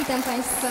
Witam Państwa.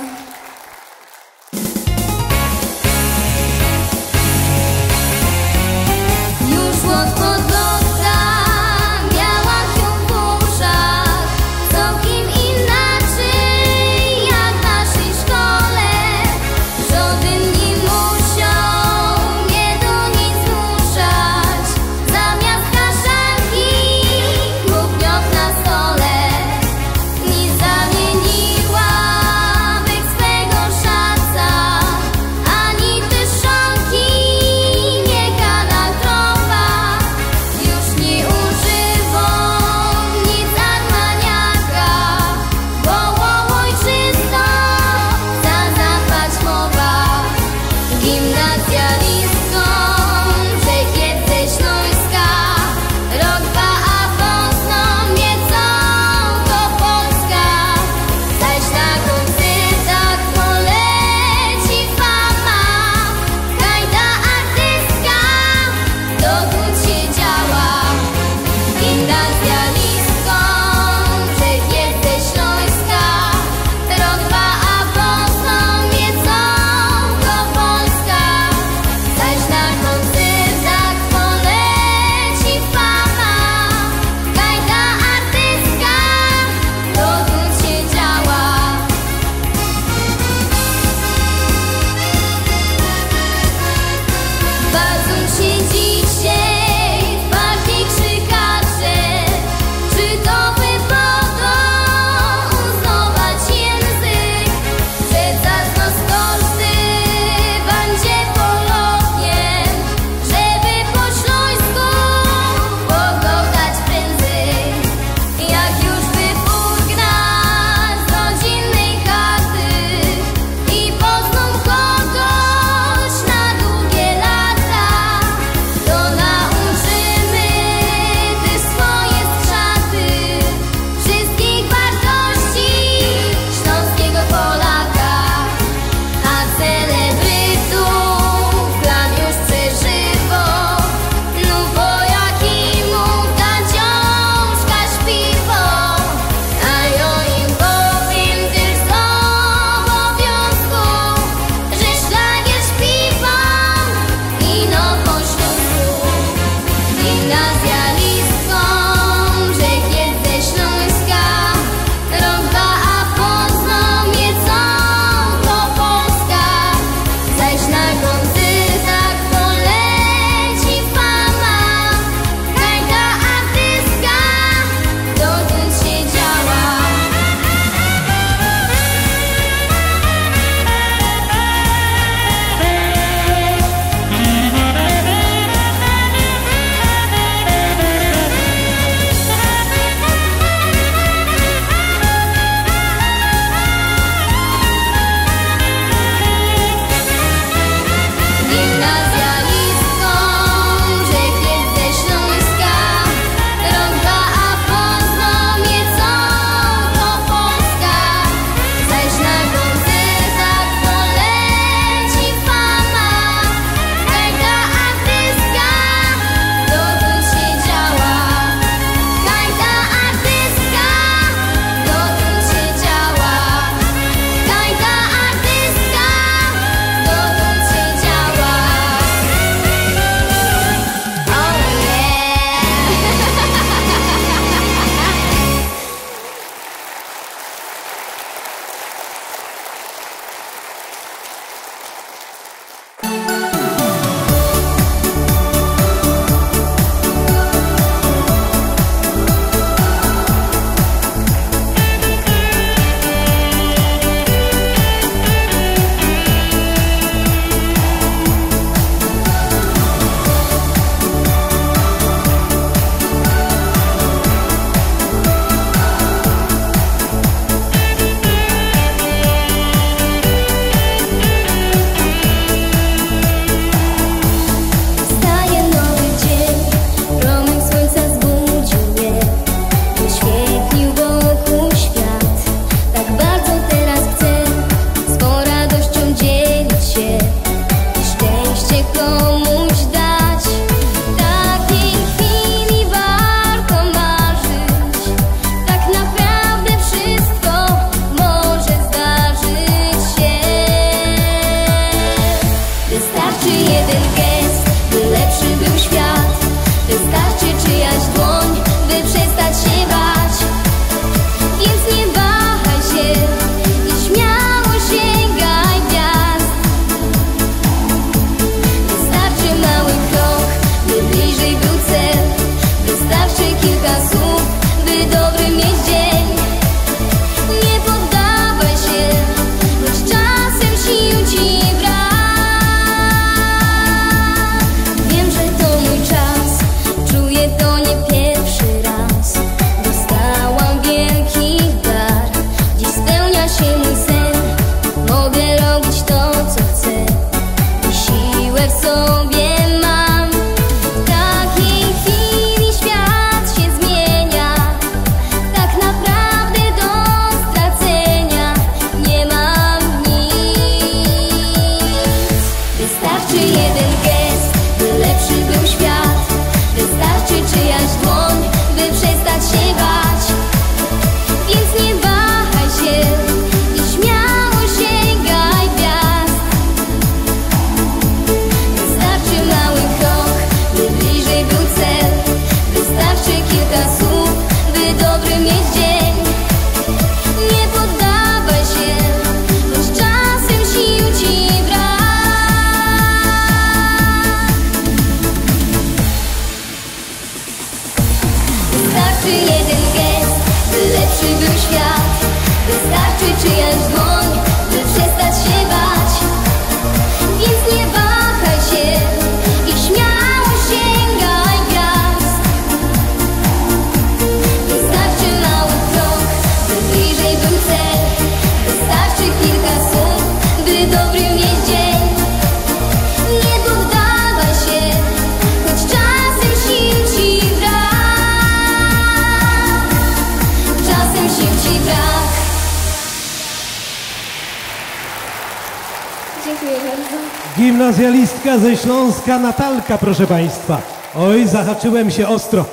Natalka, proszę Państwa. Oj, zahaczyłem się ostro.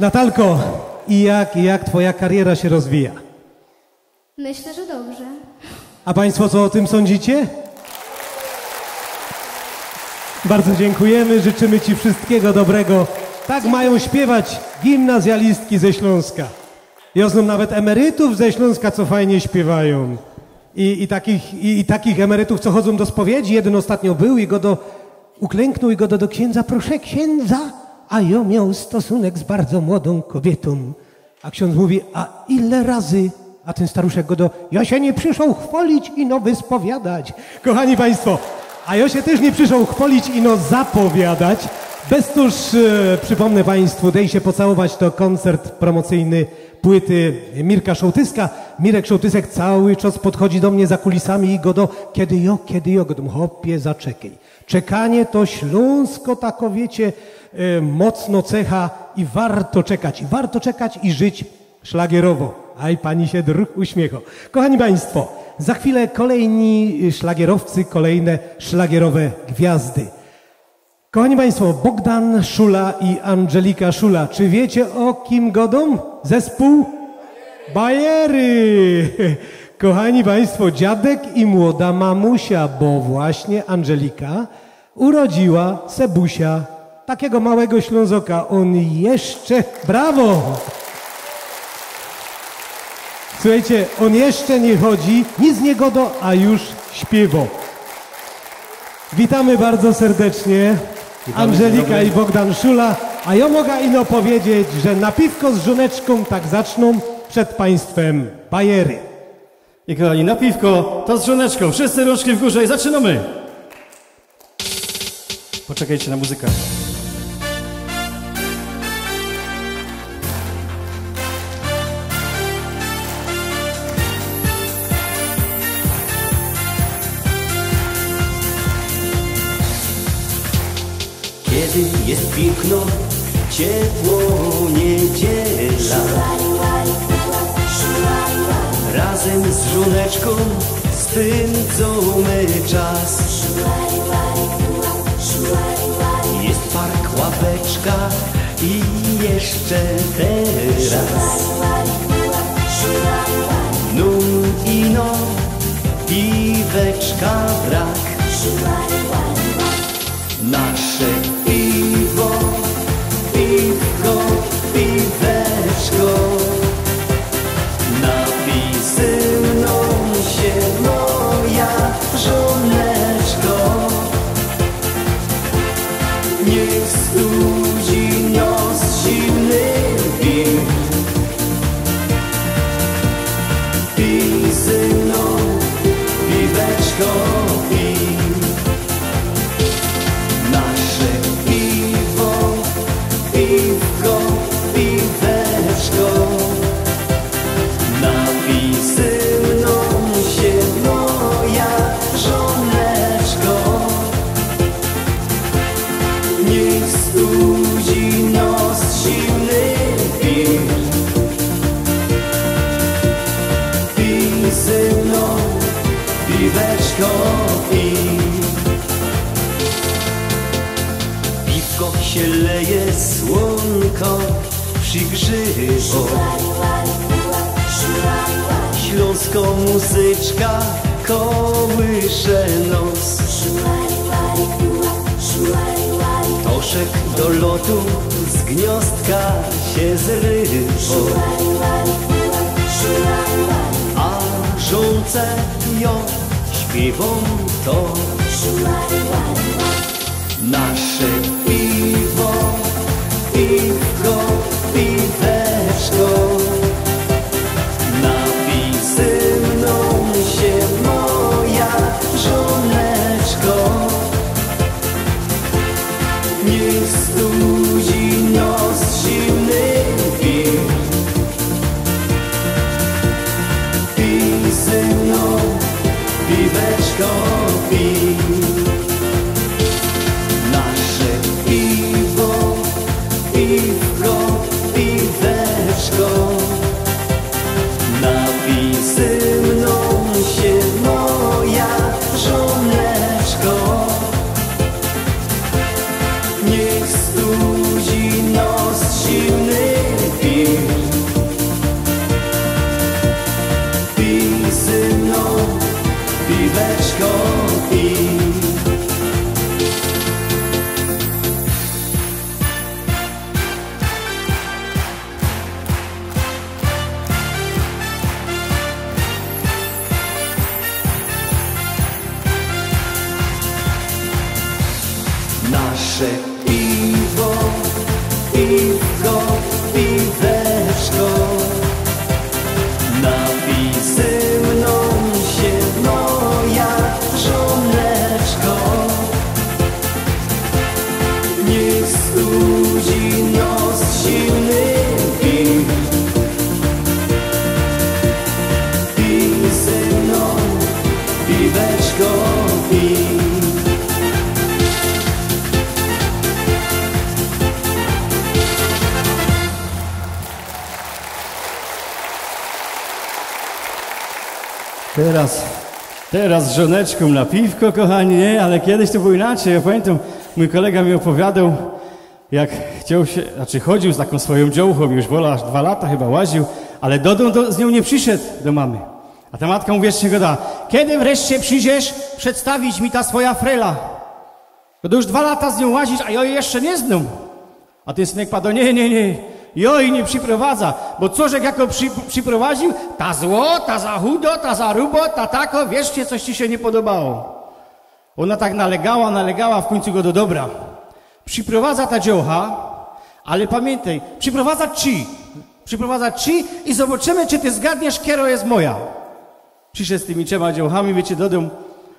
Natalko, i jak, i jak Twoja kariera się rozwija? Myślę, że dobrze. A Państwo co o tym sądzicie? Bardzo dziękujemy, życzymy Ci wszystkiego dobrego. Tak mają śpiewać gimnazjalistki ze Śląska. Ja znam nawet emerytów ze Śląska, co fajnie śpiewają. I, i, takich, i, I takich emerytów, co chodzą do spowiedzi. Jeden ostatnio był i go do... Uklęknął i go do, do księdza. Proszę księdza, a ja miał stosunek z bardzo młodą kobietą. A ksiądz mówi, a ile razy? A ten staruszek go do... Ja się nie przyszł chwalić i no wyspowiadać. Kochani Państwo, a ja się też nie przyszł chwalić i no zapowiadać. Beztuż e, przypomnę Państwu, dej się pocałować, to koncert promocyjny płyty Mirka Szołtyska. Mirek Szołtysek cały czas podchodzi do mnie za kulisami i go do kiedy jo, kiedy jo, go do hopie, zaczekaj. Czekanie to śląsko, tako wiecie, e, mocno cecha i warto czekać, i warto czekać i żyć szlagierowo. Aj, pani się druh uśmiecho. Kochani Państwo, za chwilę kolejni szlagierowcy, kolejne szlagierowe gwiazdy. Kochani Państwo, Bogdan Szula i Angelika Szula. Czy wiecie o kim godą? Zespół? Bajery! Kochani Państwo, dziadek i młoda mamusia, bo właśnie Angelika urodziła Sebusia, takiego małego Ślązoka. On jeszcze... Brawo! Słuchajcie, on jeszcze nie chodzi, nic nie godo, a już śpiewo. Witamy bardzo serdecznie. Angelika i Bogdan Szula. A ja mogę ino powiedzieć, że na piwko z żoneczką tak zaczną przed państwem bajery. I kochani, na piwko, to z żoneczką. Wszyscy rączki w górze i zaczynamy. Poczekajcie na muzykę. Kiedy jest piękno, ciepło niedziela Razem z żoneczką spędzamy czas. Jest park, ławeczka i jeszcze teraz. Nun i no, piweczka brak. Nasze muzyczka kołysze nos. Toszek do lotu z gniazdka się zrywo A żonce jo śpiewą to. Nasze piwo, piwko, teraz z żoneczką na piwko, kochani, nie? Ale kiedyś to było inaczej. Ja pamiętam, mój kolega mi opowiadał, jak chciał się, znaczy chodził z taką swoją dziołchą, już wola aż dwa lata chyba łaził, ale do domu do, z nią nie przyszedł do mamy. A ta matka mu wiecznie go da, kiedy wreszcie przyjdziesz przedstawić mi ta swoja frela? Bo to już dwa lata z nią łazisz, a ja jej jeszcze nie znam. A ten synek padł, nie, nie, nie, joj nie przyprowadza, bo co, że jako przy, przyprowadził, ta zło, ta za chudo, ta za rubo, ta tako, wierzcie, coś ci się nie podobało. Ona tak nalegała, nalegała, w końcu go do dobra. Przyprowadza ta dziołcha, ale pamiętaj, przyprowadza ci, przyprowadza ci i zobaczymy, czy ty zgadniesz, kiero jest moja. Przyszedł z tymi trzema dziołchami, wiecie, do domu.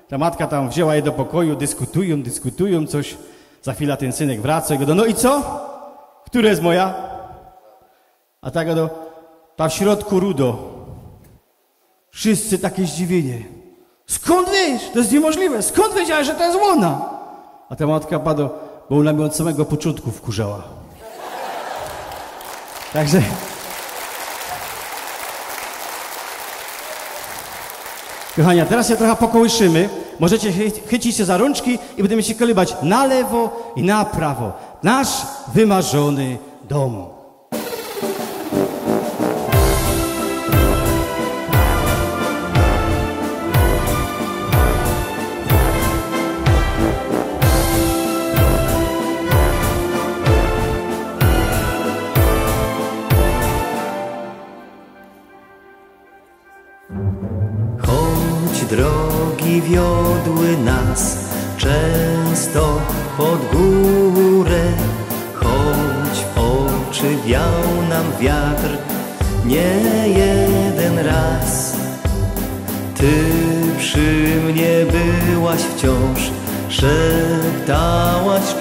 Ta matka tam wzięła je do pokoju, dyskutują, dyskutują coś. Za chwilę ten synek wraca i go do, no i co? Która jest moja? A ta go do, ta w środku rudo. Wszyscy takie zdziwienie. Skąd wiesz? To jest niemożliwe. Skąd wiedziałeś, że to jest łona? A ta matka padła, bo ona mnie od samego początku wkurzała. Także... Kochani, a teraz się trochę pokołyszymy. Możecie chy- chycić się za rączki i będziemy się kolybać na lewo i na prawo. Nasz wymarzony dom. Choć wciąż, szeptałaś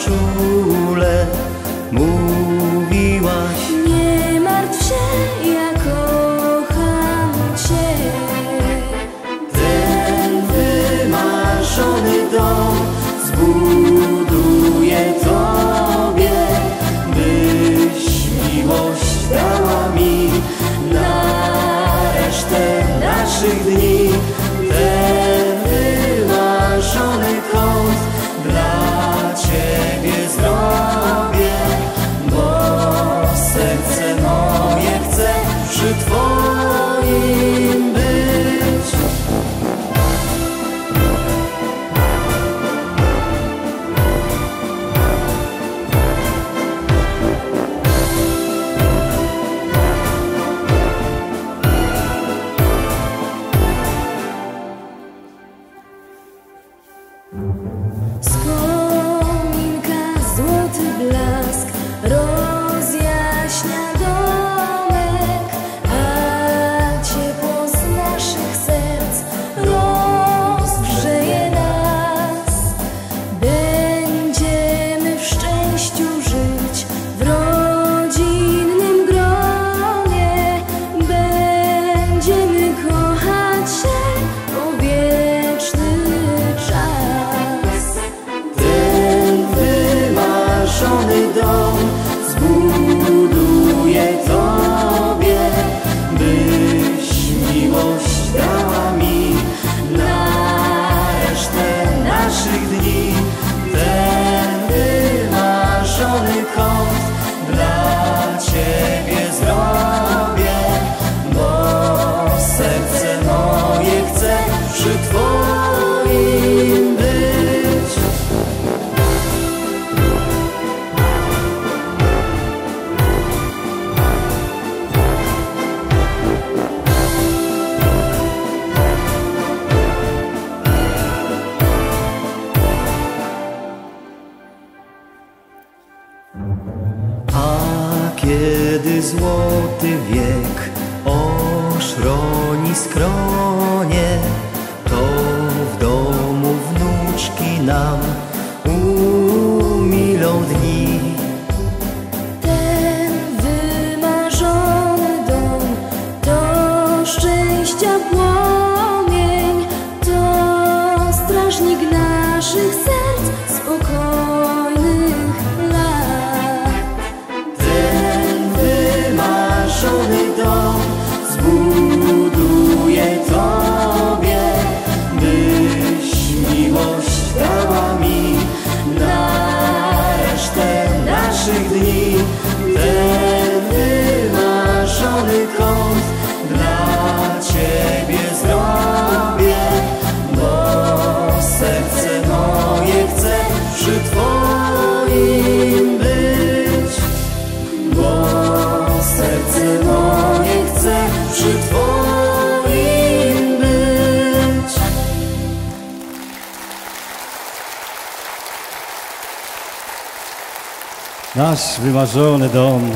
wymarzony dom.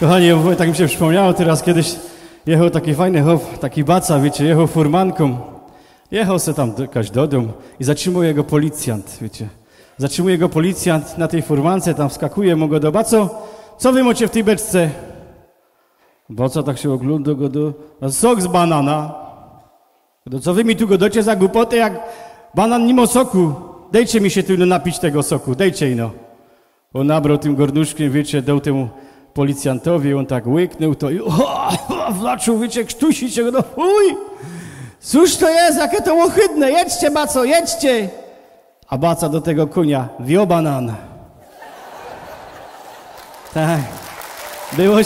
Kochani, tak mi się przypomniało teraz, kiedyś jechał taki fajny chłop, taki baca, wiecie, jechał furmanką. Jechał se tam do, jakoś do domu i zatrzymuje go policjant, wiecie. Zatrzymuje go policjant na tej furmance, tam wskakuje mu go do baco. Co wy macie w tej beczce? Baca tak się ogląda go do... "A Sok z banana. No co wy mi tu godocie za głupoty, jak banan ma soku? Dejcie mi się tu napić tego soku, dejcie ino. On nabrał tym gornuszkiem, wiecie, dał temu policjantowi, on tak łyknął to i zaczął, wiecie, krztusić się, no fuj! Cóż to jest, jakie to ohydne, jedźcie, baco, jedźcie! A baca do tego konia, wio banan. Tak, było,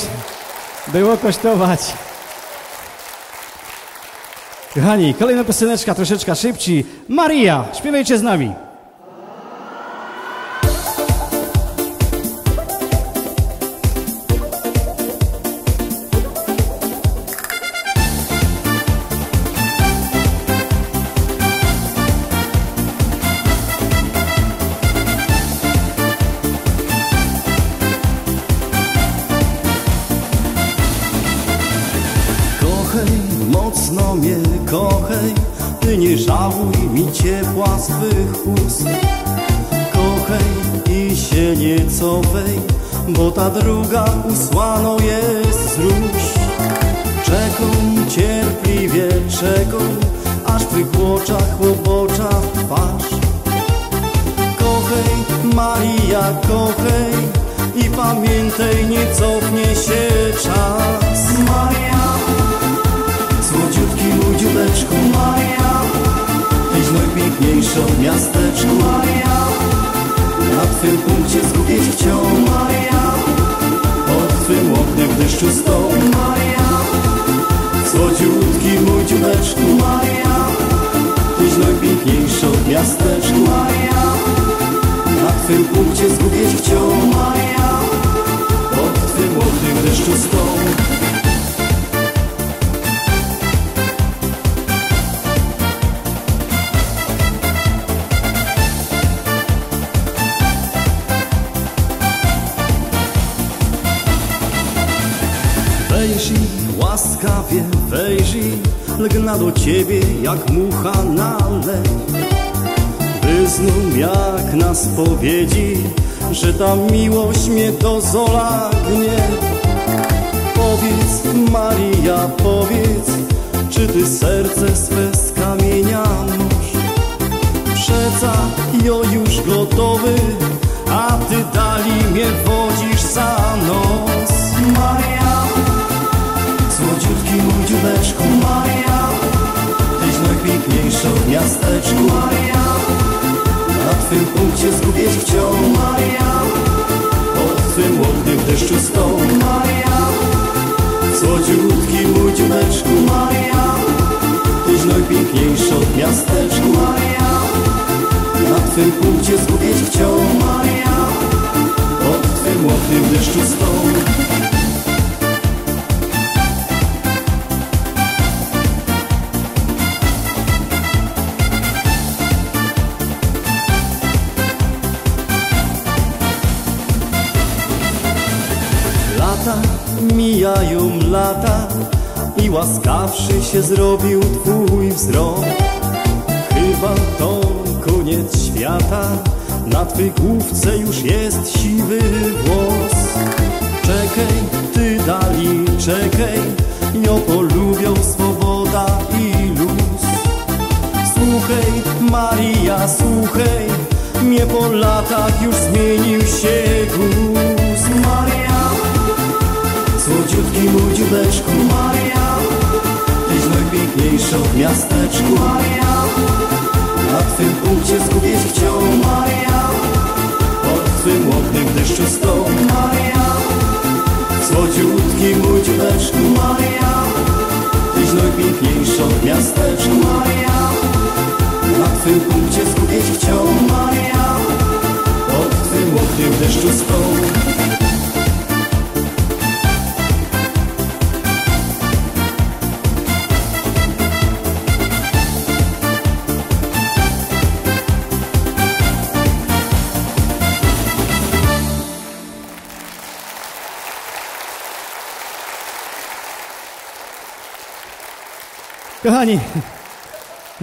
było kosztować. Kochani, kolejna pioseneczka, troszeczkę szybciej. Maria, śpiewajcie z nami.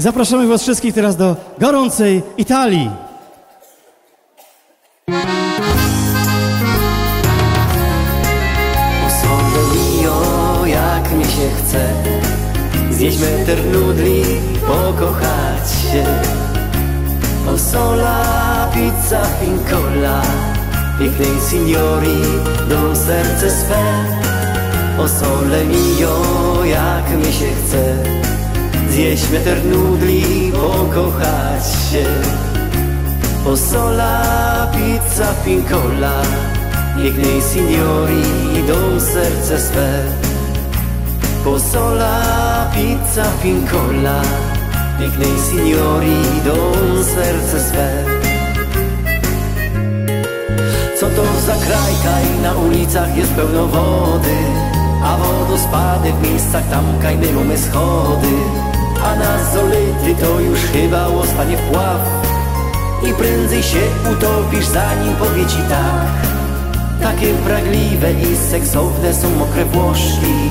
Zapraszamy Was wszystkich teraz do gorącej Italii. Pinkola Pięknej signori do serce swe. Po sola, pizza, pinkola. Pięknej signori do serce swe. Co to za kraj, kaj na ulicach jest pełno wody A wodospady w miejscach tam mamy schody. A na zolity to już chyba ostanie wpław I prędzej się utopisz zanim powie ci tak. Takie pragliwe i seksowne są mokre włoszki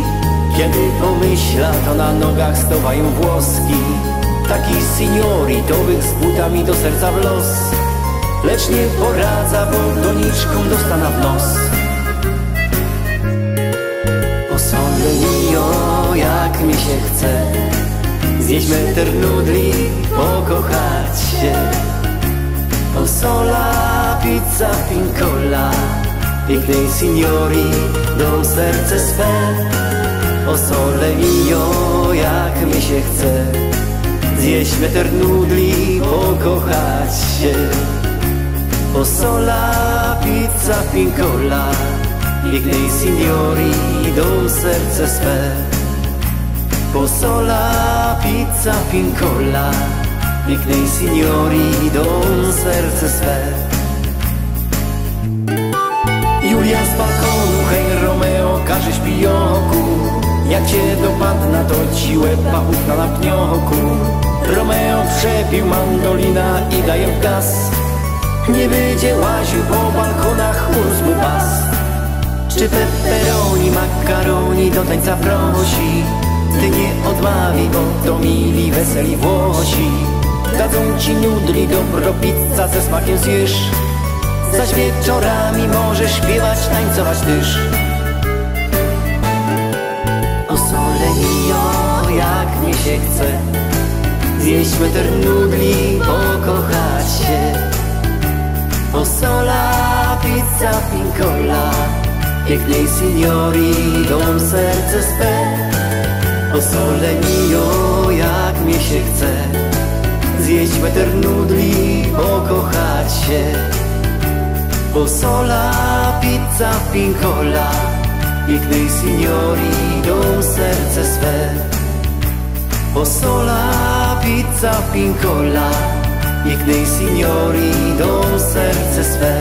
Kiedy pomyśla, to na nogach stowają włoski. Taki signori to z butami do serca w los. Lecz nie poradza, bo doniczką dostana w nos. O sole mio, jak mi się chce. Zjeść meter nudli, pokochać się O sola, pizza, pinkola Pięknej signori do serce swe. O sole mio, jak mi się chce. Zjeść meter nudli, pokochać się. O sola, pizza, pinkola Pięknej signori do serce swe. Po sola, pizza, pinkola Pięknej signori do serce swe. Julia z balkonu, hej Romeo, każe śpijoku Jak cię dopadna, to ci łeb pachówka na pnioku. Romeo przepił mandolina i daje gaz. Nie będzie łaził po balkonach, urósł mu pas. Czy pepperoni, makaroni do tańca prosi? Ty nie odmawiaj, bo to mili, weseli Włosi Dadzą ci nudli, dobro pizza ze smakiem zjesz. Zaś wieczorami możesz śpiewać, tańcować też. O sole mio, jak mi się chce. Zjeść meter nudli, pokochać się. O sola, pizza, pinkola. Pięknej signori, dom serce swe O sole mio, jak mi się chce Zjeść meter nudli, pokochać się. O sola, pizza, pinkola Pięknej signori do serce swe. O sola, pizza, pinkola Pięknej signori do serce swe.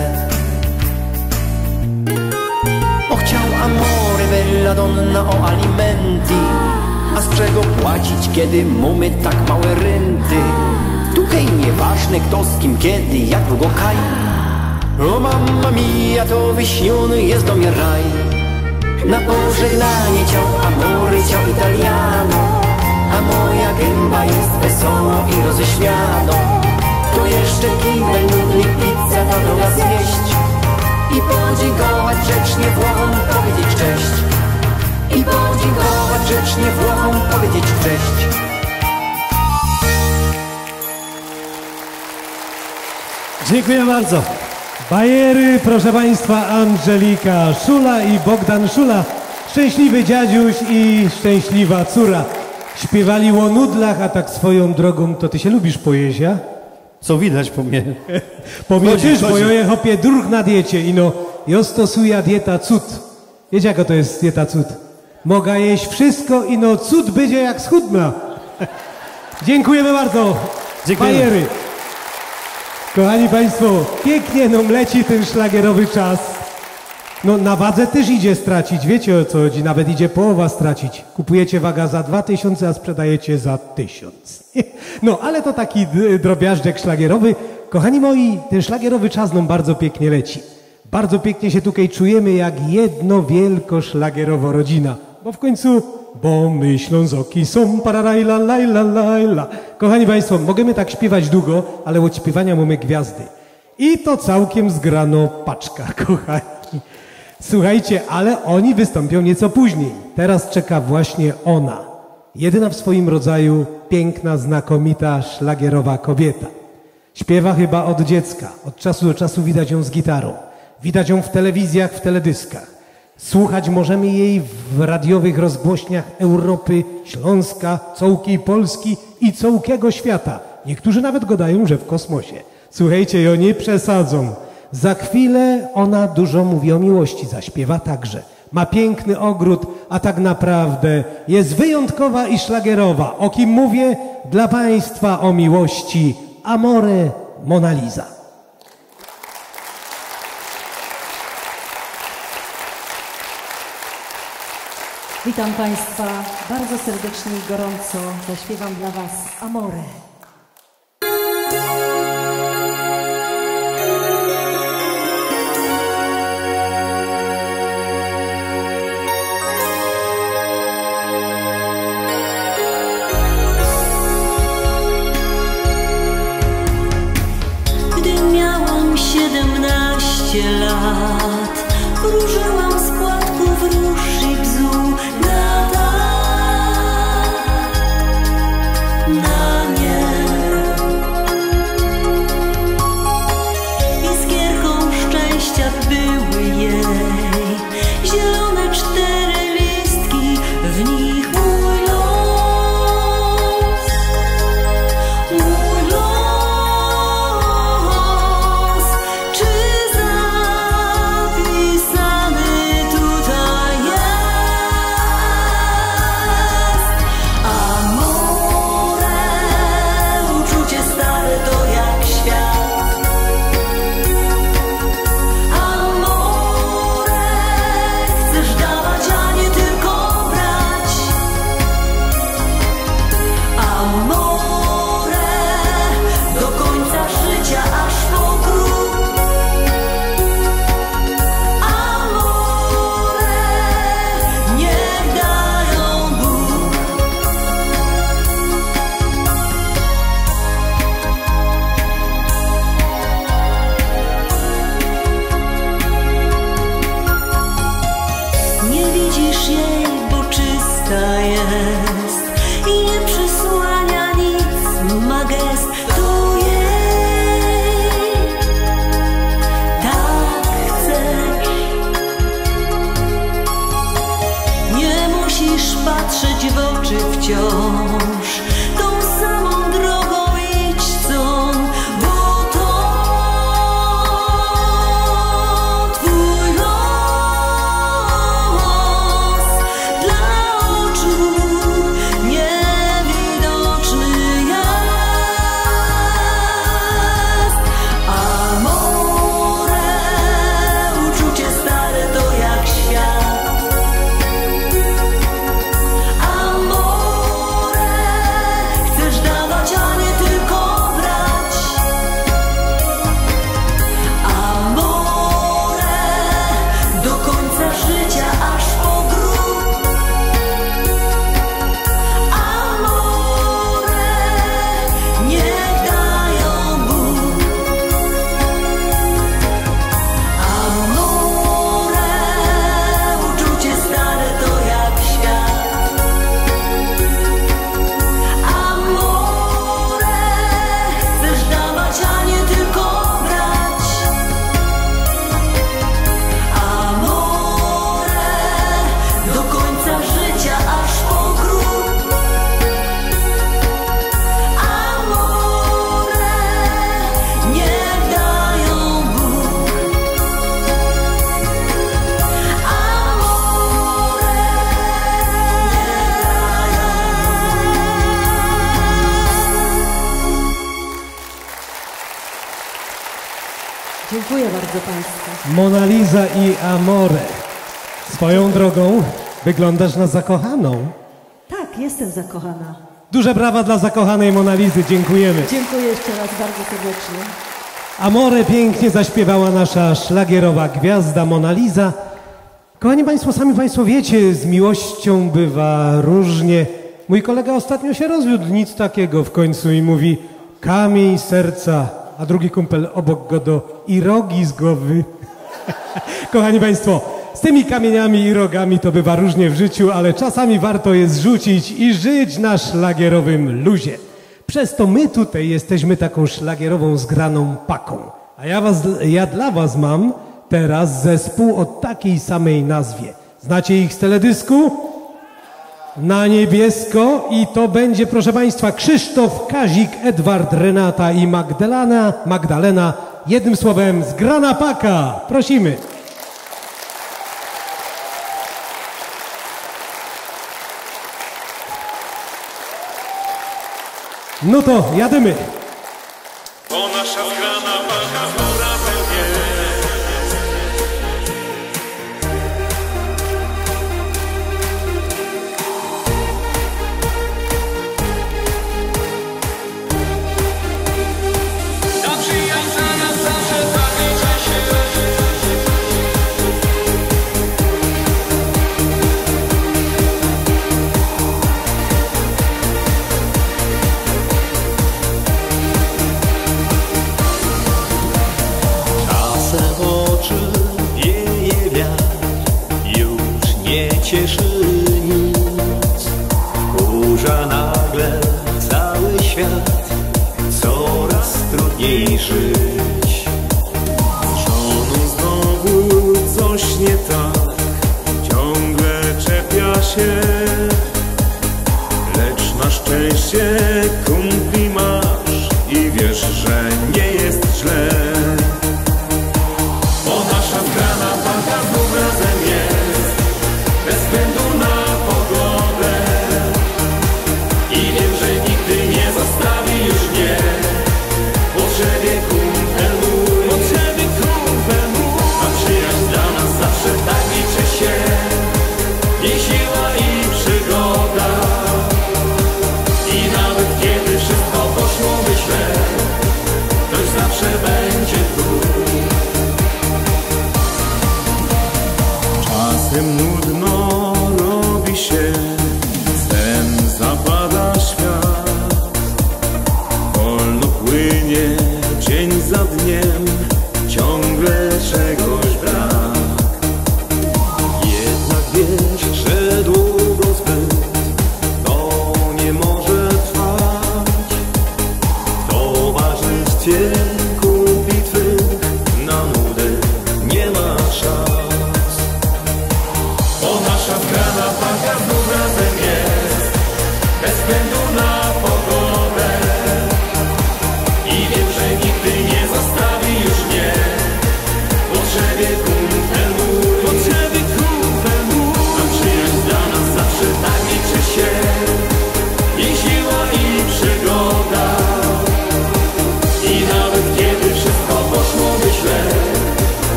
O chciał amore bella donna o alimenti A z czego płacić, kiedy mamy tak małe renty Tutaj nieważne kto z kim, kiedy, jak długo kaj. O mamma mia, to wyśniony jest do mnie raj. Żegnanie ciao, amore ciao italiano. A moja gęba jest wesoło i roześmiano. Tu jeszcze kibel, nudnik, pizza, ta droga zjeść. I podziękować grzecznie Włochom, powiedzieć cześć. I podziękować grzecznie Włochom, powiedzieć cześć Dziękuję bardzo. Bajery, proszę Państwa, Angelika Szula i Bogdan Szula. Szczęśliwy dziadziuś i szczęśliwa córa. Śpiewali o nudlach, a tak swoją drogą, to ty się lubisz pojeździa? Co widać po mnie? Pomieczysz, bo chodzi. ja chopie druh na diecie i no, ja stosuję dieta cud. Wiecie, jaka to jest dieta cud? Mogę jeść wszystko i no cud będzie jak schudna. Dziękujemy bardzo. Dziękujemy. Bajery. Kochani Państwo, pięknie nam leci ten szlagierowy czas. No na wadze też idzie stracić, wiecie o co chodzi, nawet idzie połowa stracić. Kupujecie waga za 2000, a sprzedajecie za 1000. No ale to taki drobiażdżek szlagierowy. Kochani moi, ten szlagierowy czas nam bardzo pięknie leci. Bardzo pięknie się tutaj czujemy jak jedno wielko szlagierowo rodzina. Bo w końcu, bo my Ślązoki są pararajla, lajla, lajla. Kochani Państwo, możemy tak śpiewać długo, ale od śpiewania mamy gwiazdy. I to całkiem zgrano paczka, kochani. Słuchajcie, ale oni wystąpią nieco później. Teraz czeka właśnie ona. Jedyna w swoim rodzaju piękna, znakomita, szlagierowa kobieta. Śpiewa chyba od dziecka. Od czasu do czasu widać ją z gitarą. Widać ją w telewizjach, w teledyskach. Słuchać możemy jej w radiowych rozgłośniach Europy, Śląska, Cołkiej Polski i Cołkiego Świata. Niektórzy nawet gadają, że w kosmosie. Słuchajcie, i oni przesadzą. Za chwilę ona dużo mówi o miłości, zaśpiewa także. Ma piękny ogród, a tak naprawdę jest wyjątkowa i szlagierowa. O kim mówię? Dla Państwa o miłości. Amore Mona Witam Państwa bardzo serdecznie i gorąco. Zaśpiewam dla Was Amore. Amore. Swoją drogą wyglądasz na zakochaną. Tak, jestem zakochana. Duże brawa dla zakochanej Monalizy. Dziękujemy. Dziękuję jeszcze raz bardzo serdecznie. Amore pięknie zaśpiewała nasza szlagierowa gwiazda Monaliza. Kochani Państwo, sami Państwo wiecie, z miłością bywa różnie. Mój kolega ostatnio się rozwiódł, nic takiego w końcu i mówi kamień serca, a drugi kumpel obok go do i rogi z głowy. Kochani Państwo, z tymi kamieniami i rogami to bywa różnie w życiu, ale czasami warto je zrzucić i żyć na szlagierowym luzie. Przez to my tutaj jesteśmy taką szlagierową zgraną paką. A ja, was, ja dla Was mam teraz zespół o takiej samej nazwie. Znacie ich z teledysku? Na niebiesko i to będzie, proszę Państwa, Krzysztof, Kazik, Edward, Renata i Magdalena, Magdalena, jednym słowem zgrana paka. Prosimy. No to jadymy. To nasza zgrana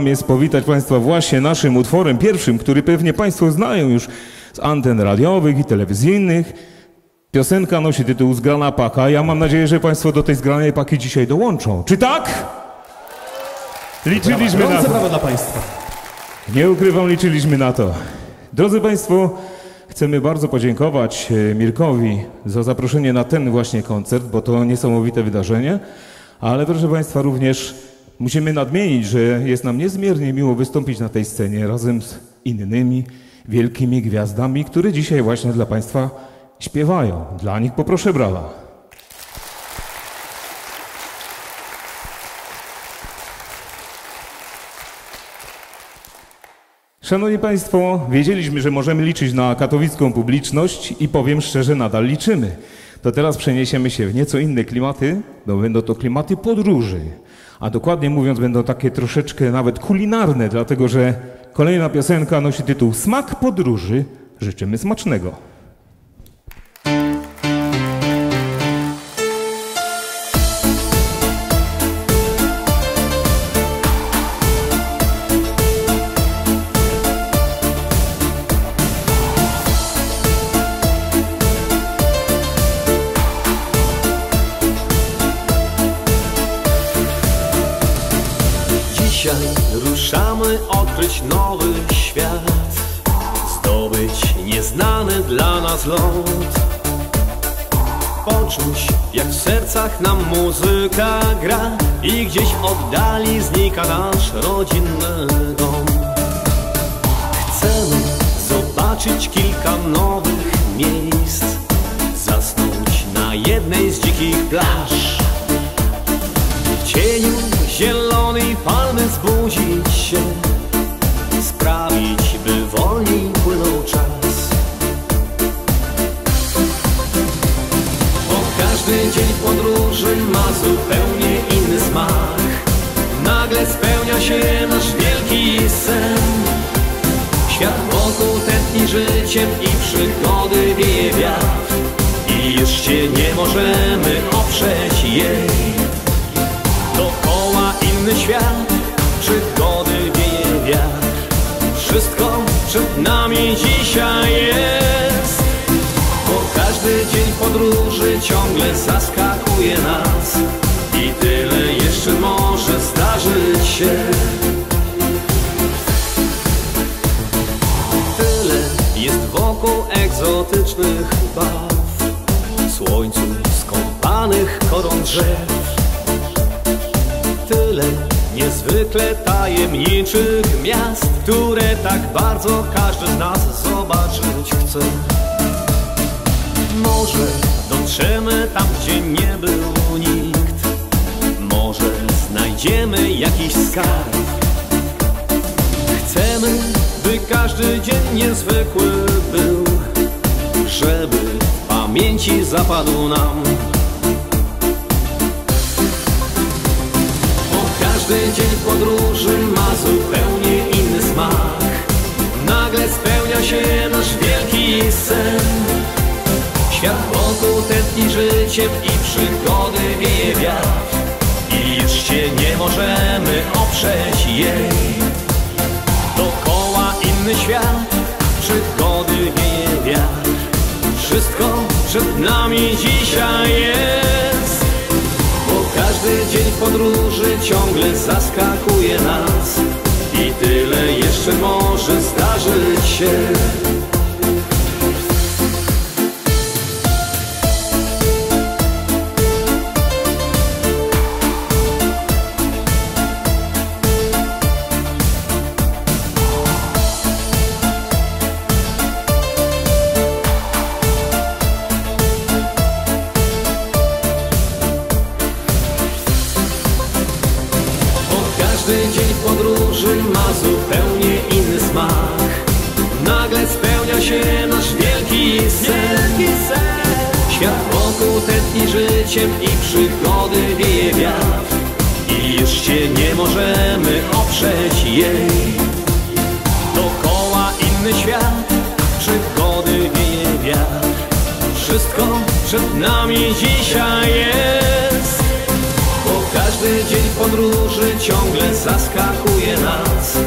nam jest powitać Państwa właśnie naszym utworem pierwszym, który pewnie Państwo znają już z anten radiowych i telewizyjnych. Piosenka nosi tytuł Zgrana Paka. Ja mam nadzieję, że Państwo do tej zgranej paki dzisiaj dołączą. Czy tak? Liczyliśmy na to. brawa dla Państwa. Nie ukrywam, liczyliśmy na to. Drodzy Państwo, chcemy bardzo podziękować e, Mirkowi za zaproszenie na ten właśnie koncert, bo to niesamowite wydarzenie. Ale proszę Państwa, również musimy nadmienić, że jest nam niezmiernie miło wystąpić na tej scenie razem z innymi wielkimi gwiazdami, które dzisiaj właśnie dla Państwa śpiewają. Dla nich poproszę brawa. Szanowni Państwo, wiedzieliśmy, że możemy liczyć na katowicką publiczność i powiem szczerze, nadal liczymy. To teraz przeniesiemy się w nieco inne klimaty, no będą to klimaty podróży. A dokładnie mówiąc, będą takie troszeczkę nawet kulinarne, dlatego że kolejna piosenka nosi tytuł Smak podróży. Życzymy smacznego. Ląd. Poczuć jak w sercach nam muzyka gra I gdzieś w oddali znika nasz rodzinny dom. Chcemy zobaczyć kilka nowych miejsc Zasnąć na jednej z dzikich plaż. W cieniu zielonej palmy zbudzić się Sprawić, by wolniej zupełnie inny smak. Nagle spełnia się nasz wielki sen. Świat wokół tętni życiem i przygody wieje wiatr. I się nie możemy oprzeć jej. Dookoła inny świat, przygody wieje wiatr. Wszystko przed nami dzisiaj jest podróży ciągle zaskakuje nas. I tyle jeszcze może zdarzyć się. Tyle jest wokół egzotycznych baw słońcu skąpanych koron drzew. Tyle niezwykle tajemniczych miast, które tak bardzo każdy z nas zobaczyć chce. Może dotrzemy tam, gdzie nie był nikt, może znajdziemy jakiś skarb. Chcemy, by każdy dzień niezwykły był, żeby w pamięci zapadł nam. Każdy dzień podróży ma zupełnie inny smak Nagle spełnia się nasz wielki sen Świat wokół tętni życiem i przygody wieje wiatr. I już się nie możemy oprzeć jej. Dokoła inny świat, przygody wieje wiatr. Wszystko przed nami dzisiaj jest. Bo każdy dzień podróży ciągle zaskakuje nas. I tyle jeszcze może zdarzyć się nami dzisiaj jest Bo każdy dzień podróży ciągle zaskakuje nas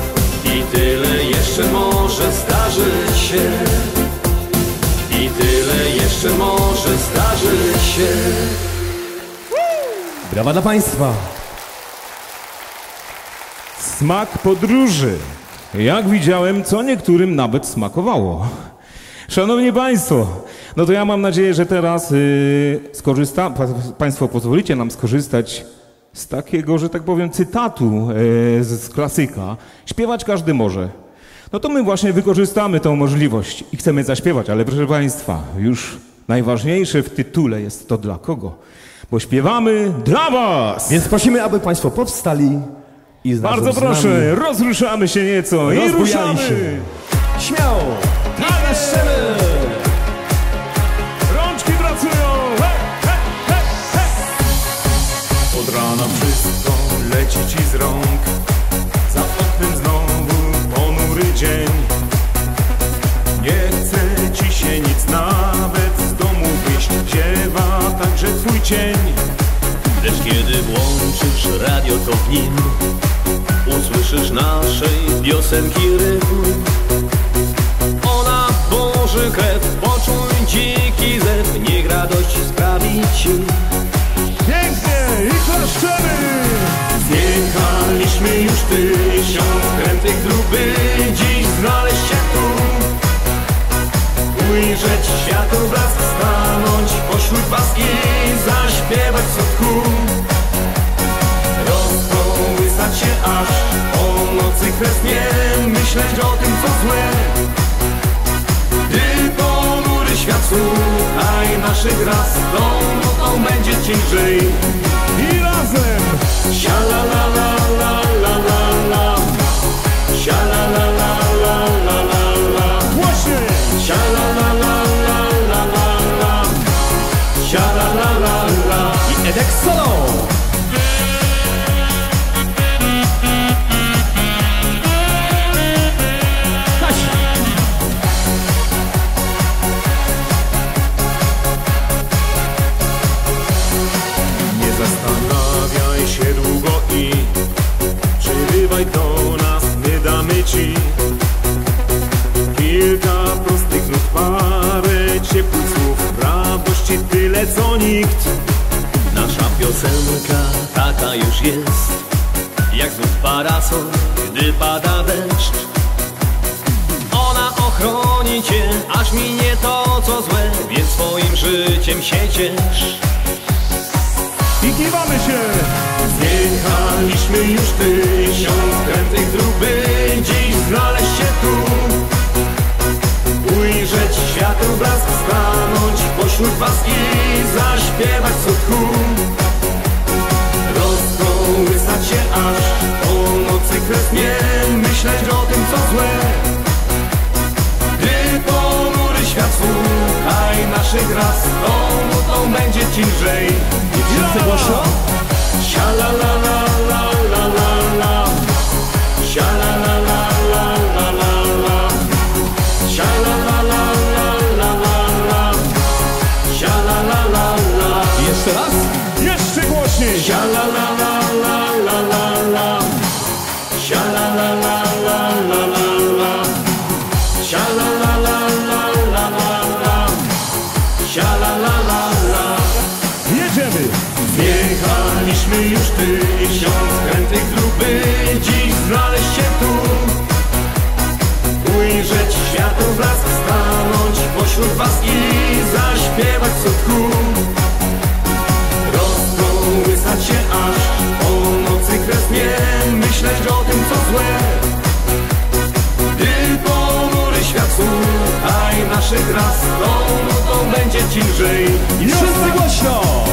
I tyle jeszcze może zdarzyć się I tyle jeszcze może zdarzyć się Brawa dla Państwa. Smak podróży. Jak widziałem, co niektórym nawet smakowało. Szanowni Państwo, no to ja mam nadzieję, że teraz yy, skorzysta, pa, Państwo pozwolicie nam skorzystać z takiego, że tak powiem, cytatu yy, z, z klasyka. Śpiewać każdy może. No to my właśnie wykorzystamy tą możliwość i chcemy zaśpiewać, ale proszę Państwa, już najważniejsze w tytule jest to dla kogo? Bo śpiewamy dla Was! Więc prosimy, aby Państwo powstali i Bardzo proszę, rozruszamy się nieco i ruszamy! się. Śmiało! Tańczymy! Usłyszysz naszej piosenki rytm. Ona Boży krew, poczuj dziki zew, niech radość sprawi ci. Pięknie i klaszczemy! Zjechaliśmy już tysiąc naszych raz, tą nutą będzie ciężej. I razem! La la la la co nikt Nasza piosenka taka już jest, jak znów parasol, gdy pada deszcz. Ona ochroni cię, aż minie to co złe, więc swoim życiem się ciesz. I kiwamy się! Zjechaliśmy już tysiąc krętych dróg, by dziś znaleźć się tu Ujrzeć światoblask, stanąć pośród was i zaśpiewać co tchu Rozkołysać się aż o nocy kres, nie myśleć o tym co złe. Gdy ponury świat słuchaj naszych raz, tą nutą będzie ci lżej. Wszyscy głośno? Sha la la la la la la la. La la głośniej! Sha la la la la naszych raz, tą nutą będzie ci lżej I wszyscy głośno!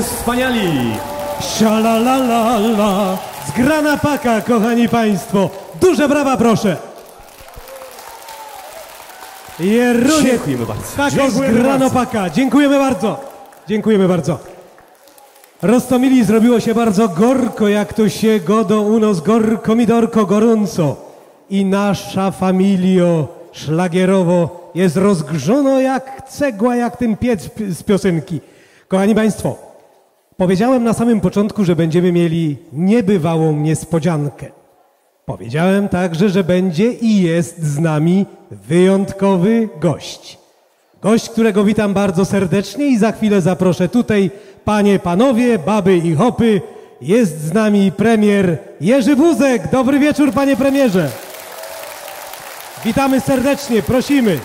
Jesteście wspaniali! Szalalalala! Zgrana paka, kochani państwo! Duże brawa, proszę! Jerunie, Dziękujemy bardzo. Tako zgrano paka. Dziękujemy bardzo. Dziękujemy bardzo. Rostomili zrobiło się bardzo gorko, jak to się godo unos gorko midorko gorąco. I nasza familio szlagierowo jest rozgrzono jak cegła, jak ten piec pi- z piosenki. Kochani Państwo, powiedziałem na samym początku, że będziemy mieli niebywałą niespodziankę. Powiedziałem także, że będzie i jest z nami wyjątkowy gość. Gość, którego witam bardzo serdecznie i za chwilę zaproszę tutaj panie, panowie, baby i hopy. Jest z nami premier Jerzy Buzek. Dobry wieczór, panie premierze. Witamy serdecznie, prosimy.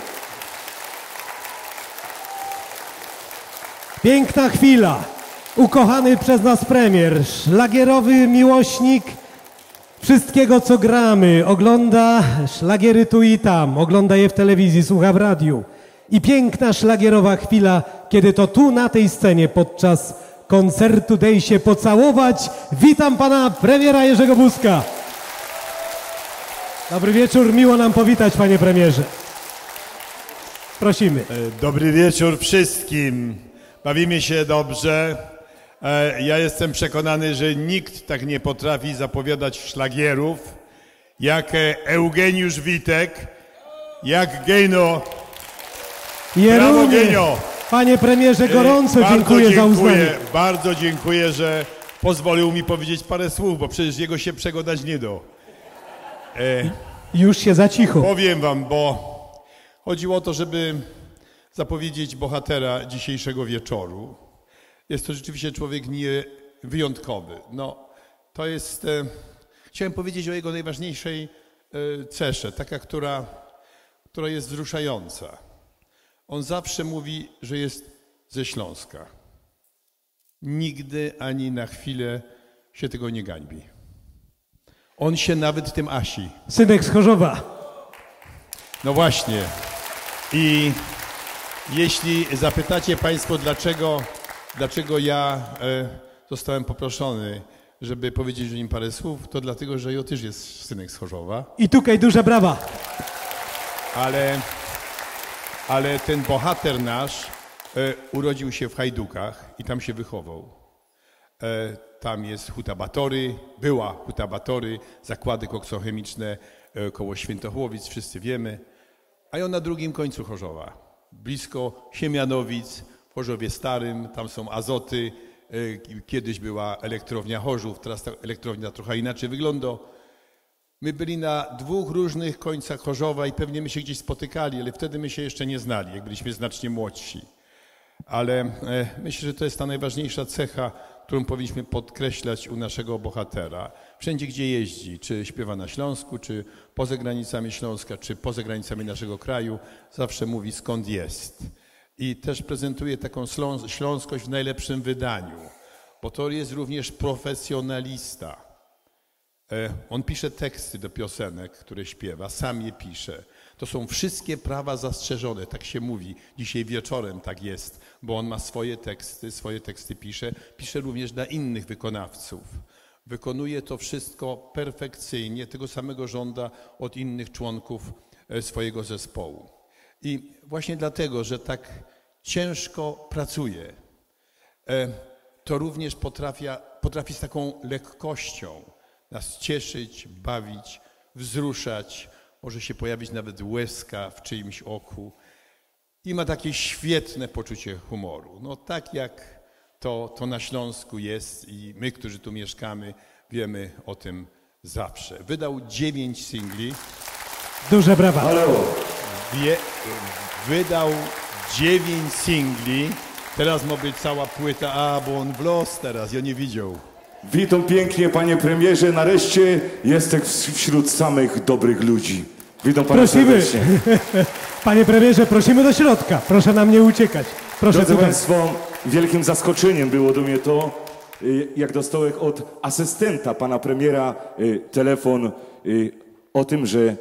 Piękna chwila. Ukochany przez nas premier, szlagierowy miłośnik wszystkiego, co gramy. Ogląda szlagiery tu i tam, ogląda je w telewizji, słucha w radiu. I piękna szlagierowa chwila, kiedy to tu na tej scenie podczas koncertu Dej się pocałować. Witam pana premiera Jerzego Buzka. Dobry wieczór, miło nam powitać, panie premierze. Prosimy. E, Dobry wieczór wszystkim. Bawimy się dobrze. E, Ja jestem przekonany, że nikt tak nie potrafi zapowiadać szlagierów jak e, Eugeniusz Witek, jak Gejno. Brawo, Genio! panie premierze, gorąco E, bardzo dziękuję za uznanie. dziękuję, Bardzo dziękuję, że pozwolił mi powiedzieć parę słów, bo przecież jego się przegodać nie do. E, Już się za cicho. Powiem wam, bo chodziło o to, żeby zapowiedzieć bohatera dzisiejszego wieczoru. Jest to rzeczywiście człowiek nie wyjątkowy. No, to jest, e, chciałem powiedzieć o jego najważniejszej e, cesze, taka, która, która jest wzruszająca. On zawsze mówi, że jest ze Śląska. Nigdy ani na chwilę się tego nie gańbi. On się nawet tym asi. Synek z Chorzowa. No właśnie. I jeśli zapytacie Państwo, dlaczego, dlaczego ja e, zostałem poproszony, żeby powiedzieć o nim parę słów, to dlatego, że ja też jest synek z Chorzowa, I tutaj duże brawa. ale, ale ten bohater nasz e, urodził się w Hajdukach i tam się wychował. E, tam jest Huta Batory, była Huta Batory, zakłady koksochemiczne koło Świętochłowic, wszyscy wiemy. A ja na drugim końcu Chorzowa, blisko Siemianowic, Chorzowie Starym, tam są azoty. E, Kiedyś była elektrownia Chorzów, teraz ta elektrownia trochę inaczej wygląda. My byli na dwóch różnych końcach Chorzowa i pewnie my się gdzieś spotykali, ale wtedy my się jeszcze nie znali, jak byliśmy znacznie młodsi. Ale e, myślę, że to jest ta najważniejsza cecha, którą powinniśmy podkreślać u naszego bohatera. Wszędzie, gdzie jeździ, czy śpiewa na Śląsku, czy poza granicami Śląska, czy poza granicami naszego kraju, zawsze mówi skąd jest. I też prezentuje taką śląs- śląskość w najlepszym wydaniu, bo to jest również profesjonalista. E, On pisze teksty do piosenek, które śpiewa, sam je pisze. To są wszystkie prawa zastrzeżone, tak się mówi. Dzisiaj wieczorem tak jest, bo on ma swoje teksty, swoje teksty pisze. Pisze również dla innych wykonawców. Wykonuje to wszystko perfekcyjnie, tego samego żąda od innych członków e, swojego zespołu. I właśnie dlatego, że tak ciężko pracuje, e, to również potrafia, potrafi z taką lekkością nas cieszyć, bawić, wzruszać. Może się pojawić nawet łezka w czyimś oku. I ma takie świetne poczucie humoru. No tak jak to, to na Śląsku jest i my, którzy tu mieszkamy, wiemy o tym zawsze. Wydał dziewięć singli. Duże brawa. Wie, wydał dziewięć singli. Teraz ma być cała płyta, a bo on w los teraz, ja nie widział. Witam pięknie, panie premierze. Nareszcie jestem wśród samych dobrych ludzi. Witam pana Prosimy. serdecznie. Panie premierze, prosimy do środka. Proszę nam nie uciekać. Proszę Drodzy tutaj. Państwo, wielkim zaskoczeniem było do mnie to, y, jak dostałem od asystenta pana premiera y, telefon y, o tym, że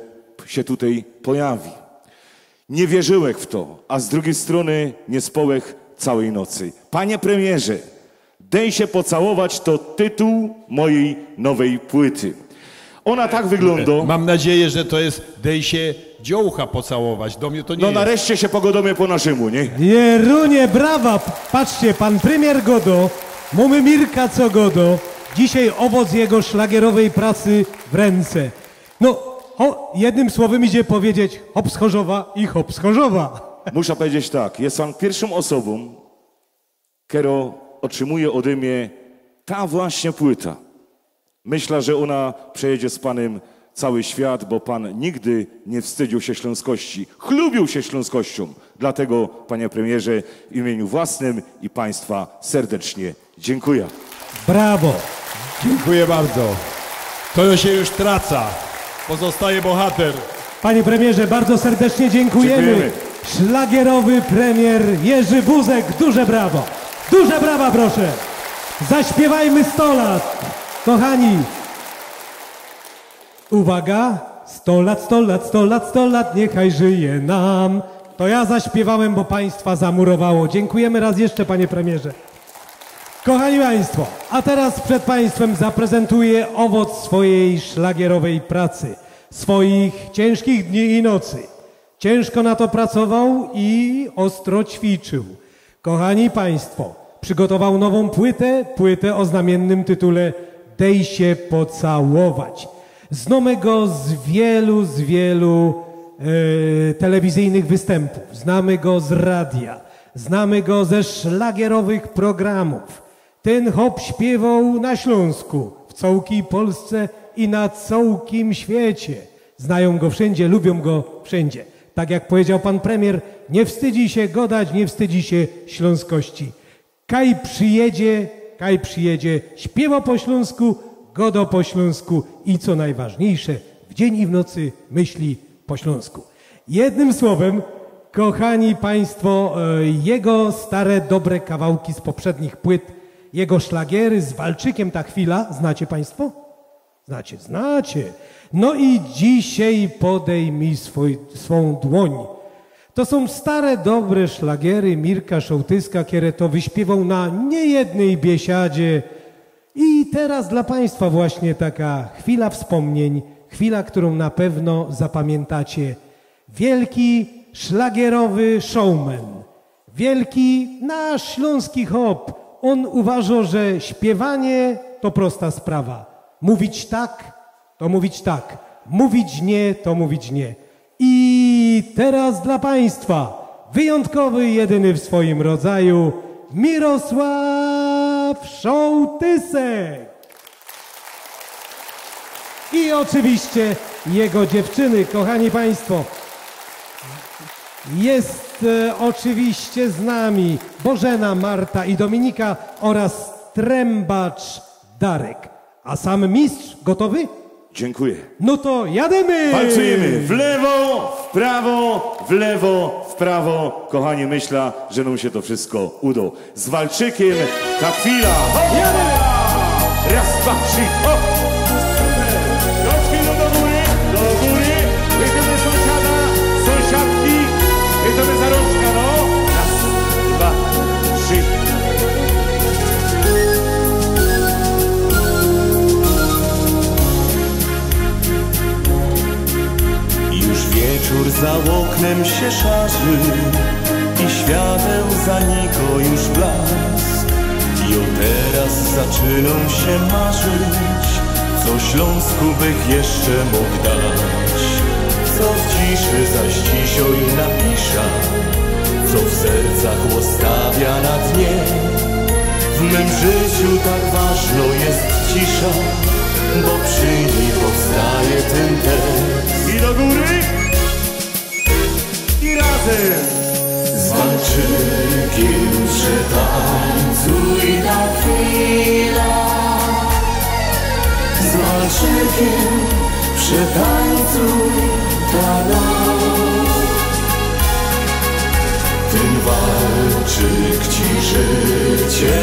się tutaj pojawi. Nie wierzyłem w to, a z drugiej strony nie spałem całej nocy. Panie premierze, Dej się pocałować to tytuł mojej nowej płyty. Ona tak wygląda. Mam nadzieję, że to jest dej się dziołcha pocałować. Do mnie to nie No jest. nareszcie się pogodomie po naszemu, nie? Jerunie, brawa! Patrzcie, pan premier Godo, mamy Mirka co Godo, dzisiaj owoc jego szlagierowej pracy w ręce. No, o, jednym słowem idzie powiedzieć hop i hop. Muszę powiedzieć tak, jest pan pierwszą osobą, która otrzymuje ode mnie ta właśnie płyta. Myślę, że ona przejedzie z panem cały świat, bo pan nigdy nie wstydził się śląskości, chlubił się śląskością. Dlatego, panie premierze, w imieniu własnym i państwa serdecznie dziękuję. Brawo! Dziękuję bardzo. To się już traca. Pozostaje bohater. Panie premierze, bardzo serdecznie dziękujemy. Dziękujemy. Szlagierowy premier Jerzy Buzek, duże brawo. Duże brawa proszę. Zaśpiewajmy 100 lat. Kochani, uwaga, 100 lat, 100 lat, 100 lat, 100 lat, niechaj żyje nam. To ja zaśpiewałem, bo państwa zamurowało. Dziękujemy raz jeszcze, panie premierze. Kochani Państwo, a teraz przed Państwem zaprezentuję owoc swojej szlagierowej pracy, swoich ciężkich dni i nocy. Ciężko na to pracował i ostro ćwiczył. Kochani Państwo, przygotował nową płytę, płytę o znamiennym tytule Dej się pocałować. Znamy go z wielu, z wielu e, telewizyjnych występów. Znamy go z radia. Znamy go ze szlagierowych programów. Ten hop śpiewał na Śląsku, w całej Polsce i na całym świecie. Znają go wszędzie, lubią go wszędzie. Tak jak powiedział pan premier, nie wstydzi się godać, nie wstydzi się śląskości. Kaj przyjedzie, kaj przyjedzie, śpiewa po śląsku, godo po śląsku i co najważniejsze, w dzień i w nocy myśli po śląsku. Jednym słowem, kochani państwo, e, jego stare, dobre kawałki z poprzednich płyt, jego szlagiery z Walczykiem ta chwila, znacie państwo? Znacie, znacie. No i dzisiaj podej mi swój, swą dłoń. To są stare, dobre szlagiery Mirka Szołtyska, które to wyśpiewał na niejednej biesiadzie. I teraz dla Państwa właśnie taka chwila wspomnień, chwila, którą na pewno zapamiętacie. Wielki szlagierowy showman, wielki nasz śląski hop. On uważał, że śpiewanie to prosta sprawa. Mówić tak, to mówić tak. Mówić nie, to mówić nie. I teraz dla Państwa wyjątkowy, jedyny w swoim rodzaju Mirosław Szołtysek. I oczywiście jego dziewczyny, kochani Państwo. Jest e, oczywiście z nami Bożena, Marta i Dominika oraz trębacz Darek. A sam mistrz gotowy? Dziękuję. No to jademy! Walczymy w lewo, w prawo, w lewo, w prawo. Kochani, myślę, że nam się to wszystko uda. Z Walczykiem ta chwila. Hop! Raz, dwa, trzy, hop! Za oknem się szarzy i świateł zaniko już blask. I o teraz zaczynam się marzyć, co Śląsku bych jeszcze mógł dać. Co w ciszy zaś i napisza, co w sercach ostawia na dnie. W mym życiu tak ważną jest cisza, bo przy niej powstaje ten tekst. I do góry. Z walczykiem przetańcuj na chwilę. Z walczykiem przetańcuj ta noc. Ten walczyk ci życie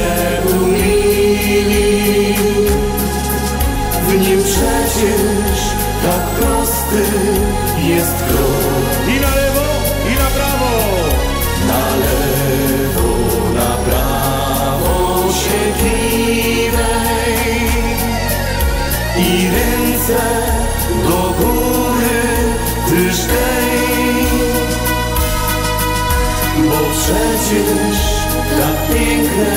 umili. W nim przecież tak prosty jest krok obrzydliwej i ręce do góry tyż bo przecież tak piękne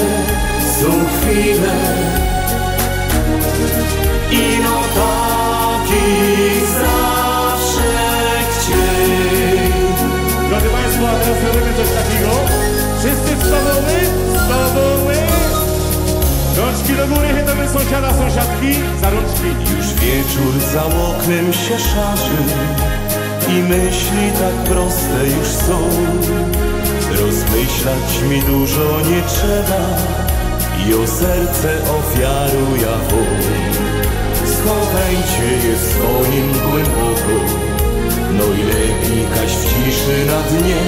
są chwile i no tak Do góry, chytamy sąsiada, sąsiadki. Już wieczór za oknem się szarzy i myśli tak proste już są. Rozmyślać mi dużo nie trzeba i o serce ofiaruję wam. Schowajcie je swoim głęboko, no i lepiej kaś w ciszy na dnie,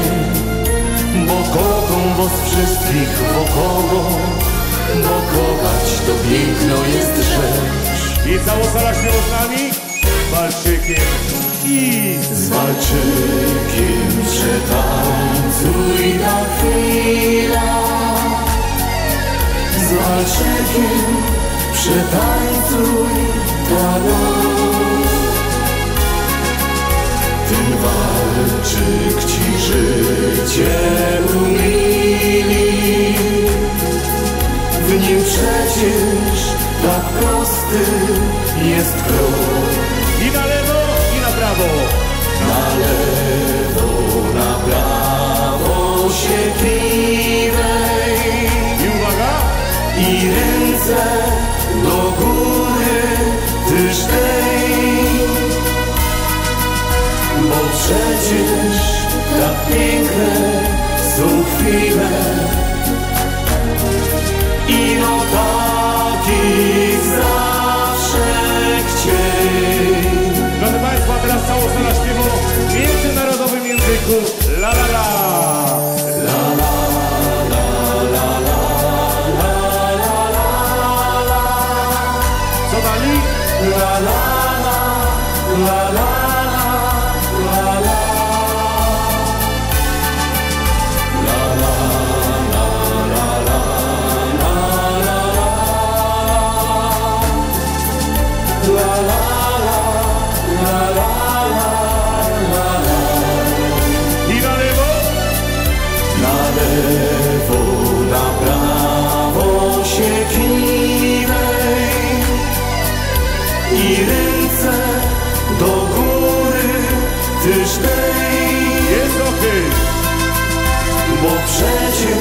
bo kocham was wszystkich wokoło, kochać to piękno jest rzecz. I cała sala śpiewa z nami, z walczykiem i Z walczykiem przetańcuj na chwilę. Z walczykiem przetańcuj ta noc. Ten walczyk ci życie przecież tak prosty jest krok I na lewo, i na prawo. na lewo, na prawo się kiwej I uwaga, i ręce do góry tyż dej. Bo przecież tak piękne są chwile La la la. Bo przecież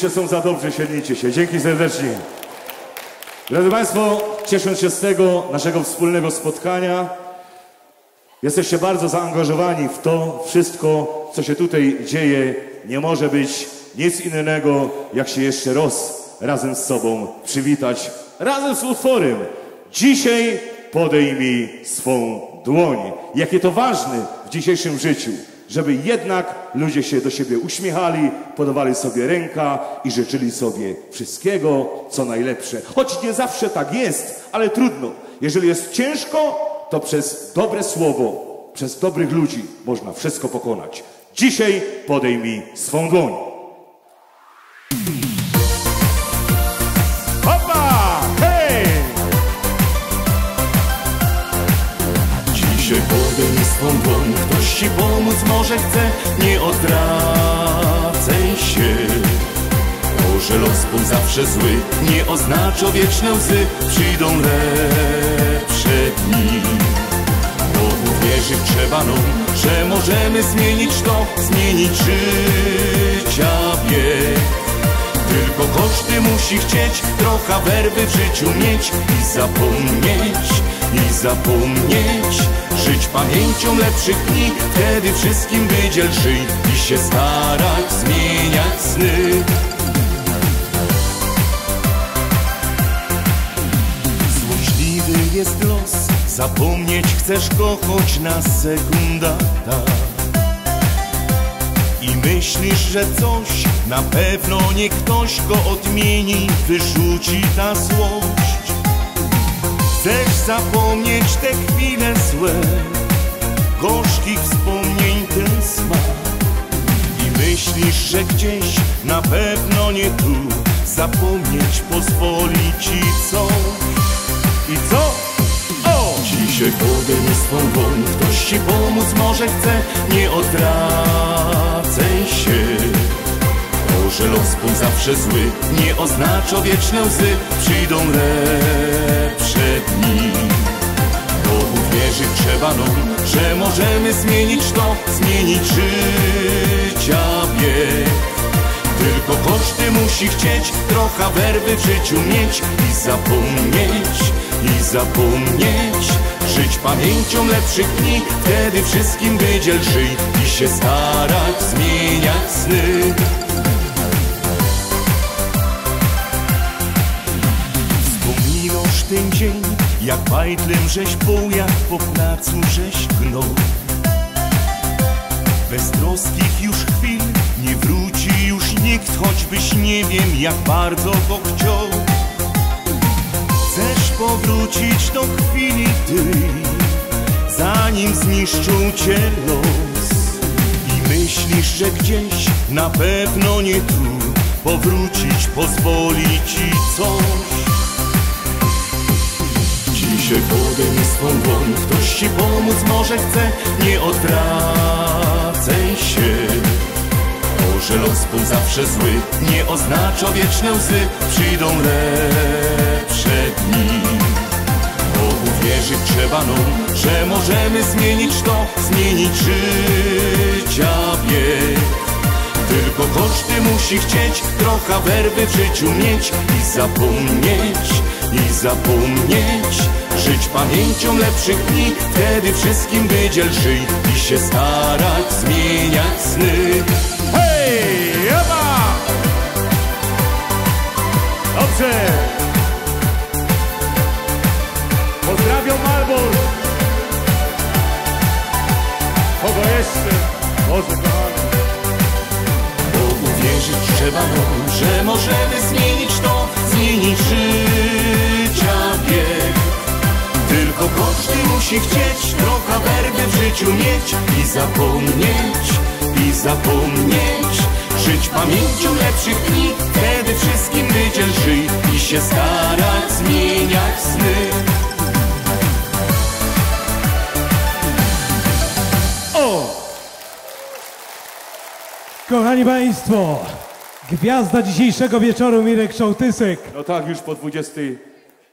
Wyście są za dobrze, siednijcie się. Dzięki serdecznie. Drodzy Państwo, ciesząc się z tego naszego wspólnego spotkania, jesteście bardzo zaangażowani w to wszystko, co się tutaj dzieje. Nie może być nic innego, jak się jeszcze roz razem z sobą przywitać, razem z utworem. Dzisiaj podejmij swą dłoń. Jakie to ważne w dzisiejszym życiu, żeby jednak ludzie się do siebie uśmiechali, podawali sobie ręka i życzyli sobie wszystkiego, co najlepsze. Choć nie zawsze tak jest, ale trudno. Jeżeli jest ciężko, to przez dobre słowo, przez dobrych ludzi można wszystko pokonać. Dzisiaj podejmij swą dłoń. Pomóc może chce, nie odwracaj się. To, że los był zawsze zły, nie oznacza wieczne łzy, przyjdą lepsze dni. Bo uwierzyć trzeba nam, że możemy zmienić to, zmienić życia bieg. Tylko koszty musi chcieć, trochę werwy w życiu mieć i zapomnieć i zapomnieć. Żyć pamięcią lepszych dni, wtedy wszystkim wydziel żyj I się starać zmieniać sny. Złośliwy jest los, zapomnieć chcesz go choć na sekunda I myślisz, że coś, na pewno nie ktoś go odmieni, wyrzuci ta złość Chcesz zapomnieć te chwile złe, gorzkich wspomnień ten smak. I myślisz, że gdzieś, na pewno nie tu, zapomnieć pozwoli ci coś i co? O! Dzisiaj podejmij swą dłoń, ktoś ci pomóc może chce, nie odwracaj się. Że los był zawsze zły, nie oznacza wieczne łzy, przyjdą lepsze dni. Bo uwierzyć trzeba nam, że możemy zmienić to, zmienić życia bieg. Tylko koszty musi chcieć, trochę werwy w życiu mieć i zapomnieć, i zapomnieć. Żyć pamięcią lepszych dni, wtedy wszystkim wydziel żyj i się starać zmieniać sny. Ten dzień, jak bajtlem żeś pół, jak po placu żeś gnął. Bez troskich już chwil nie wróci już nikt, choćbyś nie wiem jak bardzo go chciał. Chcesz powrócić do chwili tej, zanim zniszczył cię los. I myślisz, że gdzieś na pewno nie tu, powrócić pozwoli ci coś. Dzisiaj podejmij swą dłoń, ktoś ci pomóc może chce, nie odwracaj się. To, że los był zawsze zły, nie oznacza wieczne łzy, przyjdą lepsze dni. Bo uwierzyć trzeba nam, że możemy zmienić to, zmienić życia bieg. Tylko koszty musi chcieć, trochę werwy w życiu mieć i zapomnieć, i zapomnieć. Żyć pamięcią lepszych dni, wtedy wszystkim wydziel żyj i się starać zmieniać sny. Hej, Ewa! Dobrze. Pozdrawiam Malbor. Kogo jeszcze? Boże kochany. Bo uwierzyć trzeba nam, że możemy zmienić to, zmienić życia bieg. Tylko koszty musi chcieć, trochę werwy w życiu mieć i zapomnieć, i zapomnieć. Żyć pamięcią lepszych dni, wtedy wszystkim wydziel żyj i się starać zmieniać sny. O! Kochani Państwo, gwiazda dzisiejszego wieczoru Mirek Szołtysek. No tak, już po 20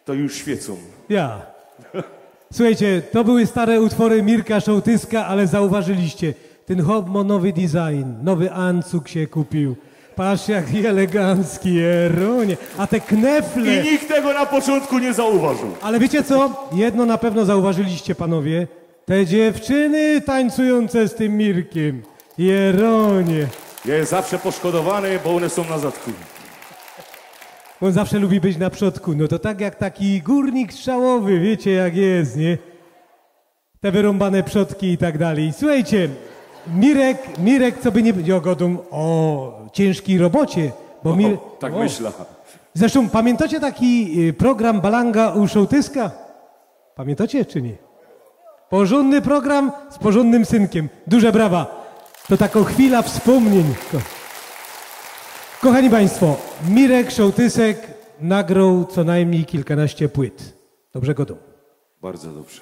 to już świecą. Ja. Słuchajcie, to były stare utwory Mirka Szołtyska, ale zauważyliście, ten hop ma nowy design, nowy ancuk się kupił. Patrz jaki elegancki, Jerunie. A te knefle... I nikt tego na początku nie zauważył. Ale wiecie co? Jedno na pewno zauważyliście, panowie. Te dziewczyny tańcujące z tym Mirkiem. Jeronie. Jest zawsze poszkodowany, bo one są na zadku. On zawsze lubi być na przodku. No to tak jak taki górnik strzałowy, wiecie jak jest, nie? Te wyrąbane przodki i tak dalej. Słuchajcie, Mirek, Mirek, co by nie powiedział godum o ciężkiej robocie, bo Mir... Tak o. myślę. Zresztą pamiętacie taki y, program Balanga u Szołtyska? Pamiętacie czy nie? Porządny program z porządnym synkiem. Duże brawa. To taką chwila wspomnień. Ko- Kochani Państwo, Mirek Szołtysek nagrał co najmniej kilkanaście płyt. Dobrze godą. Bardzo dobrze.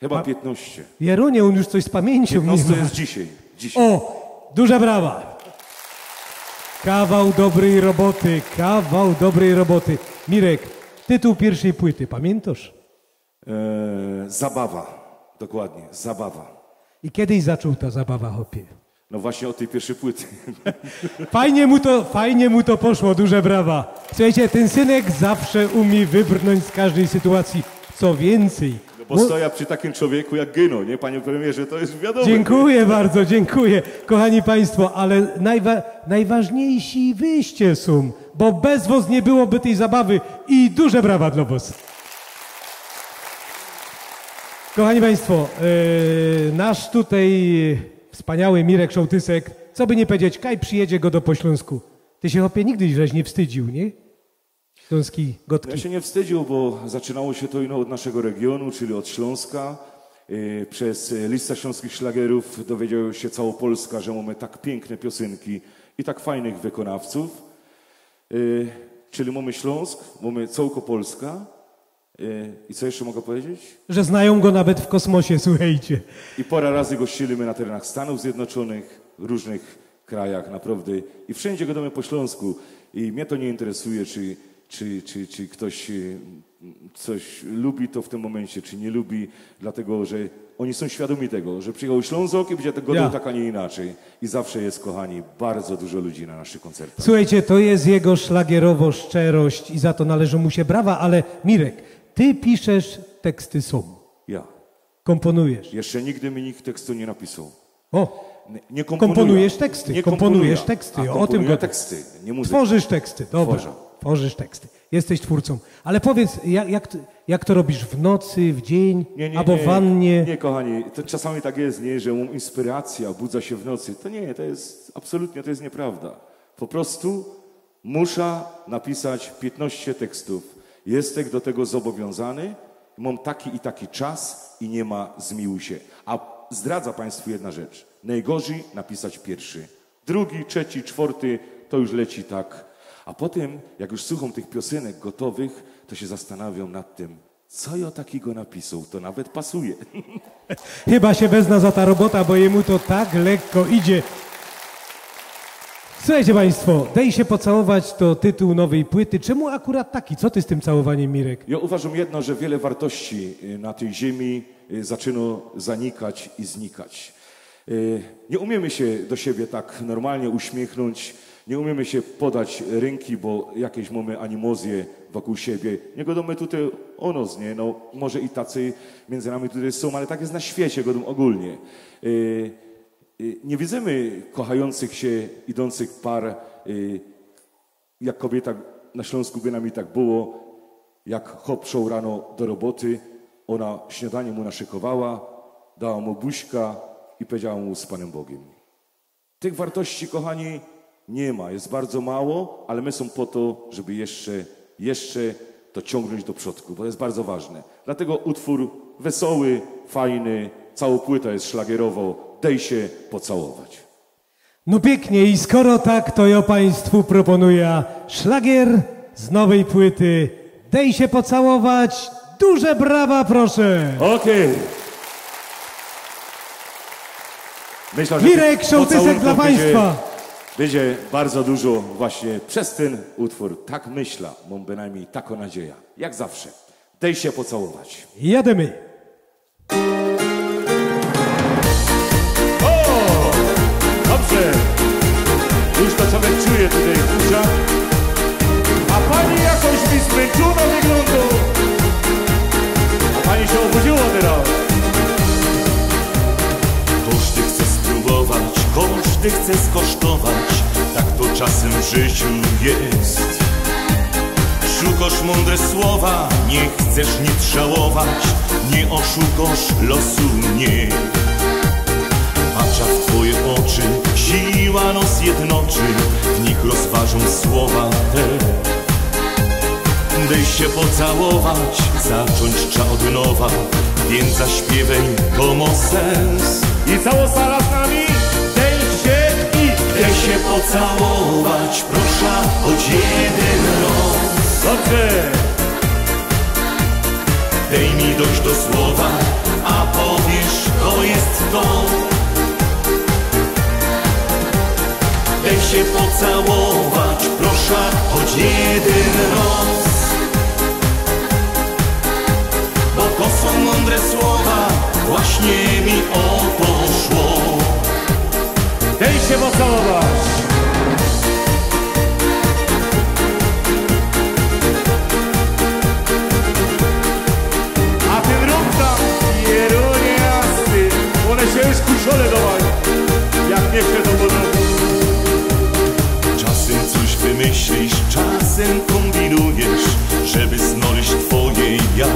Chyba 15. Jeronie, on już coś z pamięcią 15 nie ma. jest dzisiaj. dzisiaj. O, duże brawa. Kawał dobrej roboty, kawał dobrej roboty. Mirek, tytuł pierwszej płyty, pamiętasz? Eee, zabawa. Dokładnie, zabawa. I kiedyś zaczął ta zabawa, hopie. No właśnie od tej pierwszej płyty. Fajnie mu to, fajnie mu to poszło, duże brawa. Słuchajcie, ten synek zawsze umie wybrnąć z każdej sytuacji. Co więcej, Bo stoja przy takim człowieku jak Gyno, nie panie premierze, to jest wiadomo. Dziękuję bardzo, dziękuję. Kochani Państwo, ale najwa najważniejsi wyście są, bo bez was nie byłoby tej zabawy i duże brawa dla was. Kochani Państwo, yy, nasz tutaj wspaniały Mirek Szołtysek, co by nie powiedzieć, Kaj przyjedzie go do Pośląsku. Ty się chłopie nigdy żeś nie wstydził, nie? Śląski Ja gotki. się nie wstydził, bo zaczynało się to ino od naszego regionu, czyli od Śląska. Yy, Przez listę śląskich szlagerów dowiedziała się cała Polska, że mamy tak piękne piosenki i tak fajnych wykonawców. Yy, Czyli mamy Śląsk, mamy całko Polska. Yy, I co jeszcze mogę powiedzieć? Że znają go nawet w kosmosie, słuchajcie. I pora razy gościliśmy na terenach Stanów Zjednoczonych, w różnych krajach naprawdę. I wszędzie gadamy po śląsku. I mnie to nie interesuje, czy, czy, czy, czy ktoś e, coś lubi to w tym momencie, czy nie lubi, dlatego że oni są świadomi tego, że przyjechał Ślązok i będzie godał Ja. tak, a nie inaczej. I zawsze jest, kochani, bardzo dużo ludzi na naszych koncertach. Słuchajcie, to jest jego szlagierowo szczerość i za to należą mu się brawa, ale Mirek, ty piszesz teksty są, Ja. komponujesz. Jeszcze nigdy mi nikt tekstu nie napisał. O, Nie, nie komponujesz teksty, Nie komponujesz komponuję. teksty, A, o tym go teksty, nie muzykę. Tworzysz teksty, dobra. Tworzę. Tworzysz teksty. Jesteś twórcą. Ale powiedz, jak, jak, to- jak to robisz w nocy, w dzień, Nie, nie, albo nie, w wannie? Nie, kochani, to czasami tak jest, nie, że mam inspiracja, budza się w nocy. To nie, to jest absolutnie, to jest nieprawda. Po prostu muszę napisać 15 tekstów. Jestem do tego zobowiązany, mam taki i taki czas i nie ma zmiłuj się. A zdradza Państwu jedna rzecz. Najgorzej napisać pierwszy. Drugi, trzeci, czwarty, to już leci tak. A potem, jak już słucham tych piosenek gotowych, to się zastanawiam nad tym, co ja takiego napisał, to nawet pasuje. Chyba się wezna za ta robota, bo jemu to tak lekko idzie. Słuchajcie Państwo, Dej się pocałować to tytuł nowej płyty. Czemu akurat taki? Co ty z tym całowaniem, Mirek? Ja uważam jedno, że wiele wartości y, na tej ziemi y, zaczyna zanikać i znikać. Y, Nie umiemy się do siebie tak normalnie uśmiechnąć, nie umiemy się podać ręki, bo jakieś mamy animozje wokół siebie. Nie godomy tutaj o nos, nie? No, może i tacy między nami tutaj są, ale tak jest na świecie, godą ogólnie. Y, Nie widzimy kochających się, idących par, y, jak kobieta na Śląsku by nami tak było, jak hop szł rano do roboty, ona śniadanie mu naszykowała, dała mu buźka i powiedziała mu z Panem Bogiem. Tych wartości, kochani, nie ma, jest bardzo mało, ale my są po to, żeby jeszcze, jeszcze to ciągnąć do przodku, bo jest bardzo ważne. Dlatego utwór wesoły, fajny, cała płyta jest szlagierowo, dej się pocałować. No pięknie i skoro tak, to ja Państwu proponuję szlagier z nowej płyty. Dej się pocałować. Duże brawa, proszę. Okej. Myślę, że Mirek Szołtysek dla będzie- Państwa. Będzie bardzo dużo właśnie przez ten utwór. Tak myślę, mam bynajmniej taką nadzieję. Jak zawsze. Dej się pocałować. Jademy. Już to człowiek czuje tutaj uszach. A pani jakoś mi zmęczona wygląda. A pani się obudziła teraz. Każdy chce spróbować, każdy chce skosztować, tak to czasem w życiu jest. Szukasz mądre słowa, nie chcesz nic żałować, nie oszukasz losu nie. Patrza w twoje oczy, siła nos jednoczy, w nich rozważą słowa te. Dej się pocałować, zacząć trzeba od nowa, więc zaśpiewaj to ma sens. I cała sala z nami. Dej się i Daj się pocałować, proszę, choć jeden raz. Dobrze. Dej mi dojść do słowa, a powiesz, to jest to. Daj się pocałować, proszę, choć jeden raz. Bo to są mądre słowa, właśnie mi o to szło. Daj się pocałować. Pierunia z tym, one się już kuszole dołają, jak nie chcę to podoba. razem kombinujesz, żeby znaleźć twoje ja.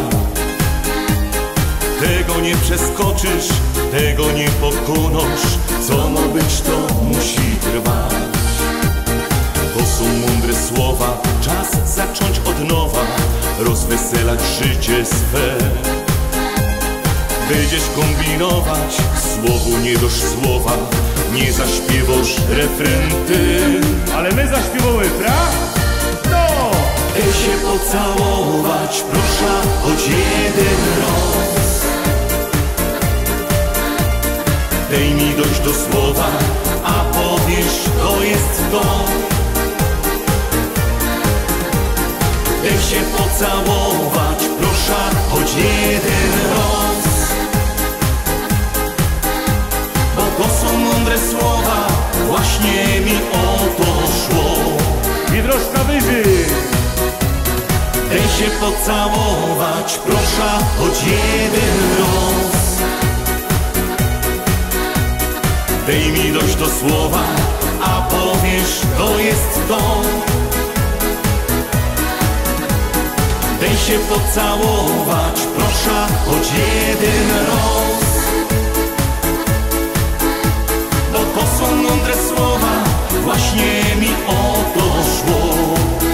Tego nie przeskoczysz, tego nie pokonasz, co ma być to musi trwać. To są mądre słowa, czas zacząć od nowa, rozweselać życie swe. Będziesz kombinować, słowu nie dosz słowa, nie zaśpiewasz refrenty. Ale my zaśpiewamy, prawda? Daj się pocałować, proszę, choć jeden raz. Daj mi dojść do słowa, a powiesz, to jest to. Daj się pocałować, proszę, choć jeden raz. Bo to są mądre słowa, właśnie mi o Daj się pocałować, proszę, choć jeden raz. Daj mi dojść do słowa, a powiesz, to jest to. Daj się pocałować, proszę, choć jeden raz. Bo to są mądre słowa, właśnie mi o to szło.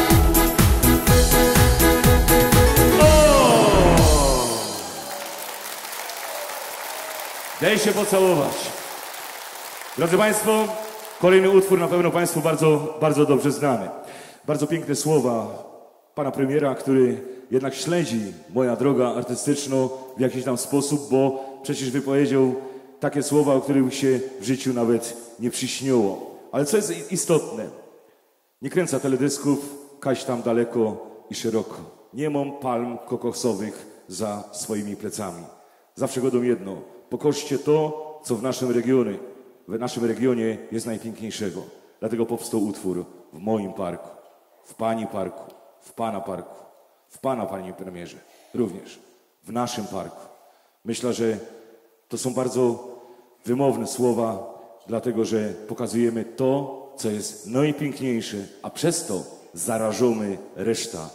Daj się pocałować. Drodzy Państwo, kolejny utwór na pewno Państwu bardzo, bardzo dobrze znany. Bardzo piękne słowa pana premiera, który jednak śledzi moja droga artystyczną w jakiś tam sposób, bo przecież wypowiedział takie słowa, o których się w życiu nawet nie przyśniło. Ale co jest istotne? Nie kręca teledysków, kaś tam daleko i szeroko. Nie mam palm kokosowych za swoimi plecami. Zawsze godą jedno. Pokorzcie to, co w naszym regionie, w naszym regionie jest najpiękniejszego. Dlatego powstał utwór w moim parku, w pani parku, w pana parku, w pana, panie premierze, również w naszym parku. Myślę, że to są bardzo wymowne słowa, dlatego że pokazujemy to, co jest najpiękniejsze, a przez to zarażamy reszta.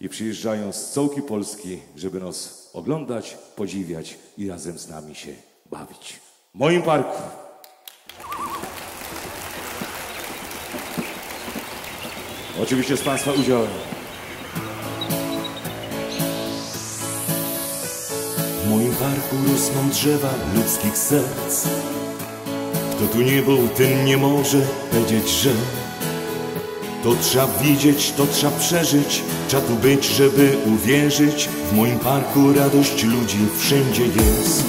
I przyjeżdżają z całej Polski, żeby nas oglądać, podziwiać i razem z nami się bawić. W moim parku. Oczywiście z Państwa udziałem. W moim parku rosną drzewa ludzkich serc. Kto tu nie był, ten nie może powiedzieć, że to trzeba widzieć, to trzeba przeżyć, trzeba tu być, żeby uwierzyć. W moim parku radość ludzi wszędzie jest.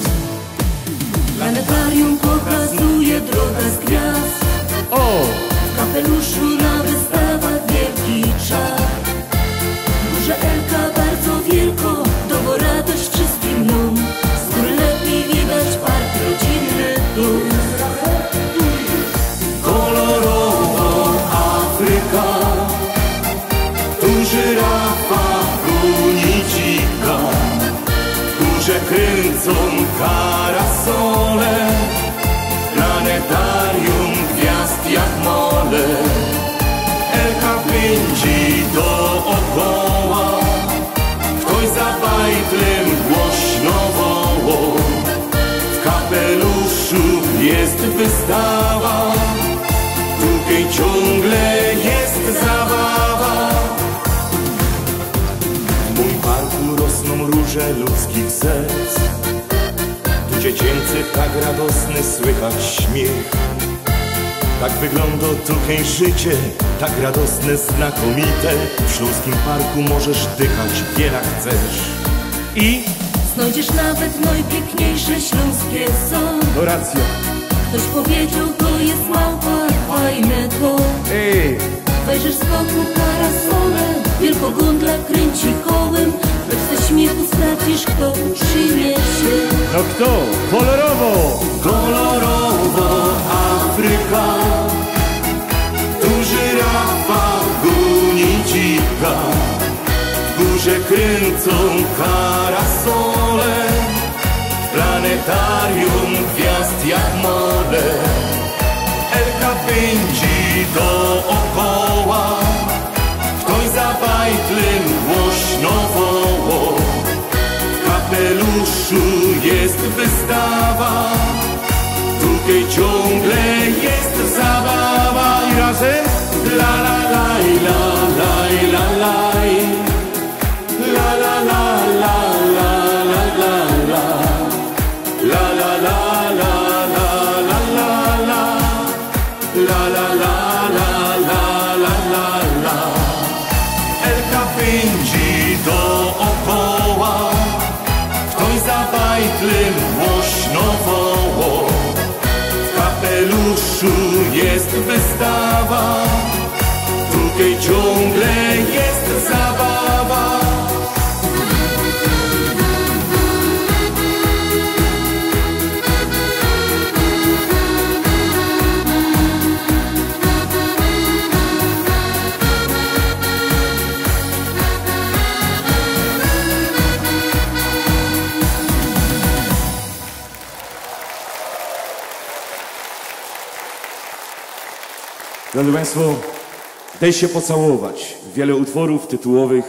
Planetarium pokazuje drogę z gwiazd O! W kapeluszu na wystawach wielki czar Burza Elka wystawa, tutaj ciągle jest zabawa. W moim parku rosną róże ludzkich serc. Tu dziecięcy tak radosny słychać śmiech. Tak wygląda tutaj życie, tak radosne, znakomite. W Śląskim Parku możesz dychać, wiele chcesz. I Znajdziesz nawet najpiękniejsze śląskie są To racja. Ktoś powiedział, to jest małpa, fajne to Ej! Wejrzysz z boku parasole Wielkogondla kręci kołem Lecz ze śmiechu stracisz, kto przyniesie No kto? Kolorowo! kolorowo Afryka Tu żyrafa goni dzika W górze kręcą karasole planetarium gwiazd jest jak mole Elka pędzi dookoła. Ktoś za bajtlem głośno woło. W kapeluszu jest wystawa. Drugiej ciągle jest zabawa. I razem la la la la la la la. Wystawa. Tutaj ciągle Drodzy Państwo, daj się pocałować. Wiele utworów tytułowych.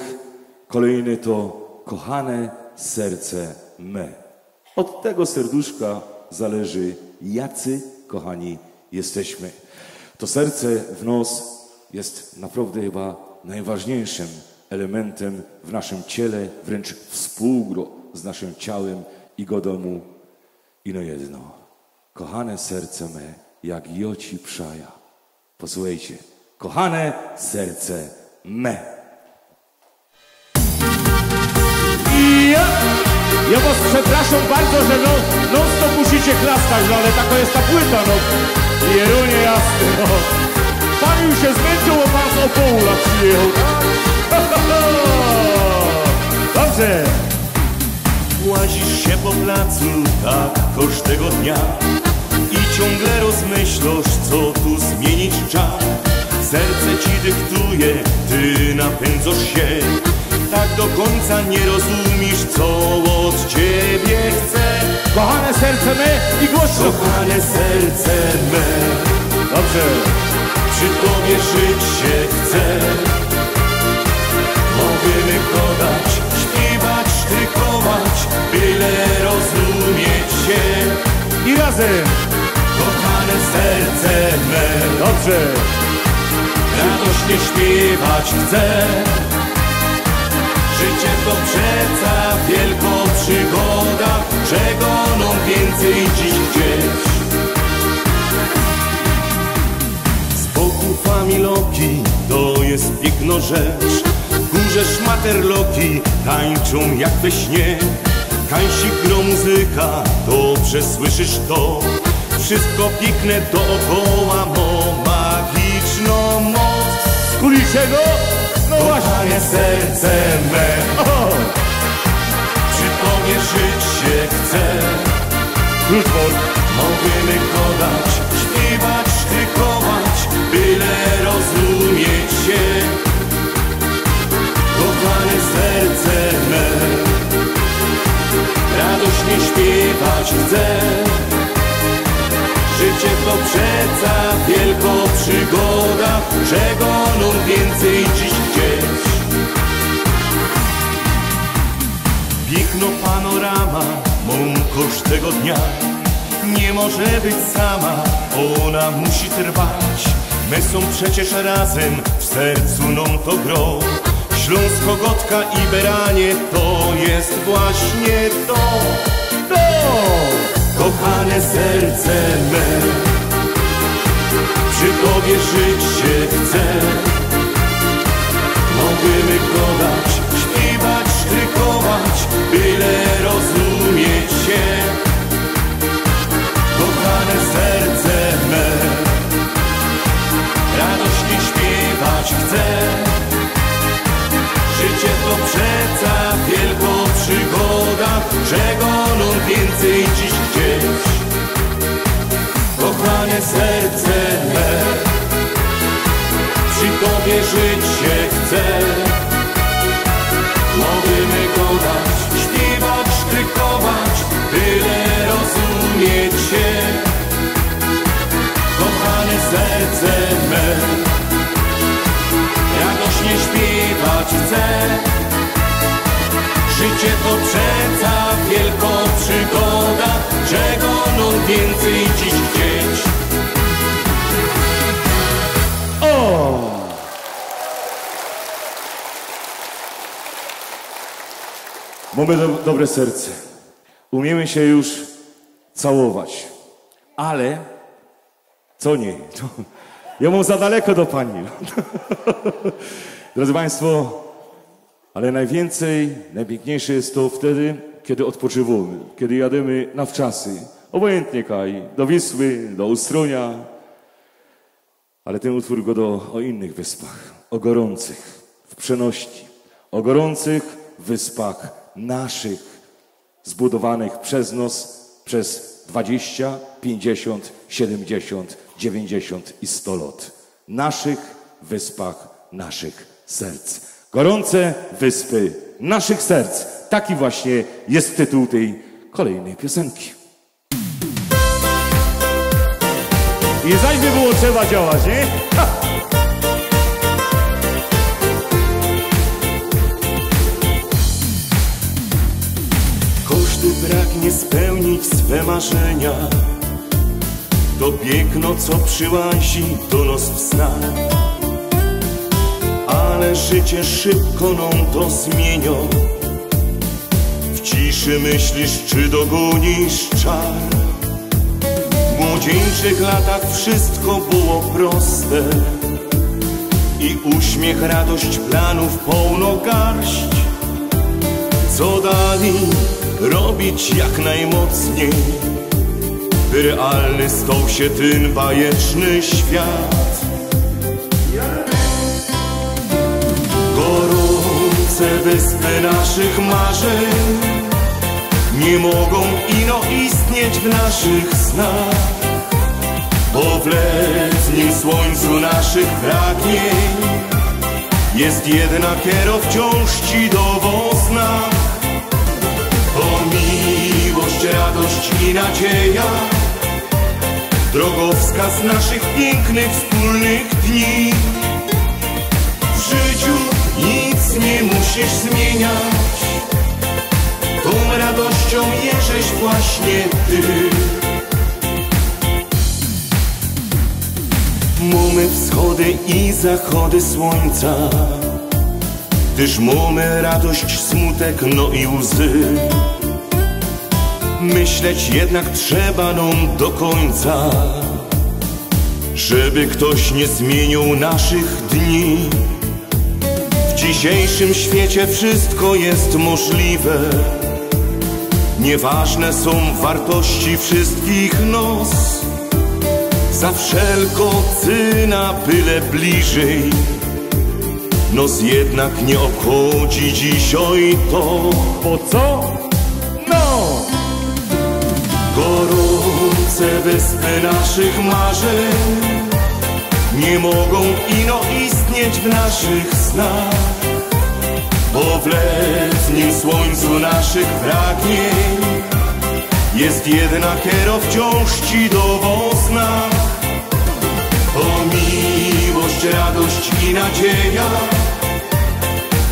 Kolejny to Kochane serce me. Od tego serduszka zależy, jacy kochani jesteśmy. To serce w nos jest naprawdę chyba najważniejszym elementem w naszym ciele, wręcz współgro z naszym ciałem i go domu. Ino jedno. Kochane serce me, jak joci przaja. Posłuchajcie. Kochane serce me. I ja, ja was przepraszam bardzo, że no, non stop musicie klaskać, no ale taka jest ta płyta, no. Jerunie jasny, no. Pan już się zmęczył, bo pan z Opołula przyjechał. Dobrze. Łazisz się po placu tak każdego dnia I ciągle rozmyślasz, co tu zmienić trzeba Serce ci dyktuje, ty napędzasz się Tak do końca nie rozumiesz, co od ciebie chce Kochane serce me i głośno. Kochane serce me Dobrze. Przy tobie żyć się chce Możemy kodać, śpiewać, sztrykować Byle rozumieć się I razem. Kochane serce me. Dobrze. Radośnie śpiewać chcę. Życie to przeca wielką przygoda. Czego nam więcej dziś chcieć Spokój familoki to jest piękno rzecz. Górze szmaterloki tańczą jak we śnie. Kańsik gro muzyka, dobrze słyszysz to Wszystko piękne dookoła, mo magiczną moc. Kuliczego? No Kochanie serce me! Przy tobie żyć się chce? Krótko. Możemy kodać, śpiewać, sztrykować Byle rozumieć się. Kochane serce me. Radośnie śpiewać chcę to przeca wielką przygoda Czego nam więcej dziś chcieć. Piękno panorama mą każdego dnia. Nie może być sama, ona musi trwać. My są przecież razem, w sercu nam to gro. Śląsko, Gotka i Beranie to jest właśnie to. To! Kochane serce me Przy tobie żyć się chce? Możemy kodać, śpiewać, sztrykować Byle rozumieć się. Kochane serce me Radośnie śpiewać chcę. Życie to przeca wielką przygoda Czego nam więcej dziś serce me. Przy tobie żyć się chce Możemy godać, śpiewać, sztrykować Byle rozumieć się. Kochane serce me. Radośnie śpiewać chcę. Życie to przeca wielką przygoda. Czego nam więcej dziś Mamy do, dobre serce. Umiemy się już całować. Ale co nie? To, ja mam za daleko do pani. Drodzy Państwo, ale najwięcej, najpiękniejsze jest to wtedy, kiedy odpoczywamy, kiedy jademy na wczasy. Obojętnie kaj, do Wisły, do Ustrunia, ale ten utwór go do, o innych wyspach, o gorących, w przenośni, o gorących wyspach naszych, zbudowanych przez nos przez 20, 50, 70, 90 i 100 lat. Naszych wyspach, naszych serc. Gorące wyspy naszych serc. Taki właśnie jest tytuł tej kolejnej piosenki. I zaś by było trzeba działać, nie? Ha! Każdy pragnie spełnić swe marzenia To piękno, co przyłazi do nos w snach Ale życie szybko nam to zmienią W ciszy myślisz, czy dogonisz czar młodzieńczych latach wszystko było proste. I uśmiech, radość planów pełno garść. Co dali robić jak najmocniej? By realny stał się ten bajeczny świat. Gorące wyspy naszych marzeń Nie mogą ino istnieć w naszych snach Bo w słońcu naszych pragnień jest jedna kiero wciąż ci dowozna To miłość, radość i nadzieja Drogowskaz naszych pięknych wspólnych dni. W życiu nic nie musisz zmieniać Tą radością jeżeś właśnie ty Mamy wschody i zachody słońca. Gdyż mamy radość, smutek, no i łzy. Myśleć jednak trzeba nam do końca. Żeby ktoś nie zmienił naszych dni. W dzisiejszym świecie wszystko jest możliwe. Nieważne są wartości wszystkich nos za wszelką cyna byle bliżej Nos jednak nie obchodzi dzisiaj to Po co? No! Gorące wyspy naszych marzeń Nie mogą ino istnieć w naszych snach Bo w letnim słońcu naszych pragnień jest jedna kiero wciąż ci dowozna radość i nadzieja.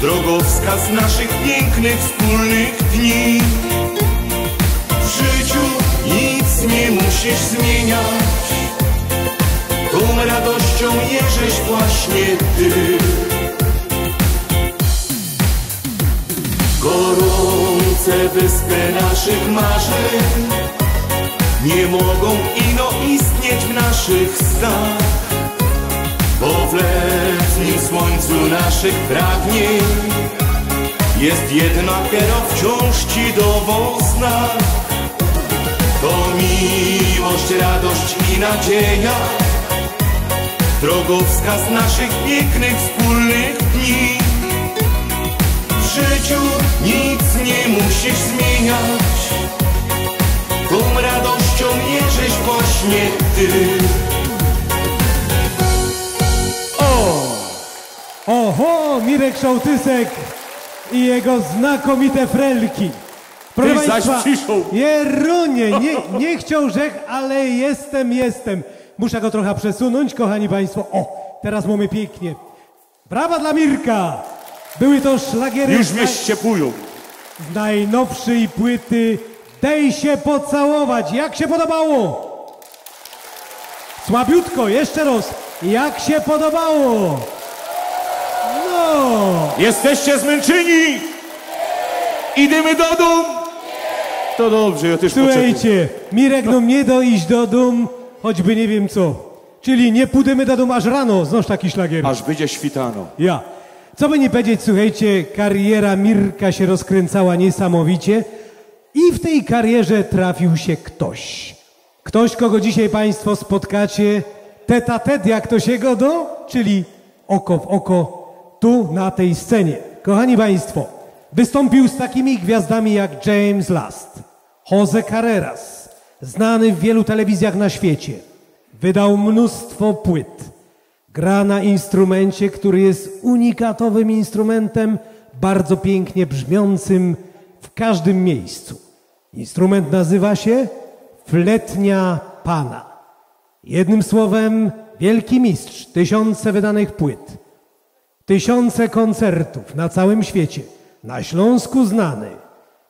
Drogowskaz naszych pięknych wspólnych dni. W życiu nic nie musisz zmieniać. Tą radością jeżeś właśnie ty. Gorące wyspy naszych marzeń Nie mogą ino istnieć w naszych snach Bo w letnim słońcu naszych pragnień Jest jedna kiero wciąż ci dowozna. To miłość, radość i nadzieja Drogowskaz naszych pięknych wspólnych dni. W życiu nic nie musisz zmieniać Tą radością jeżeś właśnie ty Mirek Szołtysek i jego znakomite frelki. Proszę Ty zaś Państwa, przyszł. Jerunie, nie, nie chciał rzech, ale jestem, jestem. Muszę go trochę przesunąć, kochani Państwo. O, teraz mamy pięknie. Brawa dla Mirka! Były to szlagiery Już mnie ściepują. z najnowszej płyty Dej się pocałować. Jak się podobało? Słabiutko, jeszcze raz. Jak się podobało? Jesteście zmęczeni Idziemy do domu? To dobrze, ja też. Słuchajcie, Mirek no nie dojść do dum, choćby nie wiem co. Czyli nie pójdziemy do domu aż rano, znasz taki szlagier. Aż będzie świtano. Ja. Co by nie powiedzieć, słuchajcie, kariera Mirka się rozkręcała niesamowicie i w tej karierze trafił się ktoś. Ktoś, kogo dzisiaj Państwo spotkacie teta tet, jak to się go do, czyli oko w oko, tu na tej scenie. Kochani Państwo, wystąpił z takimi gwiazdami jak James Last, Jose Carreras, znany w wielu telewizjach na świecie. Wydał mnóstwo płyt. Gra na instrumencie, który jest unikatowym instrumentem, bardzo pięknie brzmiącym w każdym miejscu. Instrument nazywa się fletnia pana. Jednym słowem, wielki mistrz, tysiące wydanych płyt, tysiące koncertów na całym świecie, na Śląsku znany.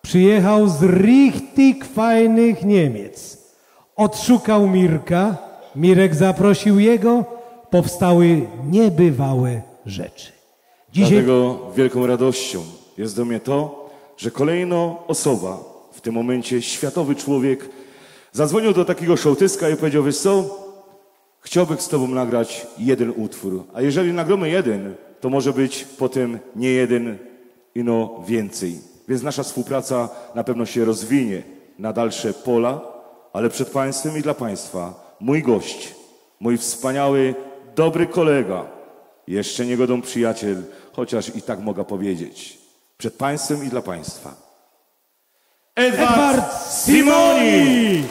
Przyjechał z richtig fajnych Niemiec. Odszukał Mirka, Mirek zaprosił jego, powstały niebywałe rzeczy. Dzisiaj Dlatego wielką radością jest do mnie to, że kolejna osoba, w tym momencie światowy człowiek, zadzwonił do takiego szołtyska i powiedział, wiesz co, chciałbym z tobą nagrać jeden utwór, a jeżeli nagramy jeden, to może być potem nie jeden, ino więcej. Więc nasza współpraca na pewno się rozwinie na dalsze pola, ale przed Państwem i dla Państwa mój gość, mój wspaniały, dobry kolega, jeszcze nie godą przyjaciel, chociaż i tak mogę powiedzieć. Przed Państwem i dla Państwa. Edward, Edward Simoni!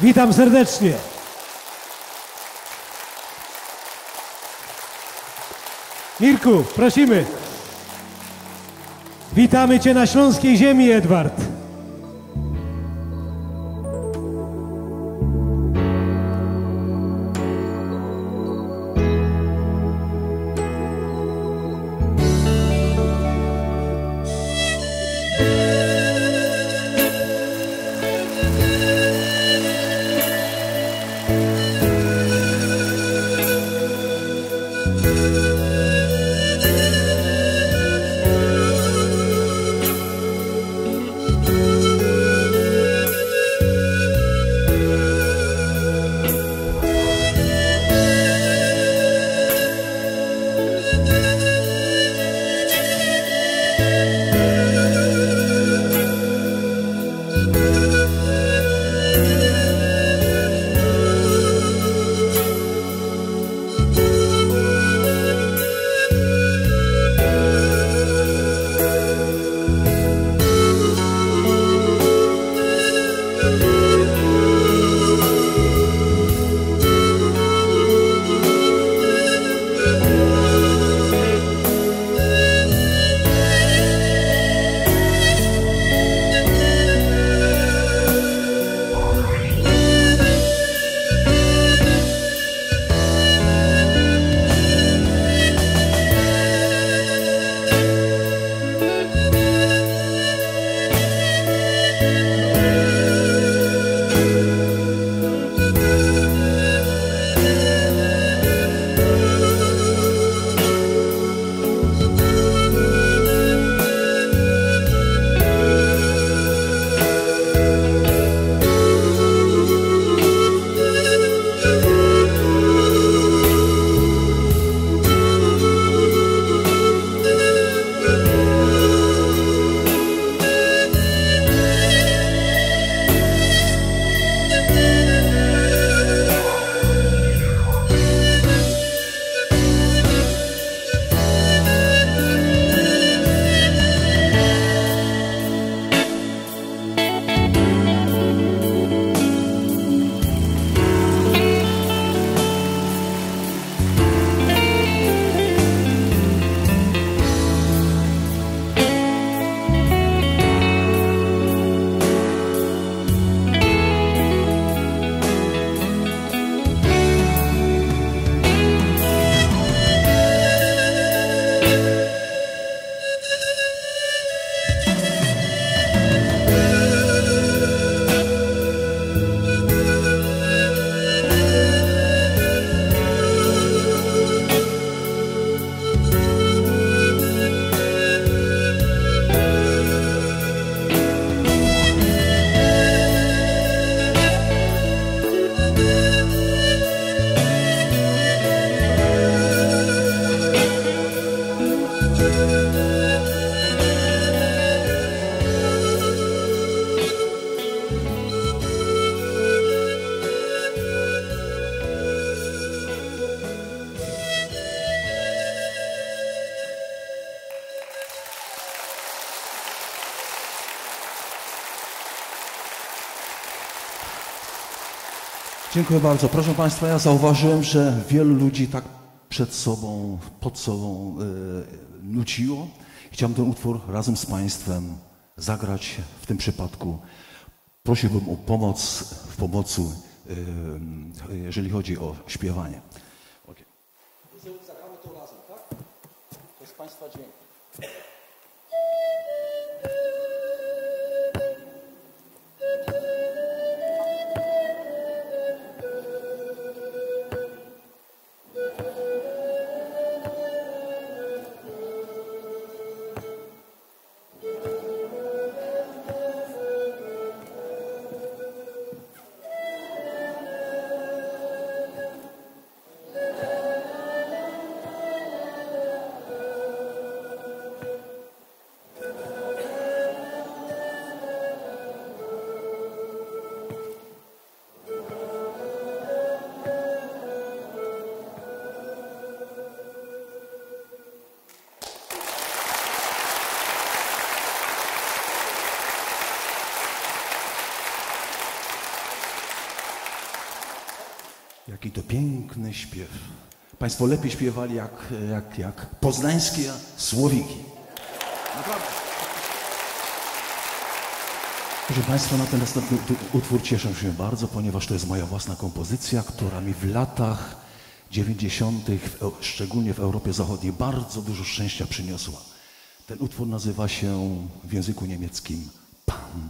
Witam serdecznie. Mirku, prosimy. Witamy Cię na śląskiej ziemi, Edward. Dziękuję bardzo. Proszę Państwa, ja zauważyłem, że wielu ludzi tak przed sobą, pod sobą e, nuciło. Chciałbym ten utwór razem z Państwem zagrać w tym przypadku. Prosiłbym o pomoc w pomocy, e, jeżeli chodzi o śpiewanie. Śpiew. Państwo lepiej śpiewali jak, jak, jak poznańskie słowiki. Naprawdę. Proszę Państwa, na ten następny utwór cieszę się bardzo, ponieważ to jest moja własna kompozycja, która mi w latach 90., w Eu- szczególnie w Europie Zachodniej, bardzo dużo szczęścia przyniosła. Ten utwór nazywa się w języku niemieckim Pan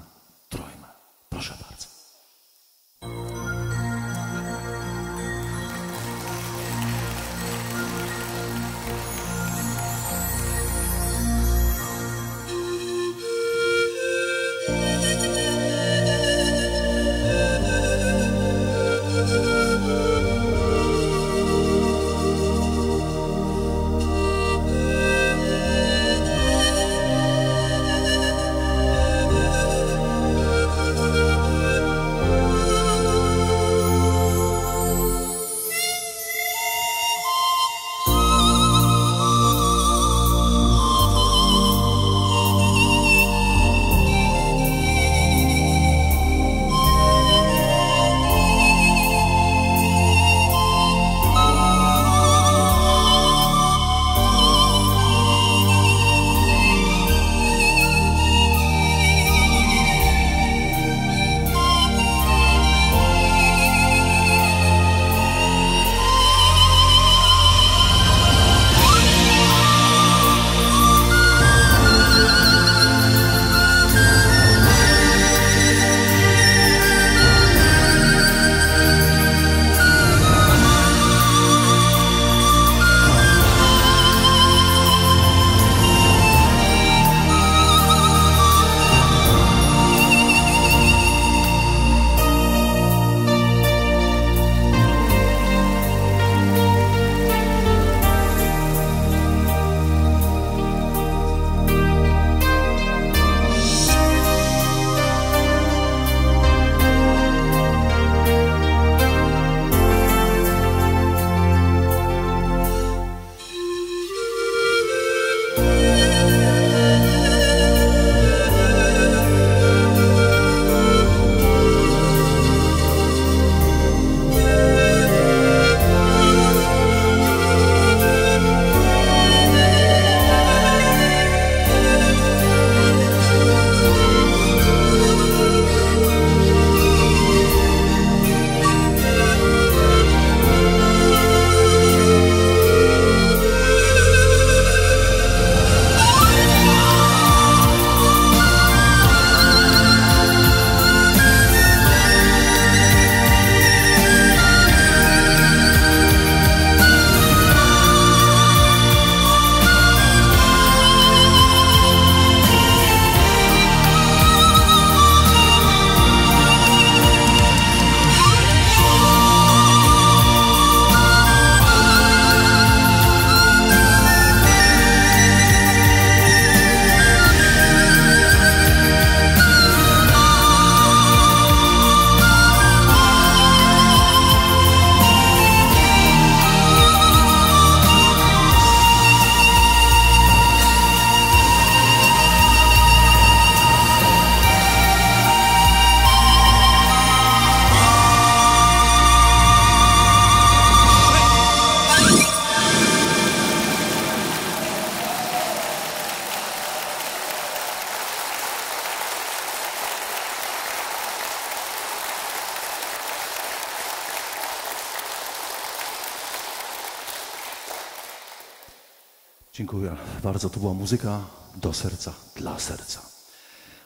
bardzo. To była muzyka do serca, dla serca.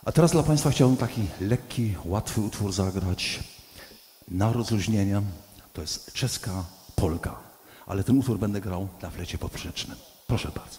A teraz dla Państwa chciałbym taki lekki, łatwy utwór zagrać na rozluźnienie. To jest czeska polka. Ale ten utwór będę grał na flecie poprzecznym. Proszę bardzo.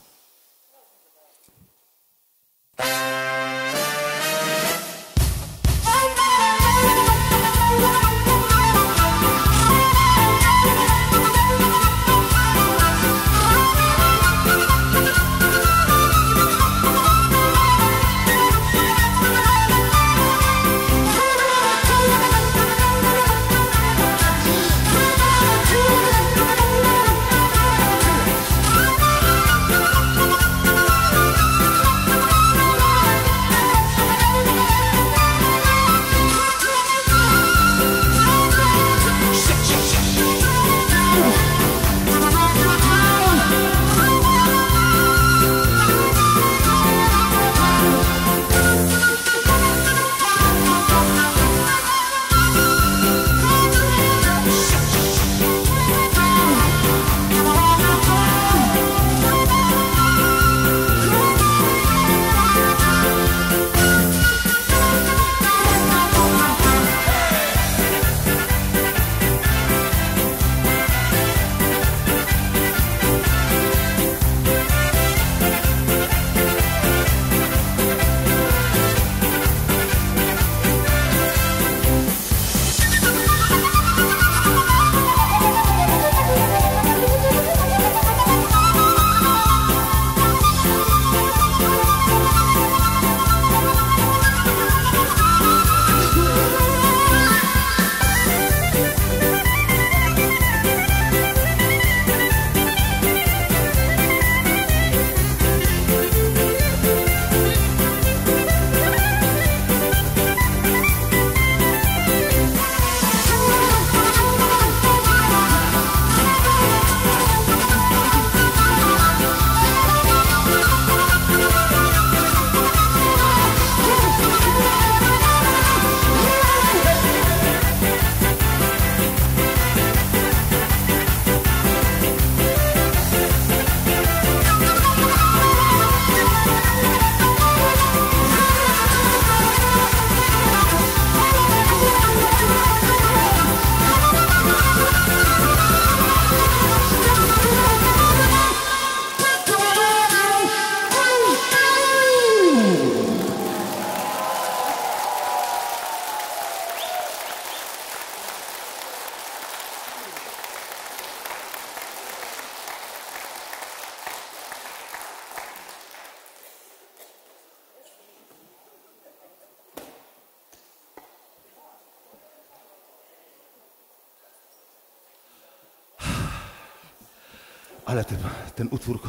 Ten, utwór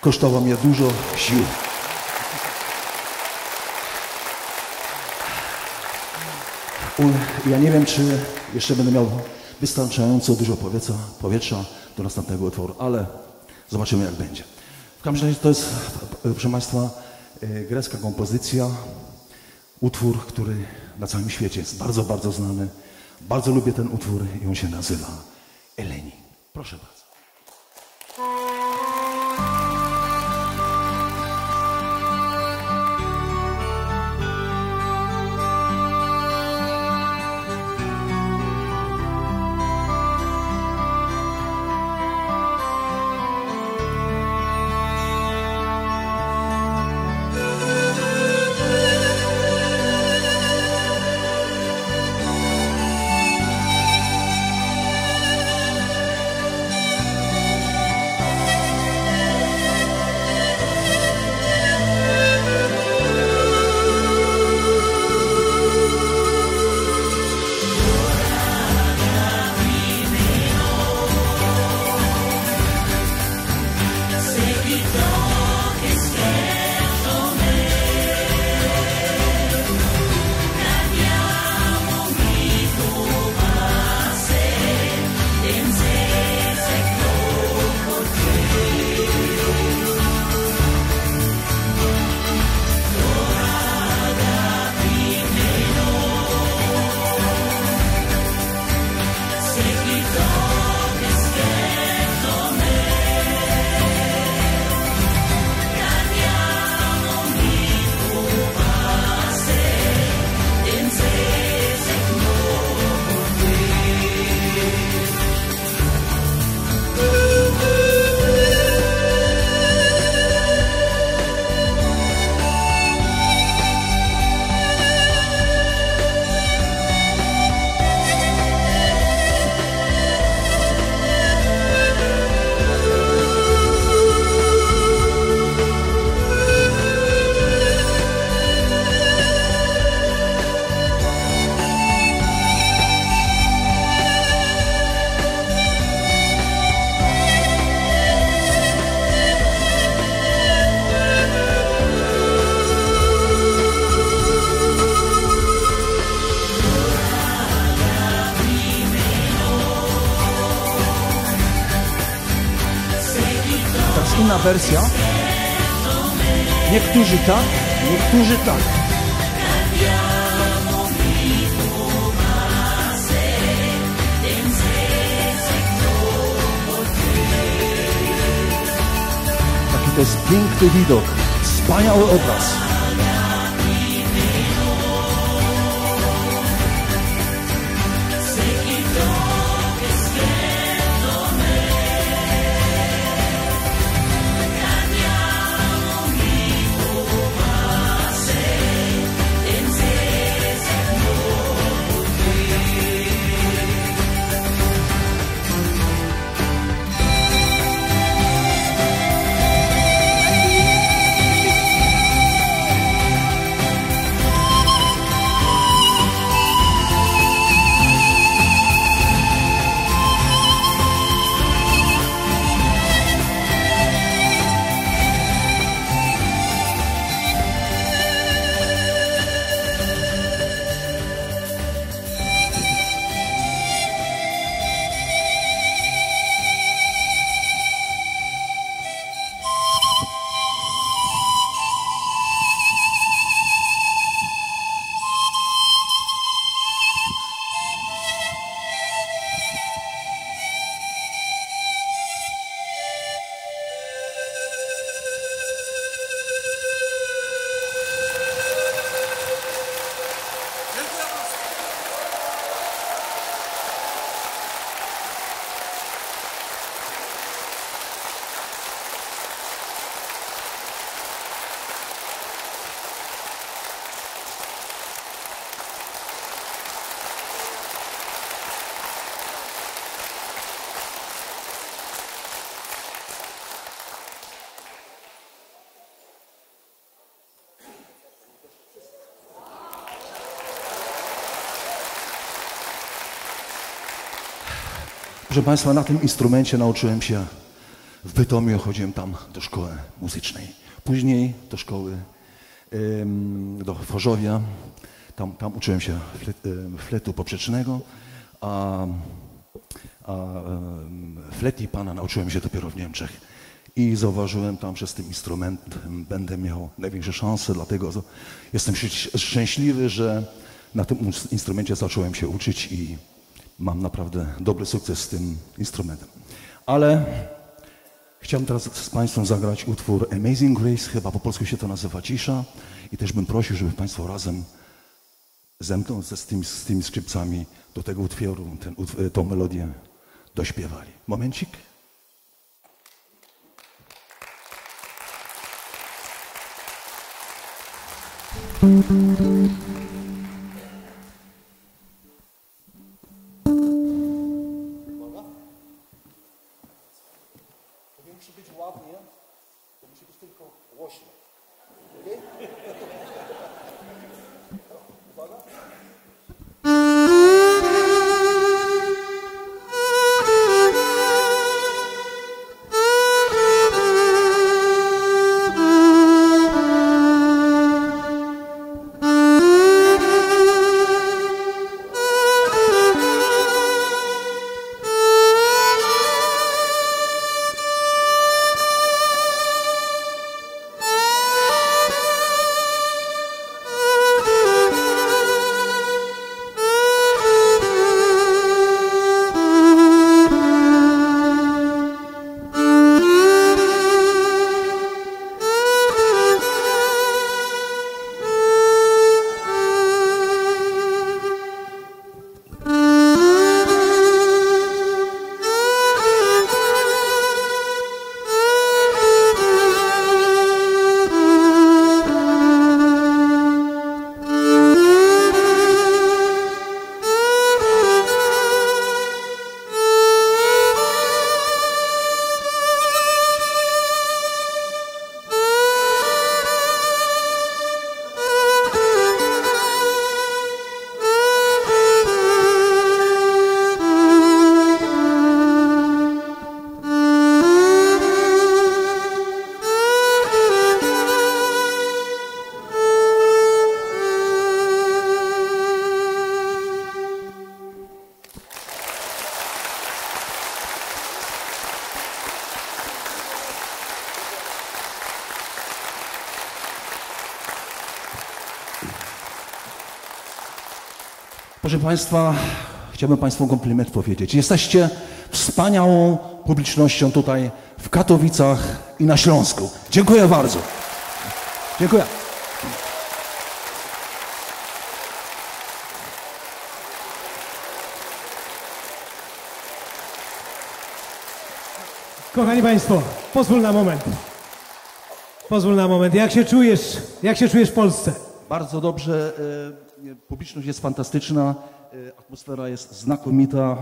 kosztował mnie dużo sił. Ja nie wiem, czy jeszcze będę miał wystarczająco dużo powietrza, powietrza do następnego utworu, ale zobaczymy, jak będzie. W każdym razie to jest, proszę Państwa, e, grecka kompozycja, utwór, który na całym świecie jest bardzo, bardzo znany. Bardzo lubię ten utwór i on się nazywa Eleni. Proszę bardzo. comercial. Proszę Państwa, na tym instrumencie nauczyłem się w Bytomiu, chodziłem tam do szkoły muzycznej. Później do szkoły do Chorzowia, tam, tam uczyłem się fletu poprzecznego, a, a fleti pana nauczyłem się dopiero w Niemczech. I zauważyłem tam, że z tym instrumentem będę miał największe szanse, dlatego jestem szczę- szczęśliwy, że na tym ins- instrumencie zacząłem się uczyć i mam naprawdę dobry sukces z tym instrumentem. Ale chciałbym teraz z Państwem zagrać utwór Amazing Grace, chyba po polsku się to nazywa Cisza i też bym prosił, żeby Państwo razem ze mną, ze, z, tymi, z tymi skrzypcami do tego utworu, ten, utw- tą melodię dośpiewali. Momencik. Państwa, chciałbym Państwu komplement powiedzieć. Jesteście wspaniałą publicznością tutaj w Katowicach i na Śląsku. Dziękuję bardzo. Dziękuję. Kochani Państwo, pozwól na moment. Pozwól na moment. Jak się czujesz? Jak się czujesz w Polsce? Bardzo dobrze. e, Publiczność jest fantastyczna, atmosfera jest znakomita.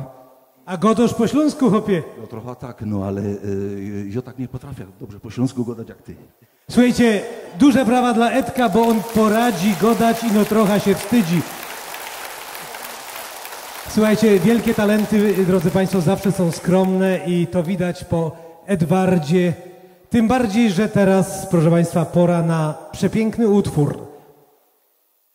A godosz po śląsku, chłopie. No trochę tak, no ale e, ja tak nie potrafię dobrze po śląsku gadać jak ty. Słuchajcie, duże brawa dla Edka, bo on poradzi godać i no trochę się wstydzi. Słuchajcie, wielkie talenty, drodzy Państwo, zawsze są skromne i to widać po Edwardzie. Tym bardziej, że teraz, proszę Państwa, pora na przepiękny utwór.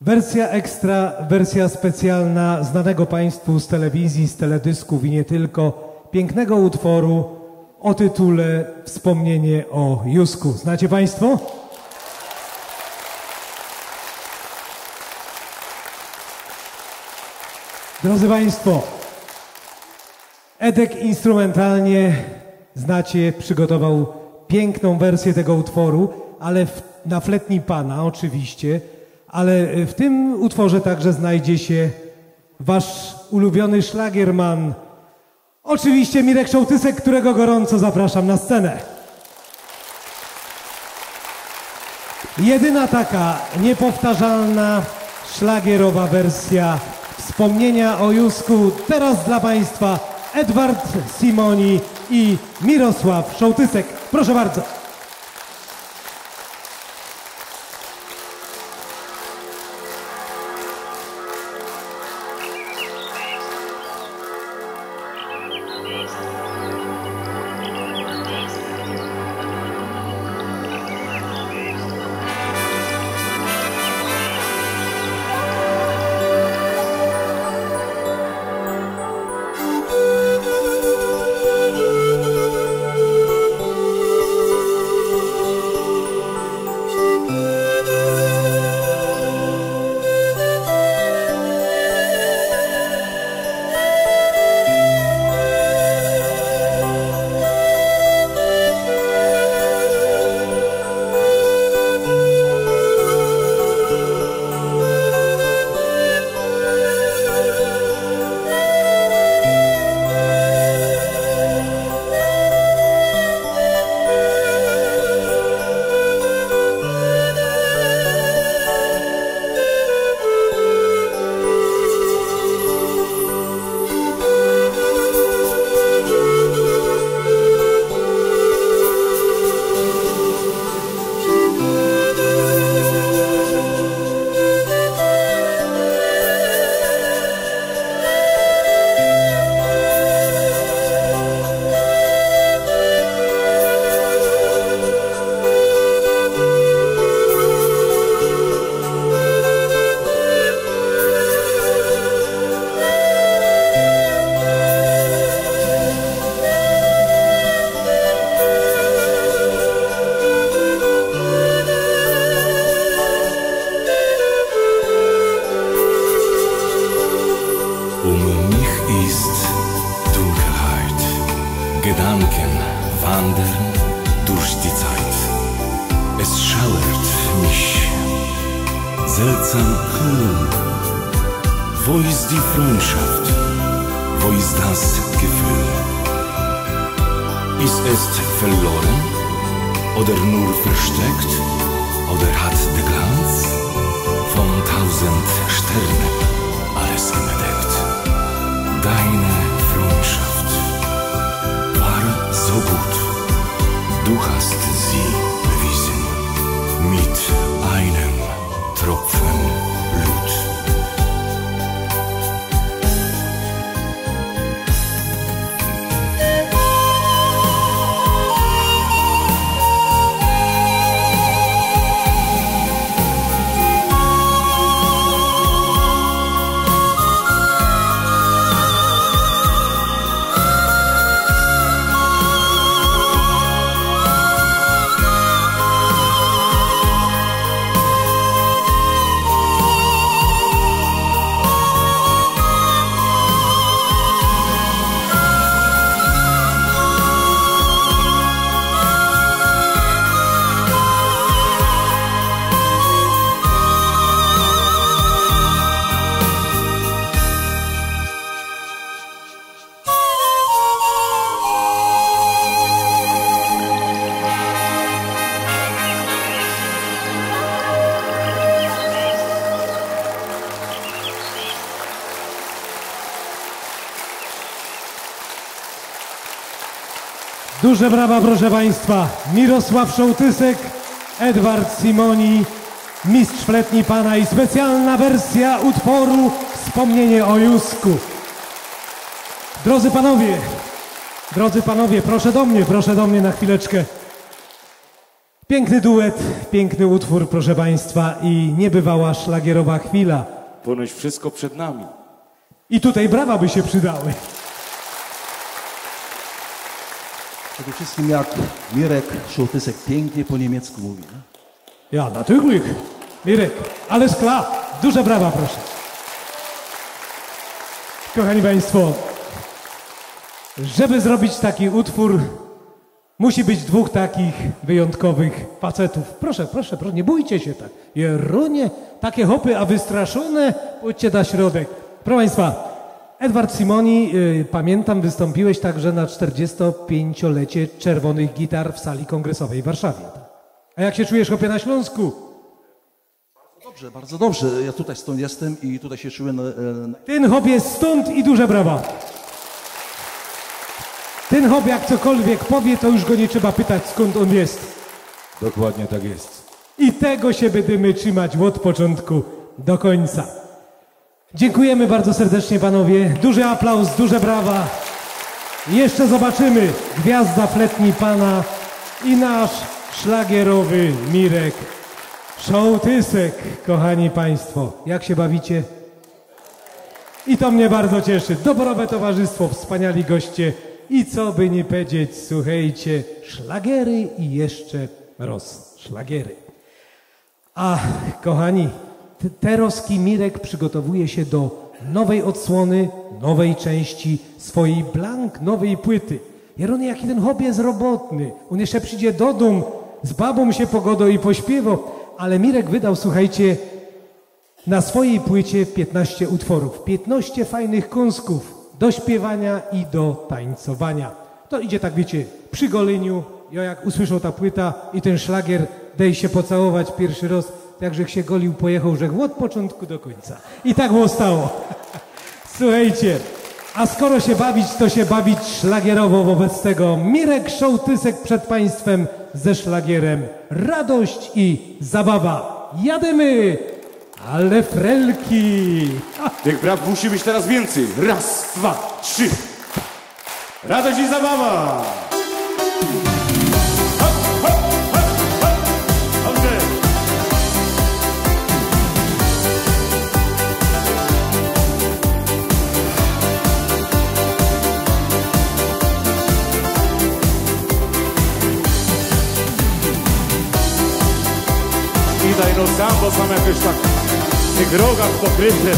Wersja ekstra, wersja specjalna znanego Państwu z telewizji, z teledysków i nie tylko, pięknego utworu o tytule Wspomnienie o Jusku. Znacie Państwo? Drodzy Państwo, Edek instrumentalnie, znacie, przygotował piękną wersję tego utworu, ale w, na fletni pana oczywiście, ale w tym utworze także znajdzie się wasz ulubiony szlagierman, oczywiście Mirek Szołtysek, którego gorąco zapraszam na scenę. Jedyna taka niepowtarzalna szlagierowa wersja wspomnienia o Jusku teraz dla Państwa Edward Simoni i Mirosław Szołtysek. Proszę bardzo. Duże brawa, proszę Państwa. Mirosław Szołtysek, Edward Simoni, mistrz fletni pana i specjalna wersja utworu Wspomnienie o Jusku. Drodzy panowie, drodzy panowie, proszę do mnie, proszę do mnie na chwileczkę. Piękny duet, piękny utwór, proszę Państwa, i niebywała szlagierowa chwila. Ponoć wszystko przed nami. I tutaj brawa by się przydały. Przede wszystkim jak Mirek Szołtysek pięknie po niemiecku mówi. Nie? Ja, natürlich. Mirek, alles klar. Duże brawa, proszę. Kochani Państwo, żeby zrobić taki utwór, musi być dwóch takich wyjątkowych facetów. Proszę, proszę, proszę, nie bójcie się tak. Jerunie, takie hopy, a wystraszone, pójdźcie na środek. Proszę Państwa, Edward Simoni, y, pamiętam, wystąpiłeś także na 45-lecie Czerwonych Gitar w sali kongresowej w Warszawie. A jak się czujesz, hopie, na Śląsku? Dobrze, bardzo dobrze. Ja tutaj stąd jestem i tutaj się czułem... e, Ten hop jest stąd i duże brawa. Ten hop jak cokolwiek powie, to już go nie trzeba pytać skąd on jest. Dokładnie tak jest. I tego się będziemy trzymać od początku do końca. Dziękujemy bardzo serdecznie panowie. Duży aplauz, duże brawa. Jeszcze zobaczymy gwiazda fletni pana i nasz szlagierowy Mirek Szołtysek, kochani państwo. Jak się bawicie? I to mnie bardzo cieszy. Dobrowe towarzystwo, wspaniali goście. I co by nie powiedzieć, słuchajcie, szlagiery i jeszcze roz szlagiery. A, kochani, Teroski Mirek przygotowuje się do nowej odsłony, nowej części swojej blank, nowej płyty. Jeronie, jaki ten hobby jest robotny. On jeszcze przyjdzie do domu, z babą się pogodą i pośpiewał. Ale Mirek wydał, słuchajcie, na swojej płycie 15 utworów, 15 fajnych kąsków do śpiewania i do tańcowania. To idzie tak, wiecie, przy goleniu, ja jak usłyszał ta płyta i ten szlagier, dej się pocałować pierwszy raz, tak że się golił, pojechał, że od początku do końca. I tak było stało. Słuchajcie, a skoro się bawić, to się bawić szlagierowo wobec tego. Mirek Szołtysek przed Państwem ze szlagierem. Radość i zabawa. Jademy! Ale frelki! Tych braw musi być teraz więcej. Raz, dwa, trzy. Radość i zabawa! I sam, bo sam jakoś tak w tych rogach pokryty.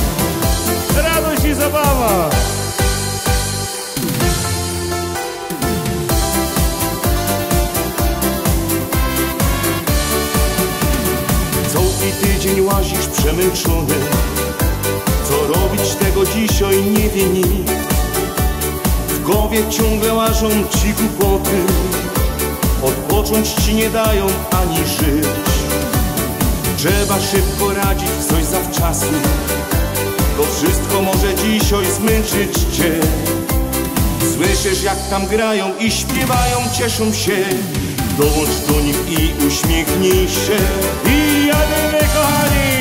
Radość i zabawa! Cały tydzień łazisz przemęczony Co robić tego dzisiaj nie wie nikt W głowie ciągle łażą ci głupoty Odpocząć ci nie dają ani żyć Trzeba szybko radzić coś zawczasu. To wszystko może dzisiaj zmęczyć cię. Słyszysz jak tam grają i śpiewają, cieszą się. Dołącz do nich i uśmiechnij się. I jadymy kochani!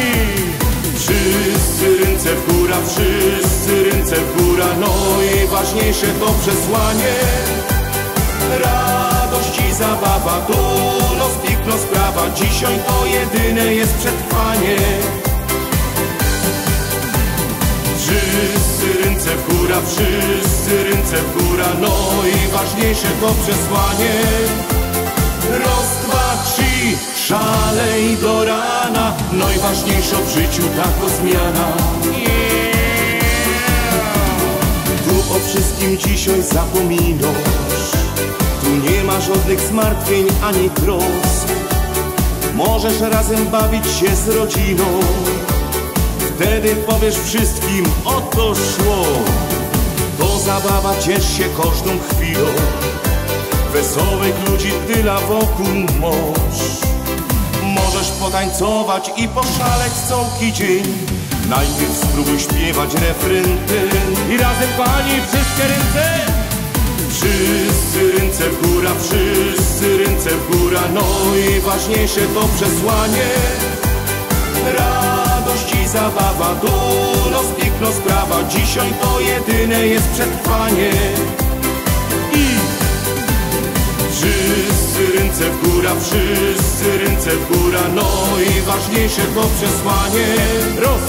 Wszyscy ręce w górę, wszyscy ręce w górę. No i ważniejsze to przesłanie. Radość zabawa, tu no spikno sprawa. Dzisiaj to jedyne jest przetrwanie. Wszyscy ręce w górę, wszyscy ręce w górę. No i ważniejsze to przesłanie. Raz, dwa, trzy, szalej do rana. Najważniejsza w życiu taka zmiana. Tu o wszystkim dzisiaj zapominasz Tu nie ma żadnych zmartwień ani trosk Możesz razem bawić się z rodziną. Wtedy powiesz wszystkim o to szło. To zabawa, ciesz się każdą chwilą. Wesołych ludzi tyle wokół masz Możesz potańcować i poszaleć całki dzień. Najpierw spróbuj śpiewać refryn I razem kochani wszystkie ręce Wszyscy ręce w góra, wszyscy ręce w góra, no i ważniejsze to przesłanie. Radość i zabawa, dunos, piękno sprawa, dzisiaj to jedyne jest przetrwanie. I wszyscy ręce w góra, wszyscy ręce w góra, no i ważniejsze to przesłanie. Roz,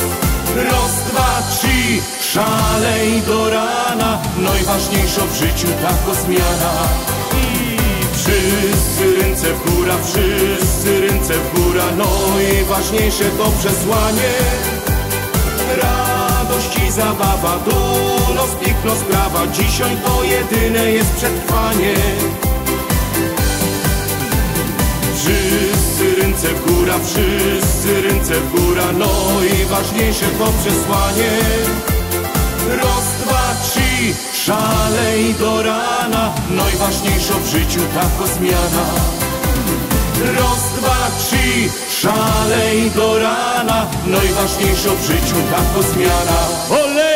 raz, dwa, trzy, szalej do rana, najważniejsza w życiu taka zmiana. I wszyscy ręce w góra, wszyscy ręce w góra, no i ważniejsze to przesłanie. Radość i zabawa, dunos, piękno sprawa, dzisiaj to jedyne jest przetrwanie. Wszyscy ręce w góra, wszyscy ręce w góra, no i ważniejsze to przesłanie. Raz, dwa, trzy, szalej do rana, najważniejsza w życiu taka zmiana. Raz, dwa, trzy, szalej do rana, najważniejsza w życiu taka zmiana. Ole!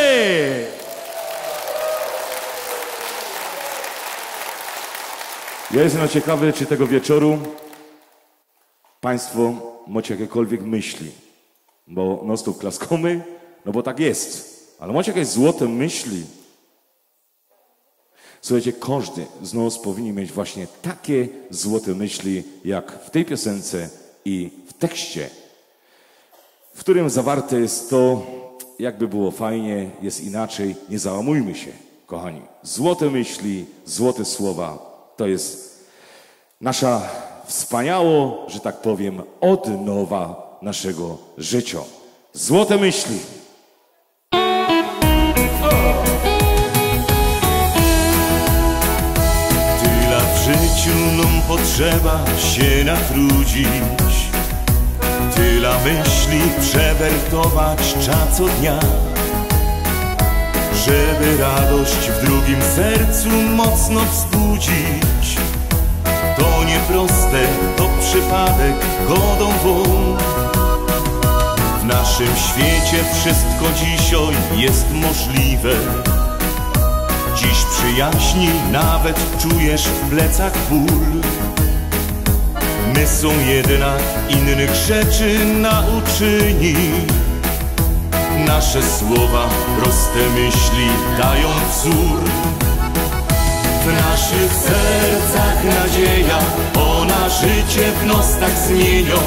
Ja jestem ciekawy, czy tego wieczoru Państwo macie jakiekolwiek myśli, bo no stop klaskamy, no bo tak jest. Ale macie jakieś złote myśli. Słuchajcie, każdy z nas powinien mieć właśnie takie złote myśli, jak w tej piosence i w tekście, w którym zawarte jest to, jakby było fajnie, jest inaczej, nie załamujmy się, kochani. Złote myśli, złote słowa, to jest nasza wspaniało, że tak powiem, odnowa naszego życia. Złote myśli. Potrzeba się natrudzić. Tyle myśli przewertować cza co dnia. Żeby radość w drugim sercu mocno wzbudzić. To nieproste, to przypadek godą won W naszym świecie wszystko dzisiaj jest możliwe Dziś przyjaźni nawet czujesz w plecach ból. My są jednak innych rzeczy nauczyni Nasze słowa, proste myśli dają wzór. W naszych sercach nadzieja Ona życie w nos tak zmienią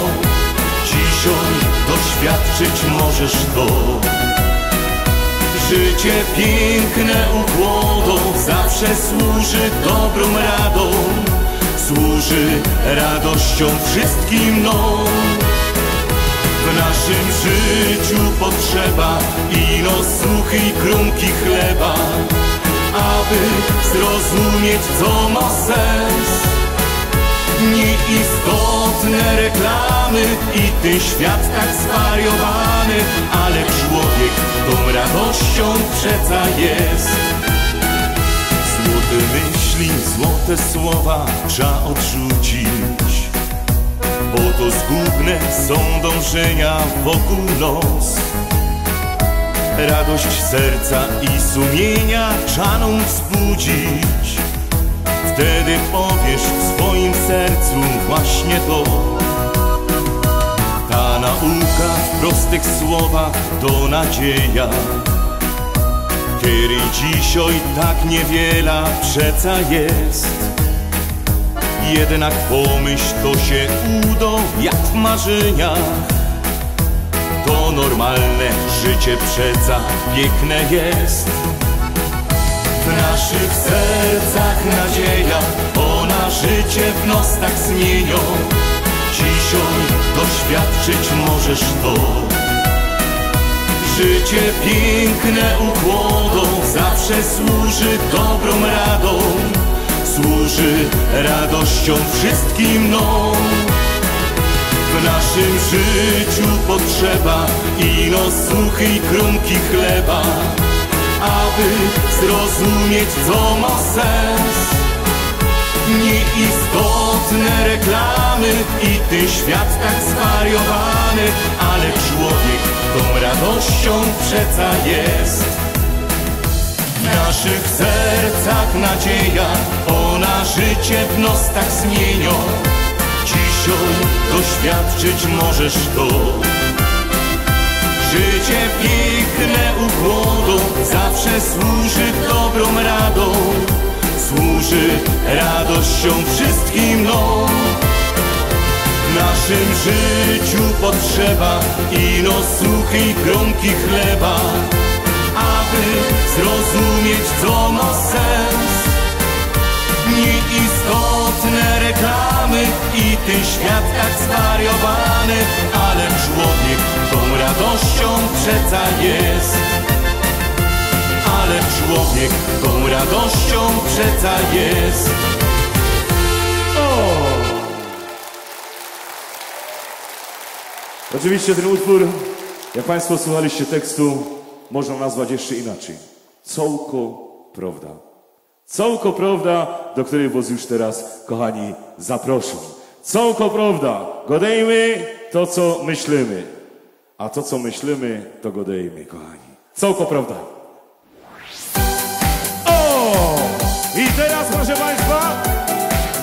Dzisiaj doświadczyć możesz to Życie piękne ukłodą zawsze służy dobrą radą, służy radością wszystkim nam. W naszym życiu potrzeba ino suchy i krumki chleba, aby zrozumieć co ma sens. Nieistotne reklamy i ten świat tak zwariowany, ale człowiek tą radością przeca jest. Złote myśli, złote słowa trzeba odrzucić, bo to zgubne są dążenia wokół nos. Radość serca i sumienia czaną wzbudzić. Wtedy powiesz w swoim sercu właśnie to. Ta nauka w prostych słowach to nadzieja. Kiedy dzisiaj tak niewiele przeca jest. Jednak pomyśl to się udo jak w marzeniach. To normalne życie przeca piękne jest w naszych sercach nadzieja, ona życie w nos tak zmienią. Dzisiaj doświadczyć możesz to. Życie piękne ukłodą zawsze służy dobrą radą, służy radością wszystkim nam. W naszym życiu potrzeba ino suchy i krumki chleba, aby zrozumieć, co ma sens. Nieistotne reklamy i ten świat tak zwariowany, ale człowiek tą radością przeca jest. W naszych sercach nadzieja, ona życie w nostach zmienią. Dzisiaj doświadczyć możesz to. Życie piękne u głodu zawsze służy dobrą radą, służy radością wszystkim nam. W naszym życiu potrzeba ino suchej kromki chleba, aby zrozumieć, co ma sens. Nieistotne reklamy i ten świat tak zwariowany, ale człowiek tą radością przeca jest. Ale człowiek tą radością przeca jest. O! Oczywiście ten utwór, jak Państwo słuchaliście tekstu, można nazwać jeszcze inaczej. Cołko prawda. Cołko prawda, do której was już teraz, kochani, zaproszę. Cołko prawda, godejmy to, co myślimy. A to, co myślimy, to godejmy, kochani. Cołko prawda. O! I teraz, proszę Państwa,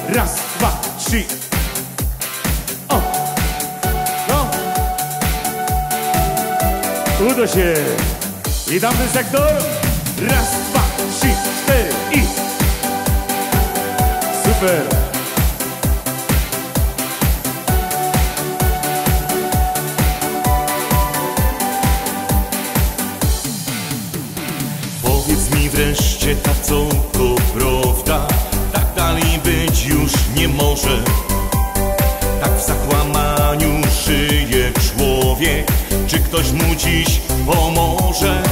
raz, dwa, trzy. O! No. Udo się. I tamten sektor. Raz, dwa, trzy, cztery i... Super. Wreszcie ta cołko prawda Tak dalej być już nie może. Tak w zakłamaniu żyje człowiek. Czy ktoś mu dziś pomoże?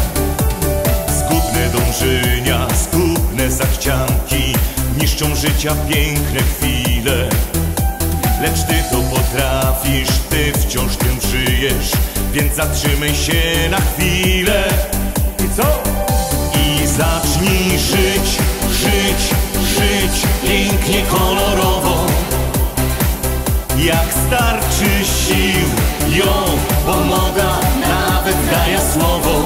Zgubne dążenia, zgubne zachcianki Niszczą życia piękne chwile. Lecz ty to potrafisz, ty wciąż tym żyjesz Więc zatrzymaj się na chwilę. I co? Zacznij żyć, żyć, żyć pięknie, kolorowo. Jak starczy sił, ją pomaga, nawet daje słowo.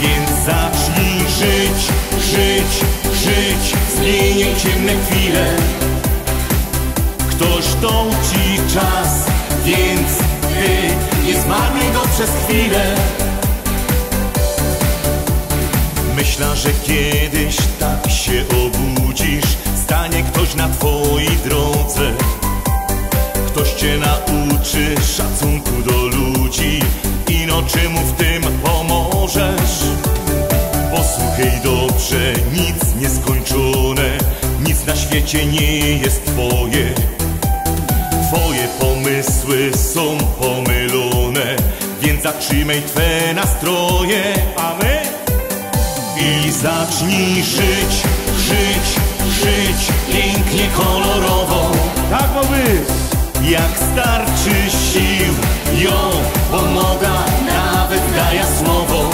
Więc zacznij żyć, żyć, żyć Zmieniaj ciemne chwile. Ktoś dał ci czas, więc ty nie zmarnuj go przez chwilę Myślę, że kiedyś tak się obudzisz. Stanie ktoś na twojej drodze. Ktoś cię nauczy szacunku do ludzi. Ino czemu w tym pomożesz? Posłuchaj dobrze, nic nieskończone. Nic na świecie nie jest twoje. Twoje pomysły są pomylone. Więc zatrzymaj twe nastroje A my? I zacznij żyć, żyć, żyć pięknie, kolorowo. Tak ma być. Jak starczy sił, ją pomaga, nawet daje słowo.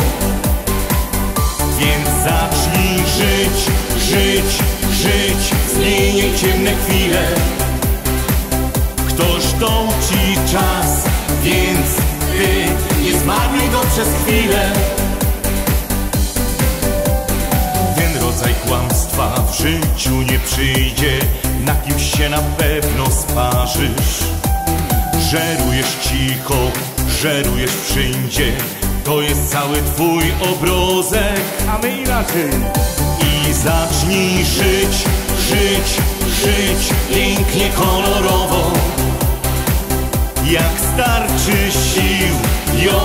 Więc zacznij żyć, żyć, żyć Zmieniaj ciemne chwile. Ktoś dał ci czas, więc ty nie zmarnuj go przez chwilę w życiu nie przyjdzie Na kimś się na pewno sparzysz. Żerujesz cicho, żerujesz wszędzie To jest cały twój obrozek. A my inaczej I zacznij żyć, żyć, żyć Pięknie, kolorowo. Jak starczy sił Ją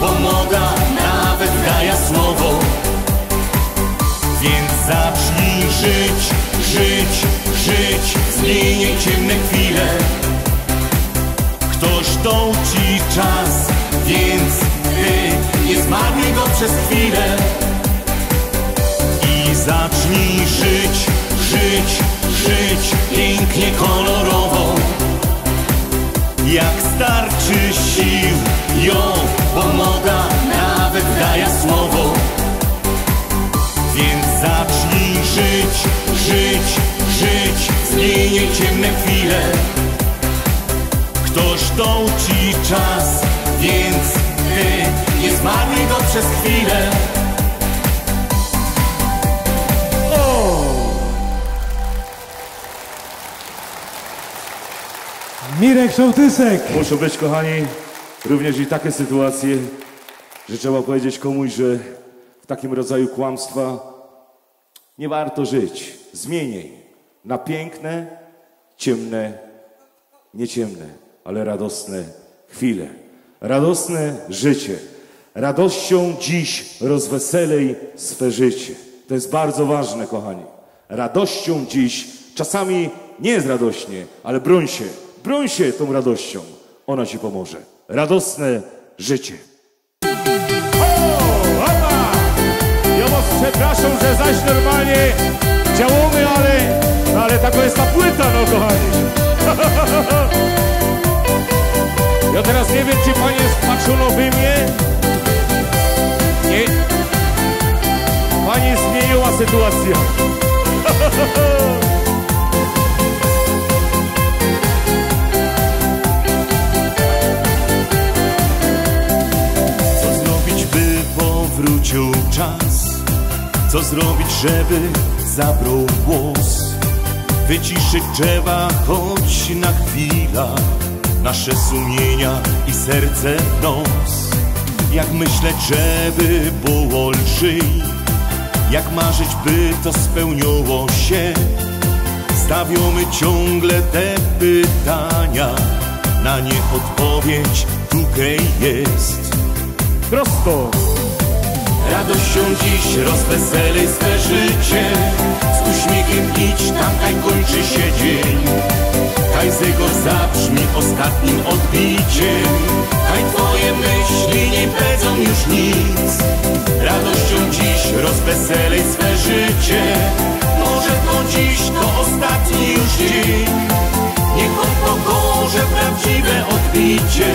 pomaga, nawet daje słowo. Więc zacznij żyć, żyć, żyć. Zmieniaj ciemne chwile Ktoś dał ci czas Więc ty nie zmarnuj go przez chwilę. I zacznij żyć, żyć, żyć Pięknie, kolorowo. Jak starczy sił Ją pomaga, nawet daje słowo więc zacznij żyć, żyć, żyć. Zmienię ciemne chwile. Ktoś dał ci czas Więc ty nie zmarnuj go przez chwilę. Mirek Szołtysek. Muszą być, kochani, również i takie sytuacje, że trzeba powiedzieć komuś, że w takim rodzaju kłamstwa nie warto żyć. Zmieniej na piękne, ciemne, nieciemne, ale radosne chwile. Radosne życie. Radością dziś rozweselej swe życie. To jest bardzo ważne, kochani. Radością dziś, czasami nie jest radośnie, ale broń się, broń się tą radością. Ona ci pomoże. Radosne życie. Przepraszam, że zaś normalnie działamy, ale, ale taka jest ta płyta, no kochani. Ja teraz nie wiem, czy panie spaczono by mnie. Nie. Pani zmieniła sytuację. Co zrobić, by powrócił czas? Co zrobić, żeby zabrał głos? Wyciszyć trzeba choć na chwilę Nasze sumienia i serce nos. Jak myśleć, żeby było lżej? Jak marzyć, by to spełniło się? Stawiamy ciągle te pytania. Na nie odpowiedź tutaj jest. Prosto Radością dziś rozweselej swe życie. Z uśmiechem idź, tam kaj kończy się dzień. Kaj zego zabrzmi ostatnim odbiciem. Kaj twoje myśli nie pedzą już nic. Radością dziś rozweselej swe życie. Może to dziś to ostatni już dzień. Niech on pokorze prawdziwe odbicie.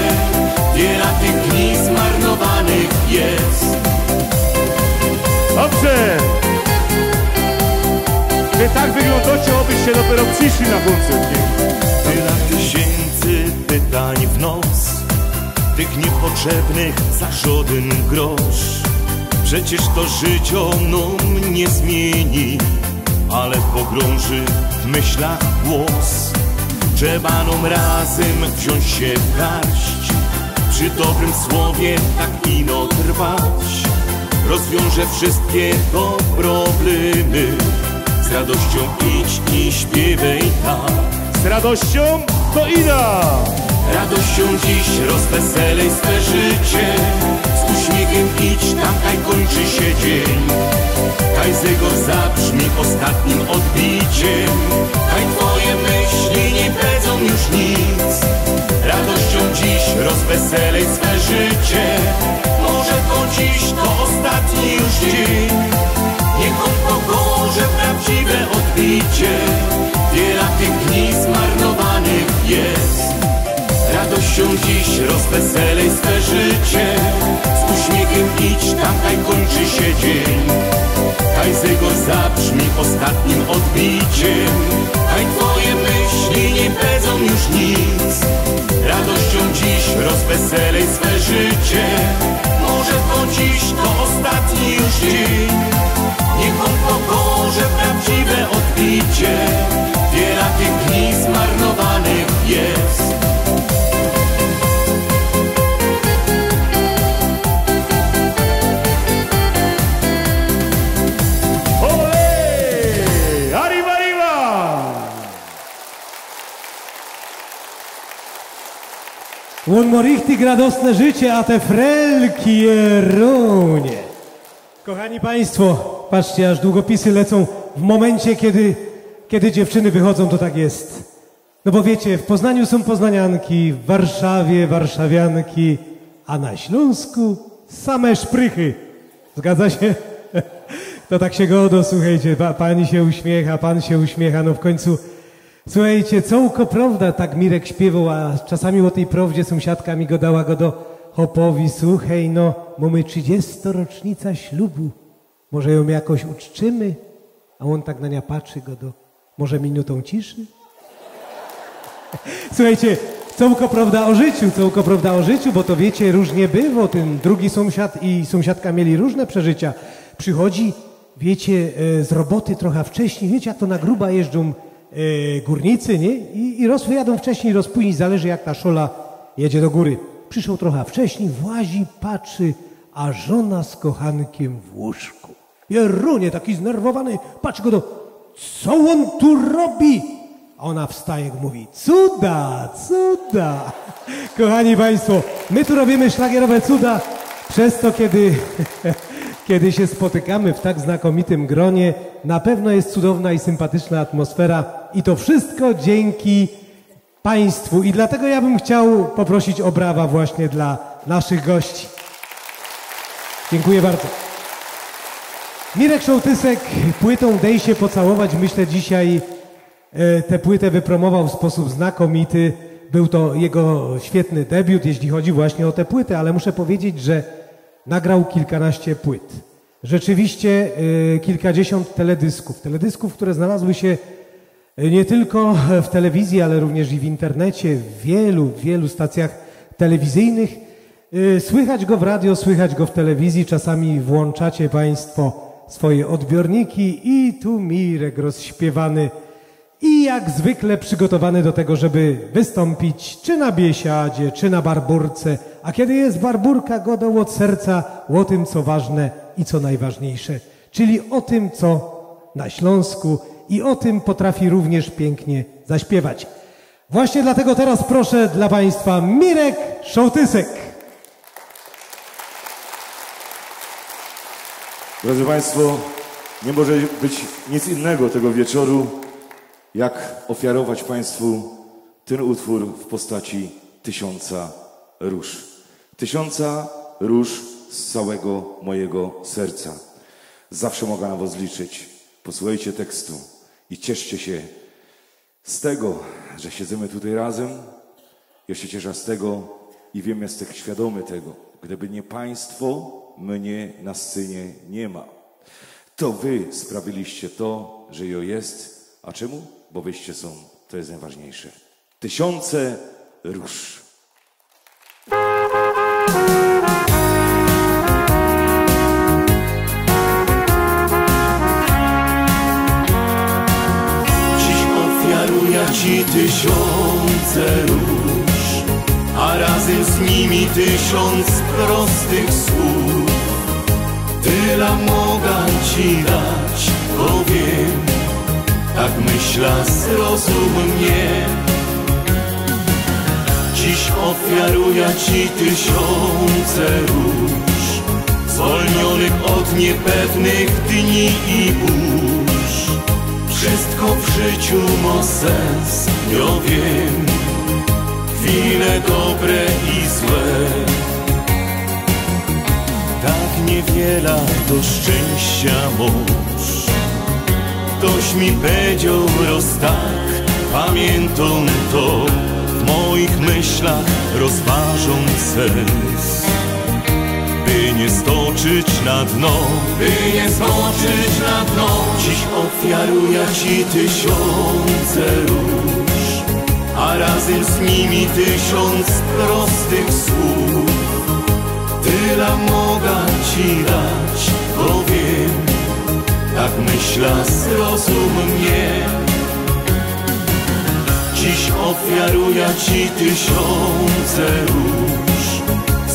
Wiele tych dni zmarnowanych jest Dobrze! Wy tak wyglądacie, obyście dopiero przyszli na koncert? Tyle tysięcy pytań w noc Tych niepotrzebnych za żaden grosz Przecież to życie nam nie zmieni Ale pogrąży w myślach głos Trzeba nam razem wziąć się w garść Przy dobrym słowie tak ino trwać Rozwiąże wszystkie to problemy. Z radością idź i śpiewaj tak Z radością to ida! Radością dziś rozweselej swe życie. Z uśmiechem idź, tam kaj kończy się dzień. Kaj zego zabrzmi ostatnim odbiciem. Kaj twoje myśli nie pedzą już nic. Radością dziś rozweselej swe życie Może to dziś to ostatni już dzień. Niech on pokorze prawdziwe odbicie. Wiele tych dni zmarnowanych jest. Radością dziś rozweselej swe życie. Z uśmiechem idź, tam kaj kończy się dzień. Kaj zego zabrzmi ostatnim odbiciem. Kaj twoje myśli nie pedzą już nic. Radością dziś rozweselej swe życie Może to dziś to ostatni już dzień. Niech on pokorze prawdziwe odbicie. Wiele tych dni zmarnowanych jest On ma richtig radosne życie, a te frelki jerunie. Kochani Państwo, patrzcie, aż długopisy lecą w momencie, kiedy, kiedy dziewczyny wychodzą, to tak jest. No bo wiecie, w Poznaniu są poznanianki, w Warszawie warszawianki, a na Śląsku same szprychy. Zgadza się? To tak się godo, słuchajcie, pa, pani się uśmiecha, pan się uśmiecha, no w końcu Słuchajcie, cołko prawda, tak Mirek śpiewał, a czasami o tej prawdzie sąsiadka mi go dała go do Hopowi. Słuchaj, no, mamy 30 rocznica ślubu. Może ją jakoś uczczymy? A on tak na nią patrzy go do, może minutą ciszy? Słuchajcie, cołko prawda o życiu, cołko prawda o życiu, bo to wiecie, różnie bywa. Ten drugi sąsiad i sąsiadka mieli różne przeżycia. Przychodzi, wiecie, e, z roboty trochę wcześniej, wiecie, jak to na gruba jeżdżą górnicy, nie? I, I raz wyjadą wcześniej, później, zależy jak ta szola jedzie do góry. Przyszł trochę wcześniej, włazi, patrzy, a żona z kochankiem w łóżku. Jerunie, taki znerwowany, patrzy go do... Co on tu robi? A ona wstaje i mówi, cuda, cuda. Kochani Państwo, my tu robimy szlagierowe cuda, przez to kiedy, kiedy się spotykamy w tak znakomitym gronie, na pewno jest cudowna i sympatyczna atmosfera i to wszystko dzięki Państwu. I dlatego ja bym chciał poprosić o brawa właśnie dla naszych gości. Dziękuję bardzo. Mirek Szołtysek płytą Dej się pocałować, myślę dzisiaj e, tę płytę wypromował w sposób znakomity. Był to jego świetny debiut, jeśli chodzi właśnie o tę płytę, ale muszę powiedzieć, że nagrał kilkanaście płyt. Rzeczywiście e, kilkadziesiąt teledysków. Teledysków, które znalazły się nie tylko w telewizji, ale również i w internecie, w wielu, wielu stacjach telewizyjnych. E, Słychać go w radio, słychać go w telewizji. Czasami włączacie Państwo swoje odbiorniki i tu Mirek rozśpiewany i jak zwykle przygotowany do tego, żeby wystąpić czy na biesiadzie, czy na barburce. A kiedy jest barburka, godał od serca o tym, co ważne i co najważniejsze, czyli o tym, co na Śląsku i o tym potrafi również pięknie zaśpiewać. Właśnie dlatego teraz proszę dla Państwa Mirek Szołtysek. Drodzy Państwo, nie może być nic innego tego wieczoru, jak ofiarować Państwu ten utwór w postaci tysiąca róż. Tysiąca róż z całego mojego serca. Zawsze mogę na Was liczyć. Posłuchajcie tekstu i cieszcie się z tego, że siedzimy tutaj razem. Ja się cieszę z tego i wiem, jestem świadomy tego. Gdyby nie Państwo, mnie na scenie nie ma. To Wy sprawiliście to, że jo jest. A czemu? Bo Wyście są. To jest najważniejsze. Tysiące róż. Ci tysiące róż, a razem z nimi tysiąc prostych słów. Tyle mogę Ci dać, bo wiem, tak myśla zrozum mnie. Dziś ofiaruję Ci tysiące róż, zwolnionych od niepewnych dni i burz. Wszystko w życiu ma sens, ja wiem, chwile dobre i złe. Tak niewiele do szczęścia mąż. Ktoś mi powiedział roz tak, pamiętam to, w moich myślach rozważą sens. By nie stoczyć na dno, by nie stoczyć na dno, dziś ofiaruję Ci tysiące róż, a razem z nimi tysiąc prostych słów. Tyle mogę Ci dać, bo wiem, tak myśla zrozum mnie. Dziś ofiaruję Ci tysiące róż,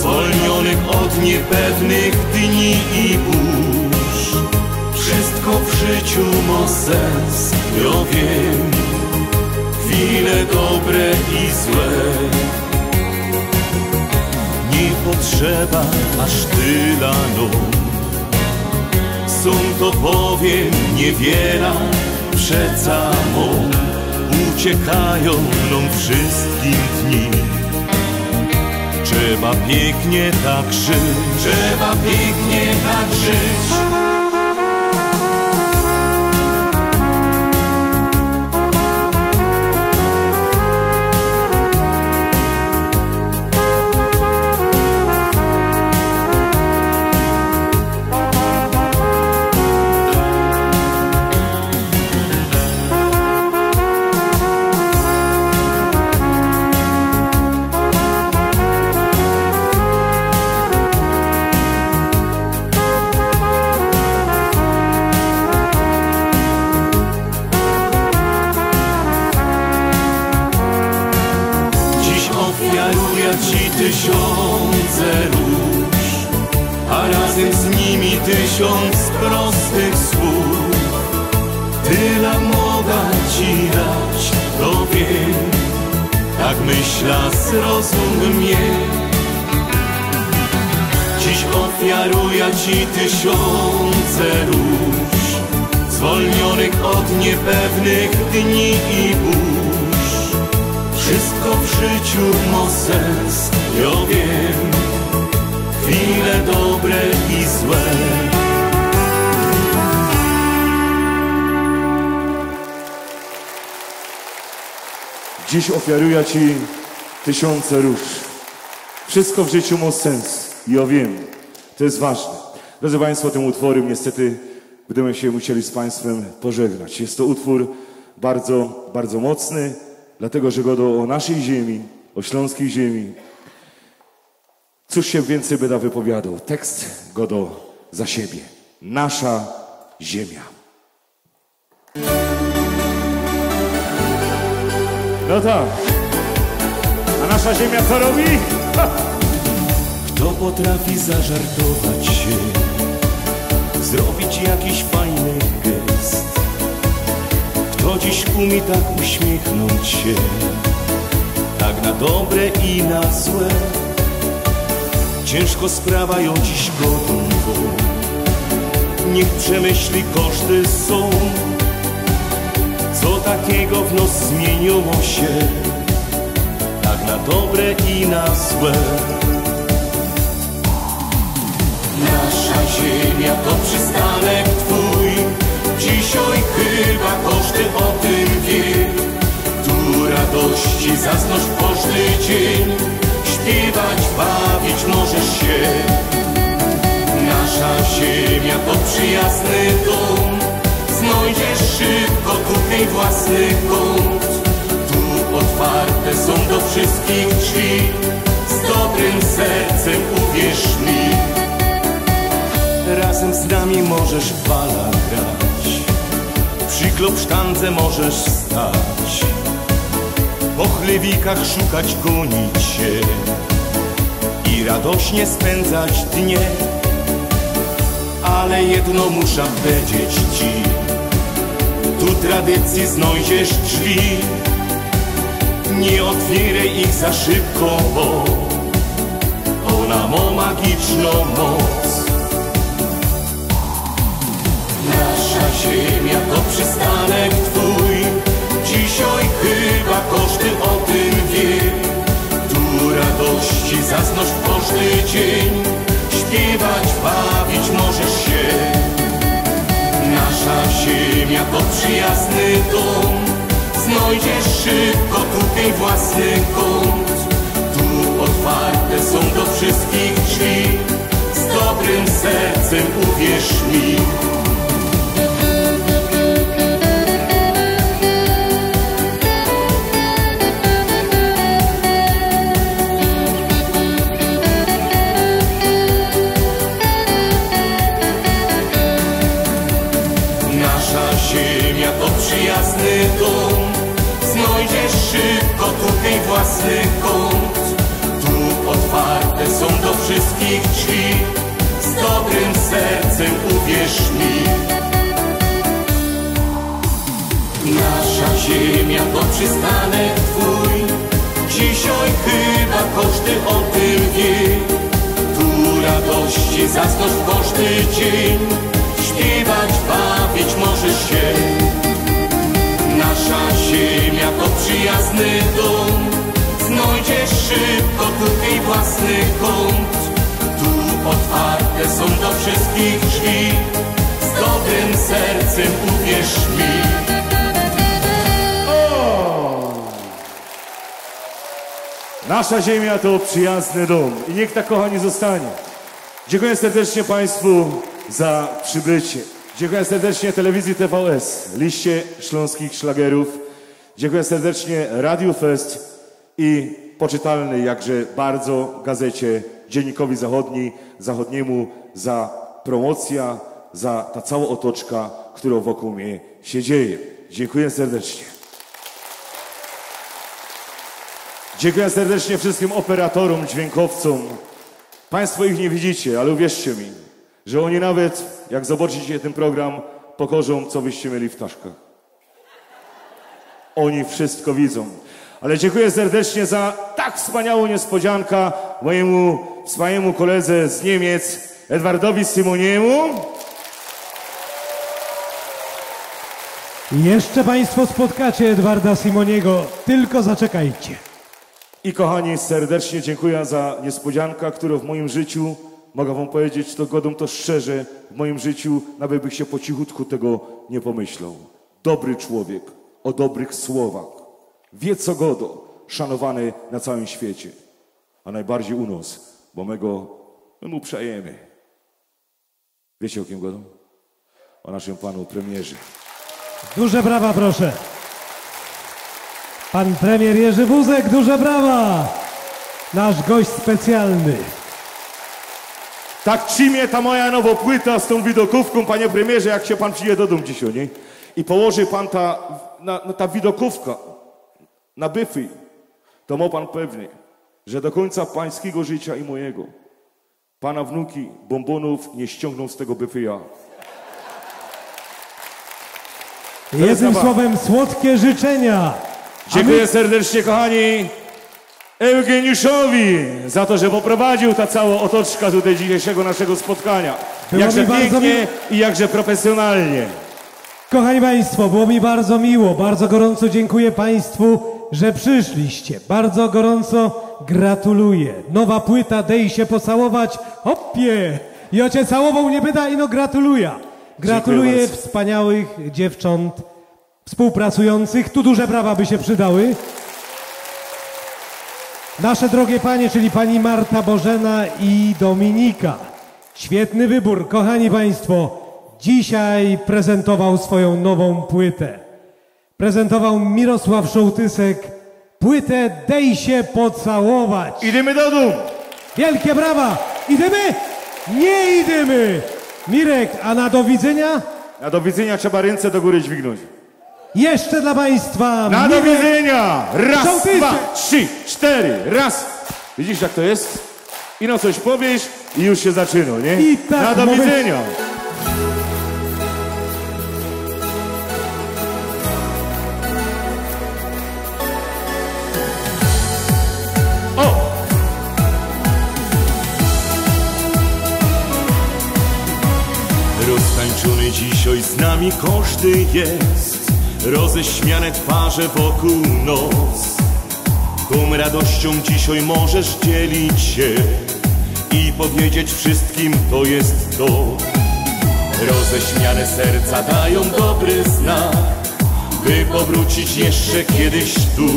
zwolnionych od niepewnych dni i burz. Wszystko w życiu ma sens, ja wiem, chwile dobre i złe. Nie potrzeba aż tyle no. Są to powiem niewiele, przeca mą. Uciekają nam wszystkim dni. Trzeba pięknie tak żyć, trzeba pięknie tak żyć. Ci tysiące róż, zwolnionych od niepewnych dni i burz. Wszystko w życiu ma sens, ja wiem, chwile dobre i złe. Dziś ofiaruję Ci tysiące róż. Wszystko w życiu ma sens. Ja wiem, to jest ważne. Drodzy Państwo, tym utworem niestety będziemy się musieli z Państwem pożegnać. Jest to utwór bardzo, bardzo mocny, dlatego że go do, o naszej ziemi, o śląskiej ziemi. Cóż się więcej by da wypowiadał? Tekst go do za siebie. Nasza ziemia. No tak. A nasza ziemia co robi? Ha! Kto potrafi zażartować się, zrobić jakiś fajny gest? Kto dziś umie tak uśmiechnąć się, tak na dobre i na złe? Ciężko sprawa ją dziś gotową, niech przemyśli koszty są. Co takiego w nos zmieniło się, tak na dobre i na złe? Nasza ziemia to przystanek twój. Dzisiaj chyba każdy o tym wie Tu radości zaznać każdy dzień. Śpiewać, bawić możesz się. Nasza ziemia to przyjazny dom. Znajdziesz szybko tutaj własny kąt. Tu otwarte są do wszystkich drzwi. Z dobrym sercem uwierz mi Razem z nami możesz w bala grać. Przy klopsztance możesz stać. Po chlewikach szukać, gonić się. I radośnie spędzać dnie. Ale jedno muszę powiedzieć ci. Tu tradycji znajdziesz drzwi. Nie otwieraj ich za szybko, bo Ona ma magiczną moc ziemia to przystanek twój. Dzisiaj chyba każdy o tym wie Tu radości zaznać w każdy dzień. Śpiewać, bawić możesz się. Nasza ziemia to przyjazny dom. Znajdziesz szybko tutaj własny kąt. Tu otwarte są do wszystkich drzwi. Z dobrym sercem uwierz mi tutaj własny kąt. Tu otwarte są do wszystkich drzwi. Z dobrym sercem uwierz mi. Nasza ziemia to przystanek twój. Dzisiaj chyba każdy o tym wie. Tu radości w każdy dzień. Śpiewać, bawić możesz się Nasza ziemia to przyjazny dom. Znajdziesz szybko tutaj własny kąt. Tu otwarte są do wszystkich drzwi. Z dobrym sercem uwierz mi. Nasza ziemia to przyjazny dom i niech tak kochani zostanie. Dziękuję serdecznie Państwu za przybycie. Dziękuję serdecznie telewizji TVS, liście śląskich szlagerów. Dziękuję serdecznie Radiu Fest i poczytalnej jakże bardzo gazecie Dziennikowi Zachodni, Zachodniemu za promocja, za ta cała otoczka, która wokół mnie się dzieje. Dziękuję serdecznie. Dziękuję serdecznie wszystkim operatorom, dźwiękowcom. Państwo ich nie widzicie, ale uwierzcie mi, że oni nawet, jak zobaczycie ten program, pokorzą, co byście mieli w taszkach. Oni wszystko widzą. Ale dziękuję serdecznie za tak wspaniałą niespodziankę mojemu wspaniałemu koledze z Niemiec, Edwardowi Simoniemu. Jeszcze Państwo spotkacie Edwarda Simoniego, tylko zaczekajcie. I kochani, serdecznie dziękuję za niespodziankę, którą w moim życiu, mogę wam powiedzieć to godą to szczerze, w moim życiu nawet bych się po cichutku tego nie pomyślał. Dobry człowiek, o dobrych słowach, wie co godo, szanowany na całym świecie, a najbardziej u nas, bo my go, my mu przejemy. Wiecie o kim godą? O naszym panu premierze. Duże brawa, proszę. Pan premier Jerzy Wózek, duże brawa. Nasz gość specjalny. Tak czymie ta moja nowa płyta z tą widokówką, panie premierze, jak się pan przyjedzie do domu dzisiaj, nie? I położy pan ta, na, na ta widokówka na byfy, to ma pan pewnie, że do końca pańskiego życia i mojego pana wnuki bombonów nie ściągną z tego byfyja. Jednym słowem, słodkie życzenia. Dziękuję my- serdecznie, kochani, Eugeniuszowi za to, że poprowadził ta cała otoczka tutaj dzisiejszego naszego spotkania. Było jakże mi pięknie miło. i jakże profesjonalnie. Kochani Państwo, było mi bardzo miło, bardzo gorąco dziękuję Państwu, że przyszliście. Bardzo gorąco gratuluję. Nowa płyta, dej się pocałować, hopie! I o cię całował nie pyta, ino gratuluję. Gratuluję wspaniałych dziewcząt współpracujących. Tu duże brawa by się przydały. Nasze drogie panie, czyli pani Marta Bożena i Dominika. Świetny wybór, kochani państwo. Dzisiaj prezentował swoją nową płytę. Prezentował Mirosław Szołtysek płytę Dej się pocałować. Idziemy do domu. Wielkie brawa. Idziemy? Nie idziemy. Mirek, a na do widzenia? Na do widzenia trzeba ręce do góry dźwignąć. Jeszcze dla państwa. Na do widzenia! Raz, dwa, trzy, cztery, raz. Widzisz jak to jest? Ino coś powiesz i już się zaczyna, nie? I tak, Na do moment- widzenia! Roztańczony dzisiaj z nami każdy jest Roześmiane twarze wokół nos. Tą radością dzisiaj możesz dzielić się I powiedzieć wszystkim to jest to. Roześmiane serca dają dobry znak By powrócić jeszcze kiedyś tu.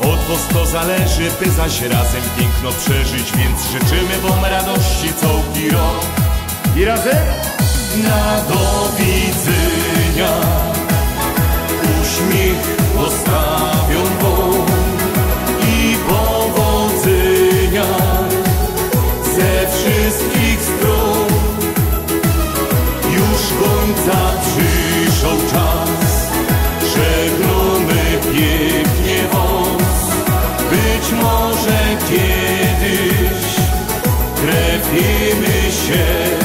Od was to zależy, by zaś razem piękno przeżyć Więc życzymy wam radości całki rok. I razem? Na do widzenia Uśmiech postawią wam I powodzenia Ze wszystkich stron. Już końca przyszedł czas Żegnamy pięknie was Być może kiedyś Trafimy się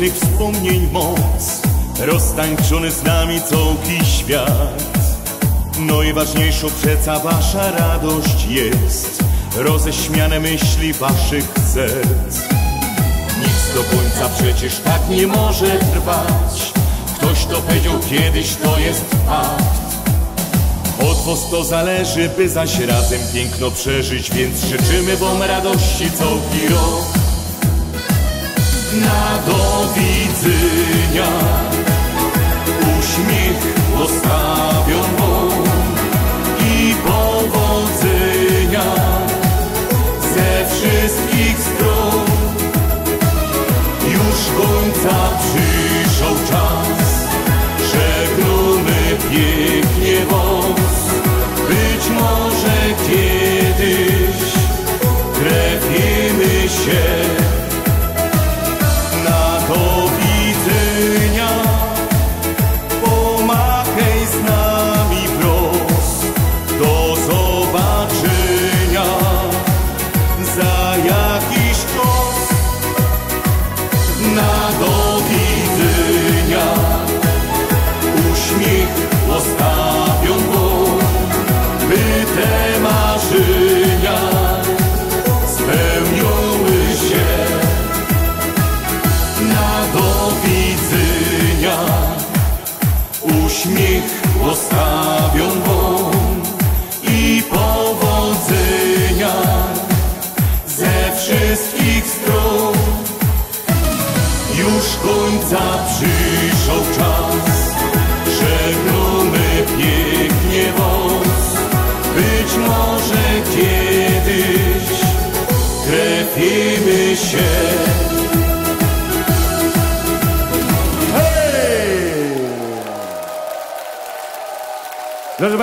pięknych wspomnień moc. Roztańczony z nami całki świat. No i ważniejszą przeca wasza radość jest. Roześmiane myśli waszych serc. Nic do końca przecież tak nie może trwać. Ktoś to powiedział kiedyś, to jest fakt. Od was to zależy, by zaś razem piękno przeżyć, więc życzymy wam radości całki rok na do widzenia. Uśmiech dostawią i powodzenia ze wszystkich stron. Już końca przyszedł czas Żegnamy pięknie wąs. Być może kiedyś trafimy się.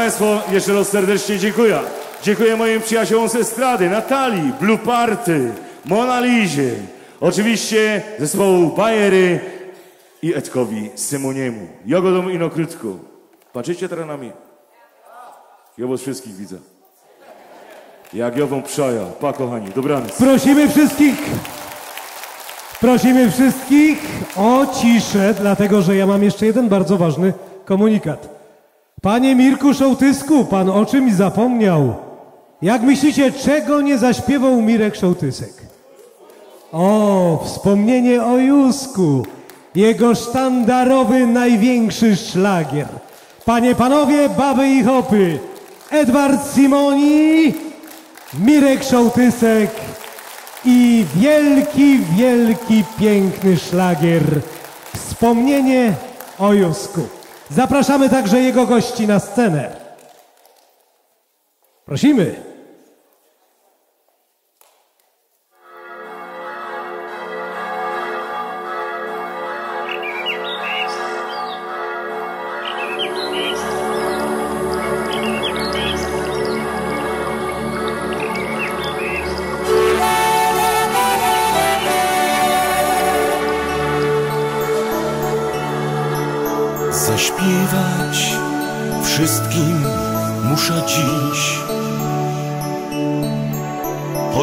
Państwo, jeszcze raz serdecznie dziękuję. Dziękuję moim przyjaciołom z estrady, Natalii, Blue Party, Mona Lizie, oczywiście zespołu Bajery i Edkowi Symoniemu, Jogodomu i Nokrytku. Patrzycie teraz na mnie? Ja was wszystkich widzę. Jak ja wam przaja. Pa, kochani, dobranoc. Prosimy wszystkich, prosimy wszystkich o ciszę, dlatego że ja mam jeszcze jeden bardzo ważny komunikat. Panie Mirku Szołtysku, pan o czymś zapomniał. Jak myślicie, czego nie zaśpiewał Mirek Szołtysek? O, wspomnienie o Jusku. Jego sztandarowy, największy szlagier. Panie, panowie, baby i hopy. Edward Simoni, Mirek Szołtysek i wielki, wielki, piękny szlagier. Wspomnienie o Jusku. Zapraszamy także jego gości na scenę. Prosimy.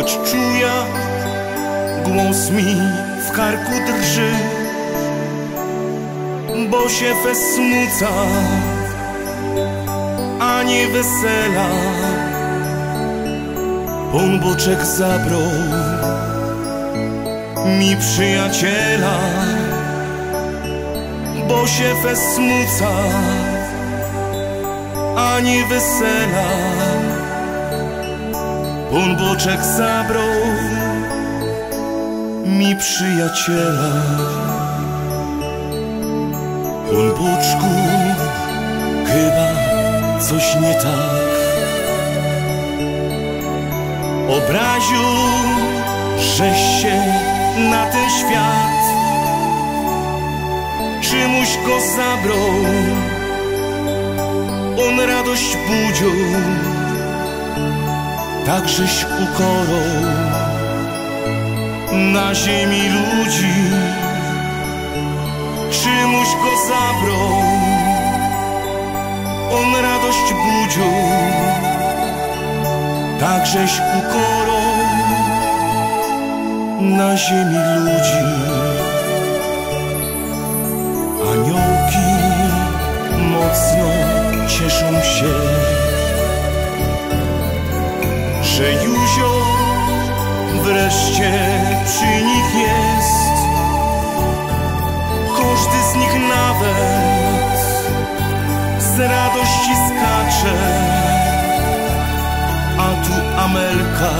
Choć czuję, głos mi w karku drży Bo się wesmuca, a nie wesela On boczek zabrał mi przyjaciela bo się wesmuca, a nie wesela. On boczek zabrał mi przyjaciela. On boczku, chyba coś nie tak. Obraził, żeś się na ten świat czymuś go zabrał On radość budził Takżeś ukorą Na ziemi ludzi Czymuś go zabrał. On radość budził Takżeś ukorą Na ziemi ludzi Aniołki mocno cieszą się, że Józio wreszcie przy nich jest. Każdy z nich nawet z radości skacze, a tu Amelka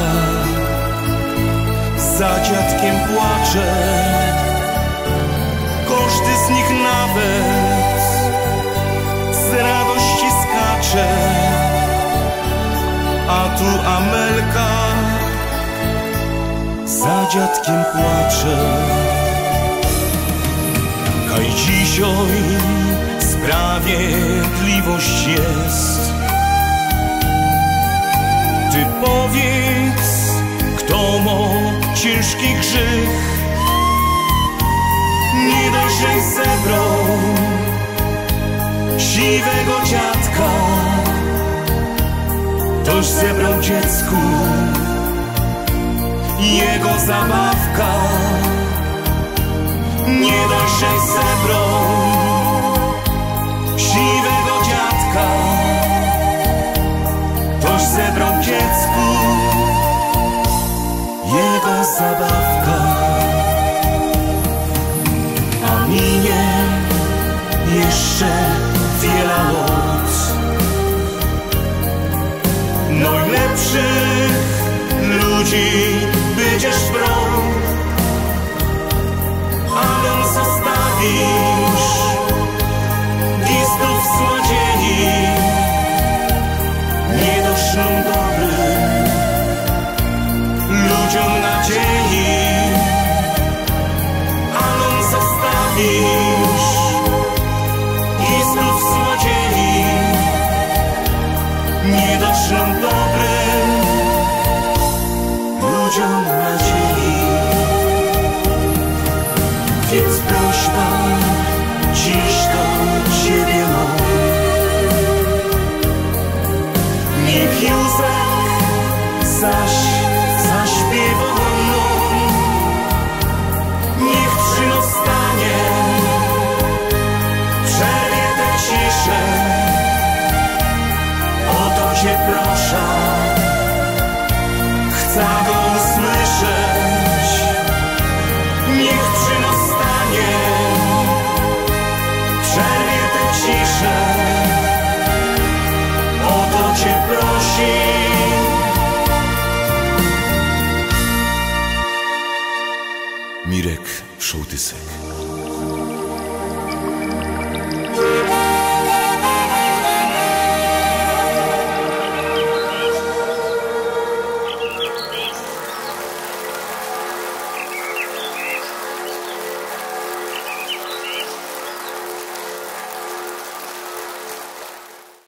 za dziadkiem płacze. Każdy z nich nawet z radości skacze, tu Amelka za dziadkiem płacze. Kaj dzisiaj sprawiedliwość jest. Ty powiedz, kto ma ciężki grzech, nie dość, że zebrał siwego dziadka, toż zebrał dziecku jego zabawka. Nie że zebrał siwego dziadka, toż zebrał dziecku jego zabawka. A minie jeszcze najlepszych ludzi będziesz brał, a nam zostawisz. Listów słodzieni, nie doszną dobry ludziom nadziei.